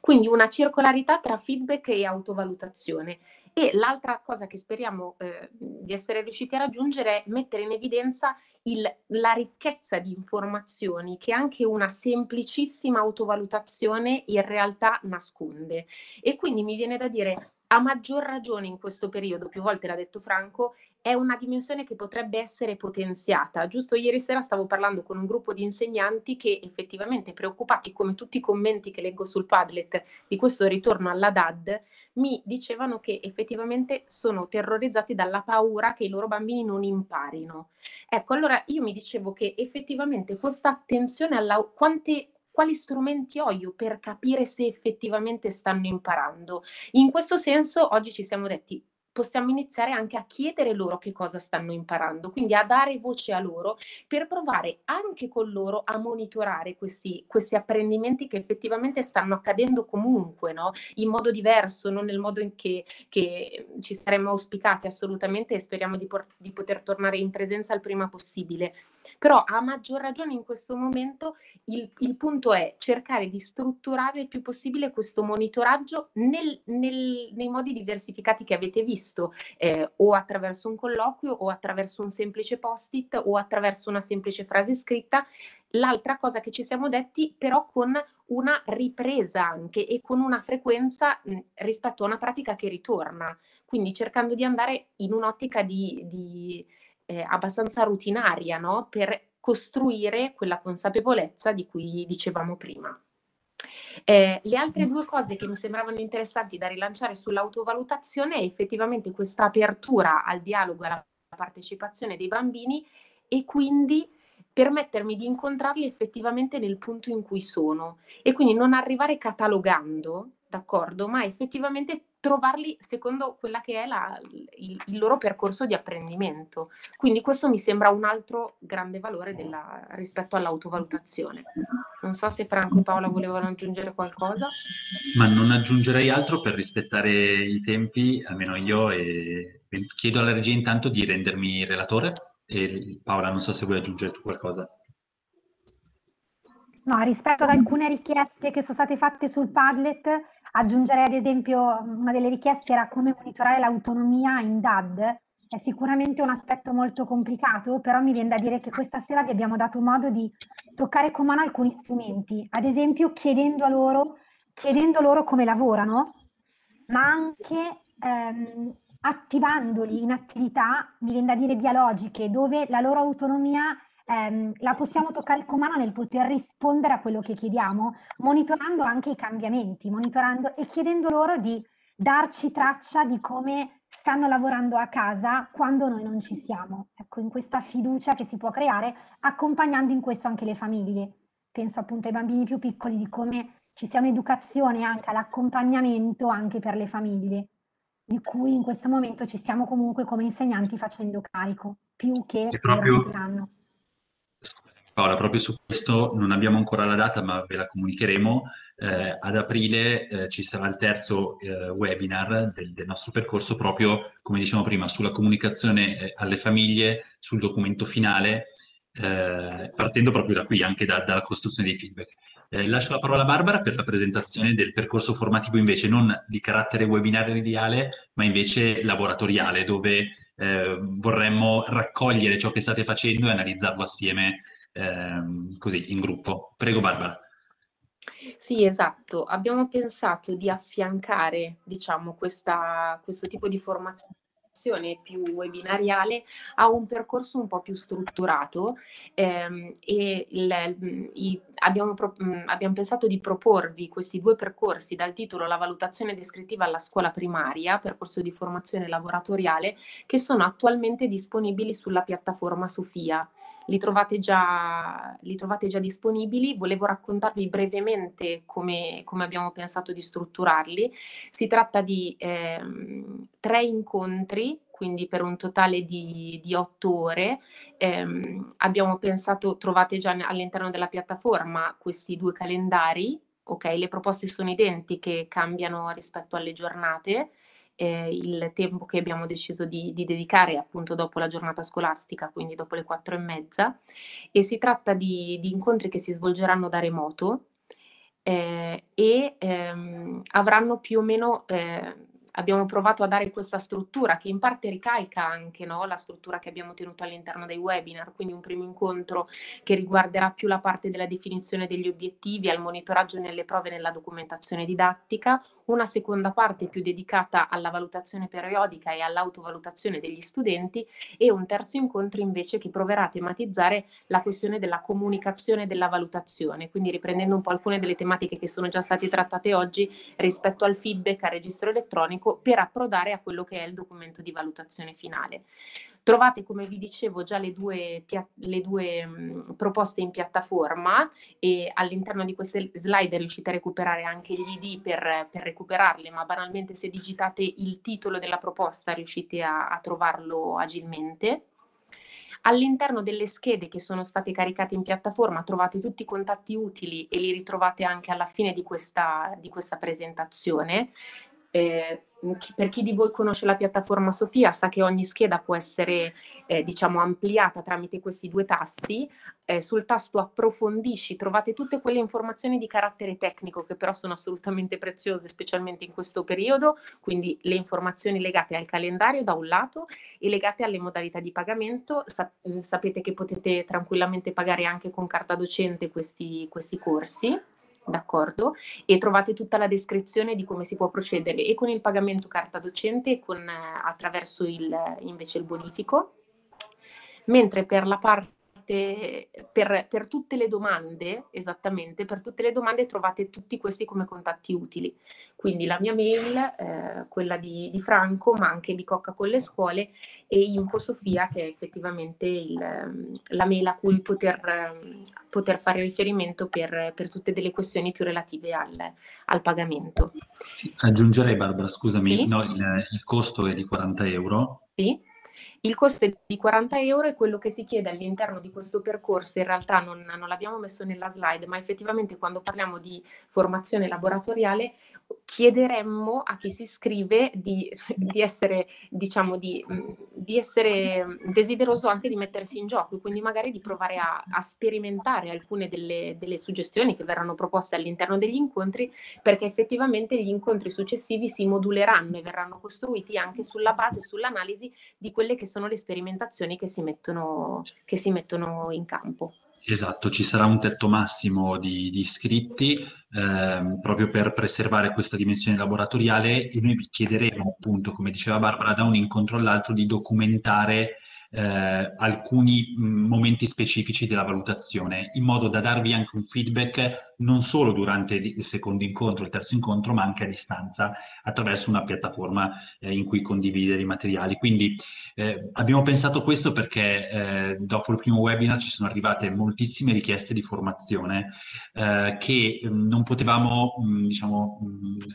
Quindi una circolarità tra feedback e autovalutazione. E l'altra cosa che speriamo eh, di essere riusciti a raggiungere è mettere in evidenza il, la ricchezza di informazioni che anche una semplicissima autovalutazione in realtà nasconde. E quindi mi viene da dire, a maggior ragione in questo periodo, più volte l'ha detto Franco, è una dimensione che potrebbe essere potenziata. Giusto ieri sera stavo parlando con un gruppo di insegnanti che effettivamente preoccupati, come tutti i commenti che leggo sul Padlet di questo ritorno alla DAD, mi dicevano che effettivamente sono terrorizzati dalla paura che i loro bambini non imparino. Ecco, allora io mi dicevo che effettivamente questa attenzione alla quante quali strumenti ho io per capire se effettivamente stanno imparando. In questo senso oggi ci siamo detti possiamo iniziare anche a chiedere loro che cosa stanno imparando, quindi a dare voce a loro per provare anche con loro a monitorare questi, questi apprendimenti che effettivamente stanno accadendo comunque, no? in modo diverso, non nel modo in che, che ci saremmo auspicati assolutamente e speriamo di, por- di poter tornare in presenza il prima possibile. Però a maggior ragione in questo momento il, il punto è cercare di strutturare il più possibile questo monitoraggio nel, nel, nei modi diversificati che avete visto, eh, o attraverso un colloquio o attraverso un semplice post-it o attraverso una semplice frase scritta. L'altra cosa che ci siamo detti però con una ripresa anche e con una frequenza mh, rispetto a una pratica che ritorna, quindi cercando di andare in un'ottica di, di eh, abbastanza rutinaria no? per costruire quella consapevolezza di cui dicevamo prima. Eh, le altre due cose che mi sembravano interessanti da rilanciare sull'autovalutazione è effettivamente questa apertura al dialogo e alla partecipazione dei bambini e quindi permettermi di incontrarli effettivamente nel punto in cui sono e quindi non arrivare catalogando, d'accordo, ma effettivamente trovarli secondo quella che è la, il, il, loro percorso di apprendimento. Quindi questo mi sembra un altro grande valore della, rispetto all'autovalutazione. Non so se Franco e Paola volevano aggiungere qualcosa. Ma non aggiungerei altro per rispettare i tempi, almeno io, e chiedo alla regia intanto di rendermi relatore. E Paola, non so se vuoi aggiungere tu qualcosa. No, rispetto ad alcune richieste che sono state fatte sul Padlet, Aggiungerei ad esempio una delle richieste era come monitorare l'autonomia in DAD. È sicuramente un aspetto molto complicato, però mi viene da dire che questa sera vi abbiamo dato modo di toccare con mano alcuni strumenti, ad esempio chiedendo, loro, chiedendo loro come lavorano, ma anche ehm, attivandoli in attività, mi viene da dire dialogiche, dove la loro autonomia ehm, la possiamo toccare con mano nel poter rispondere a quello che chiediamo, monitorando anche i cambiamenti, monitorando e chiedendo loro di darci traccia di come stanno lavorando a casa quando noi non ci siamo. Ecco, in questa fiducia che si può creare, accompagnando in questo anche le famiglie. Penso appunto ai bambini più piccoli di come ci sia un'educazione anche all'accompagnamento anche per le famiglie, di cui in questo momento ci stiamo comunque come insegnanti facendo carico, più che proprio, Paola, proprio su questo non abbiamo ancora la data, ma ve la comunicheremo. Eh, ad aprile eh, ci sarà il terzo eh, webinar del, del, nostro percorso proprio, come dicevamo prima, sulla comunicazione eh, alle famiglie, sul documento finale, eh, partendo proprio da qui, anche da, dalla costruzione dei feedback. Eh, lascio la parola a Barbara per la presentazione del percorso formativo invece non di carattere webinariale, ma invece laboratoriale, dove vorremmo raccogliere ciò che state facendo e analizzarlo assieme ehm, così in gruppo. Prego Barbara. Sì, esatto. Abbiamo pensato di affiancare, diciamo, questa, questo tipo di formazione più webinariale a un percorso un po' più strutturato ehm, e il, i, abbiamo, pro, abbiamo, pensato di proporvi questi due percorsi dal titolo La valutazione descrittiva alla scuola primaria, percorso di formazione laboratoriale, che sono attualmente disponibili sulla piattaforma Sofia li trovate già, li trovate già disponibili. Volevo raccontarvi brevemente come, come, abbiamo pensato di strutturarli. Si tratta di ehm, tre incontri quindi per un totale di, di otto ore. Ehm, abbiamo pensato, trovate già all'interno della piattaforma questi due calendari, ok? Le proposte sono identiche, cambiano rispetto alle giornate. Eh, il tempo che abbiamo deciso di, di, dedicare appunto dopo la giornata scolastica, quindi dopo le quattro e mezza, e si tratta di, di incontri che si svolgeranno da remoto eh, e ehm, avranno più o meno eh, abbiamo provato a dare questa struttura che in parte ricalca anche no, la struttura che abbiamo tenuto all'interno dei webinar, quindi un primo incontro che riguarderà più la parte della definizione degli obiettivi, al monitoraggio nelle prove e nella documentazione didattica, una seconda parte più dedicata alla valutazione periodica e all'autovalutazione degli studenti e un terzo incontro invece che proverà a tematizzare la questione della comunicazione della valutazione, quindi riprendendo un po' alcune delle tematiche che sono già state trattate oggi rispetto al feedback, al registro elettronico per approdare a quello che è il documento di valutazione finale. Trovate, come vi dicevo, già le due, le due mh, proposte in piattaforma e all'interno di queste slide riuscite a recuperare anche gli ID per, per recuperarle, ma banalmente se digitate il titolo della proposta riuscite a, a trovarlo agilmente. All'interno delle schede che sono state caricate in piattaforma trovate tutti i contatti utili e li ritrovate anche alla fine di questa, di questa presentazione. Eh, per chi di voi conosce la piattaforma Sofia sa che ogni scheda può essere eh, diciamo ampliata tramite questi due tasti. Eh, sul tasto approfondisci trovate tutte quelle informazioni di carattere tecnico che però sono assolutamente preziose, specialmente in questo periodo, quindi le informazioni legate al calendario da un lato e legate alle modalità di pagamento. Sa sapete che potete tranquillamente pagare anche con carta docente questi, questi corsi d'accordo? E trovate tutta la descrizione di come si può procedere e con il pagamento carta docente e con, eh, attraverso il, invece il bonifico. Mentre per la parte trovate per, per, tutte le domande, esattamente, per tutte le domande trovate tutti questi come contatti utili. Quindi la mia mail, eh, quella di, di, Franco, ma anche di Cocca con le scuole e InfoSofia che è effettivamente il, la mail a cui poter, poter fare riferimento per, per, tutte delle questioni più relative al, al pagamento. Sì, aggiungerei Barbara, scusami, sì? no, il, il costo è di 40 euro. Sì il costo è di 40 euro e quello che si chiede all'interno di questo percorso, in realtà non, non l'abbiamo messo nella slide, ma effettivamente quando parliamo di formazione laboratoriale chiederemmo a chi si iscrive di, di, essere, diciamo, di, di, essere desideroso anche di mettersi in gioco, quindi magari di provare a, a sperimentare alcune delle, delle, suggestioni che verranno proposte all'interno degli incontri, perché effettivamente gli incontri successivi si moduleranno e verranno costruiti anche sulla base, sull'analisi di quelle che sono le sperimentazioni che si mettono, che si mettono in campo. Esatto, ci sarà un tetto massimo di, di iscritti ehm, proprio per preservare questa dimensione laboratoriale e noi vi chiederemo appunto, come diceva Barbara, da un incontro all'altro di documentare eh, alcuni mh, momenti specifici della valutazione, in modo da darvi anche un feedback non solo durante il secondo incontro, il terzo incontro, ma anche a distanza attraverso una piattaforma eh, in cui condividere i materiali. Quindi eh, abbiamo pensato questo perché eh, dopo il primo webinar ci sono arrivate moltissime richieste di formazione eh, che mh, non potevamo, mh, diciamo,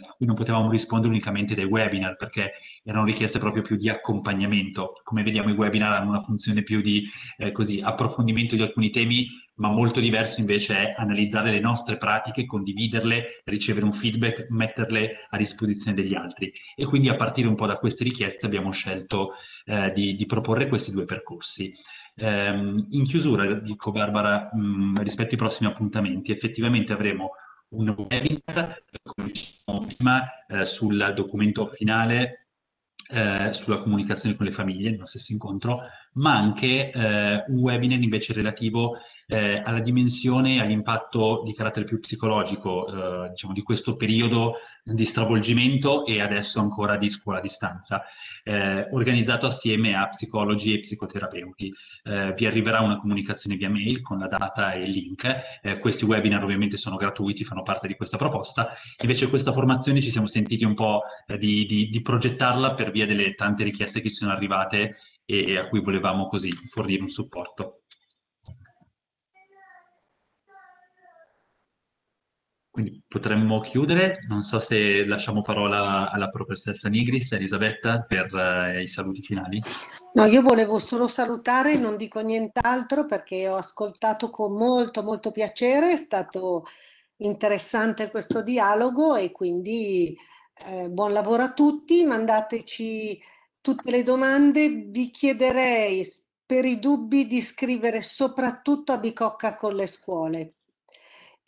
a non potevamo rispondere unicamente dai webinar perché erano richieste proprio più di accompagnamento. Come vediamo i webinar hanno una funzione più di eh, così, approfondimento di alcuni temi, ma molto diverso invece è analizzare le nostre pratiche, condividerle, ricevere un feedback, metterle a disposizione degli altri. E quindi a partire un po' da queste richieste abbiamo scelto eh, di, di, proporre questi due percorsi. Um, in chiusura, dico Barbara, mh, rispetto ai prossimi appuntamenti, effettivamente avremo un webinar, come dicevamo prima, eh, sul documento finale eh, sulla comunicazione con le famiglie, nostro stesso incontro, ma anche eh, un webinar invece relativo eh, alla dimensione e all'impatto di carattere più psicologico eh, diciamo, di questo periodo di stravolgimento e adesso ancora di scuola a distanza, eh, organizzato assieme a psicologi e psicoterapeuti. Eh, vi arriverà una comunicazione via mail con la data e il link. Eh, questi webinar ovviamente sono gratuiti, fanno parte di questa proposta. Invece questa formazione ci siamo sentiti un po' eh, di, di, di progettarla per via delle tante richieste che ci sono arrivate e a cui volevamo così fornire un supporto. Quindi potremmo chiudere. Non so se lasciamo parola alla professoressa Nigris, Elisabetta, per eh, i saluti finali. No, io volevo solo salutare, non dico nient'altro perché ho ascoltato con molto, molto piacere, è stato interessante questo dialogo e quindi eh, buon lavoro a tutti, mandateci tutte le domande, vi chiederei per i dubbi di scrivere soprattutto a Bicocca con le scuole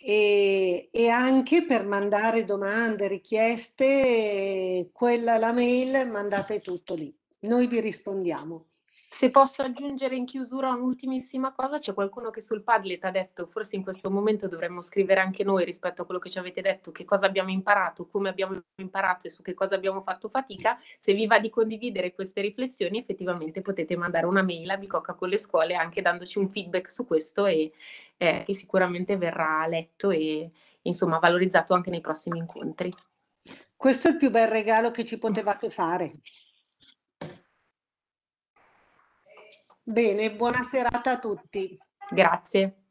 e, e anche per mandare domande, richieste, quella la mail, mandate tutto lì. Noi vi rispondiamo. Se posso aggiungere in chiusura un'ultimissima cosa, c'è qualcuno che sul Padlet ha detto forse in questo momento dovremmo scrivere anche noi rispetto a quello che ci avete detto, che cosa abbiamo imparato, come abbiamo imparato e su che cosa abbiamo fatto fatica. Se vi va di condividere queste riflessioni, effettivamente potete mandare una mail a Bicocca con le scuole anche dandoci un feedback su questo e eh, che sicuramente verrà letto e insomma valorizzato anche nei prossimi incontri. Questo è il più bel regalo che ci potevate fare. Bene, buona serata a tutti. Grazie.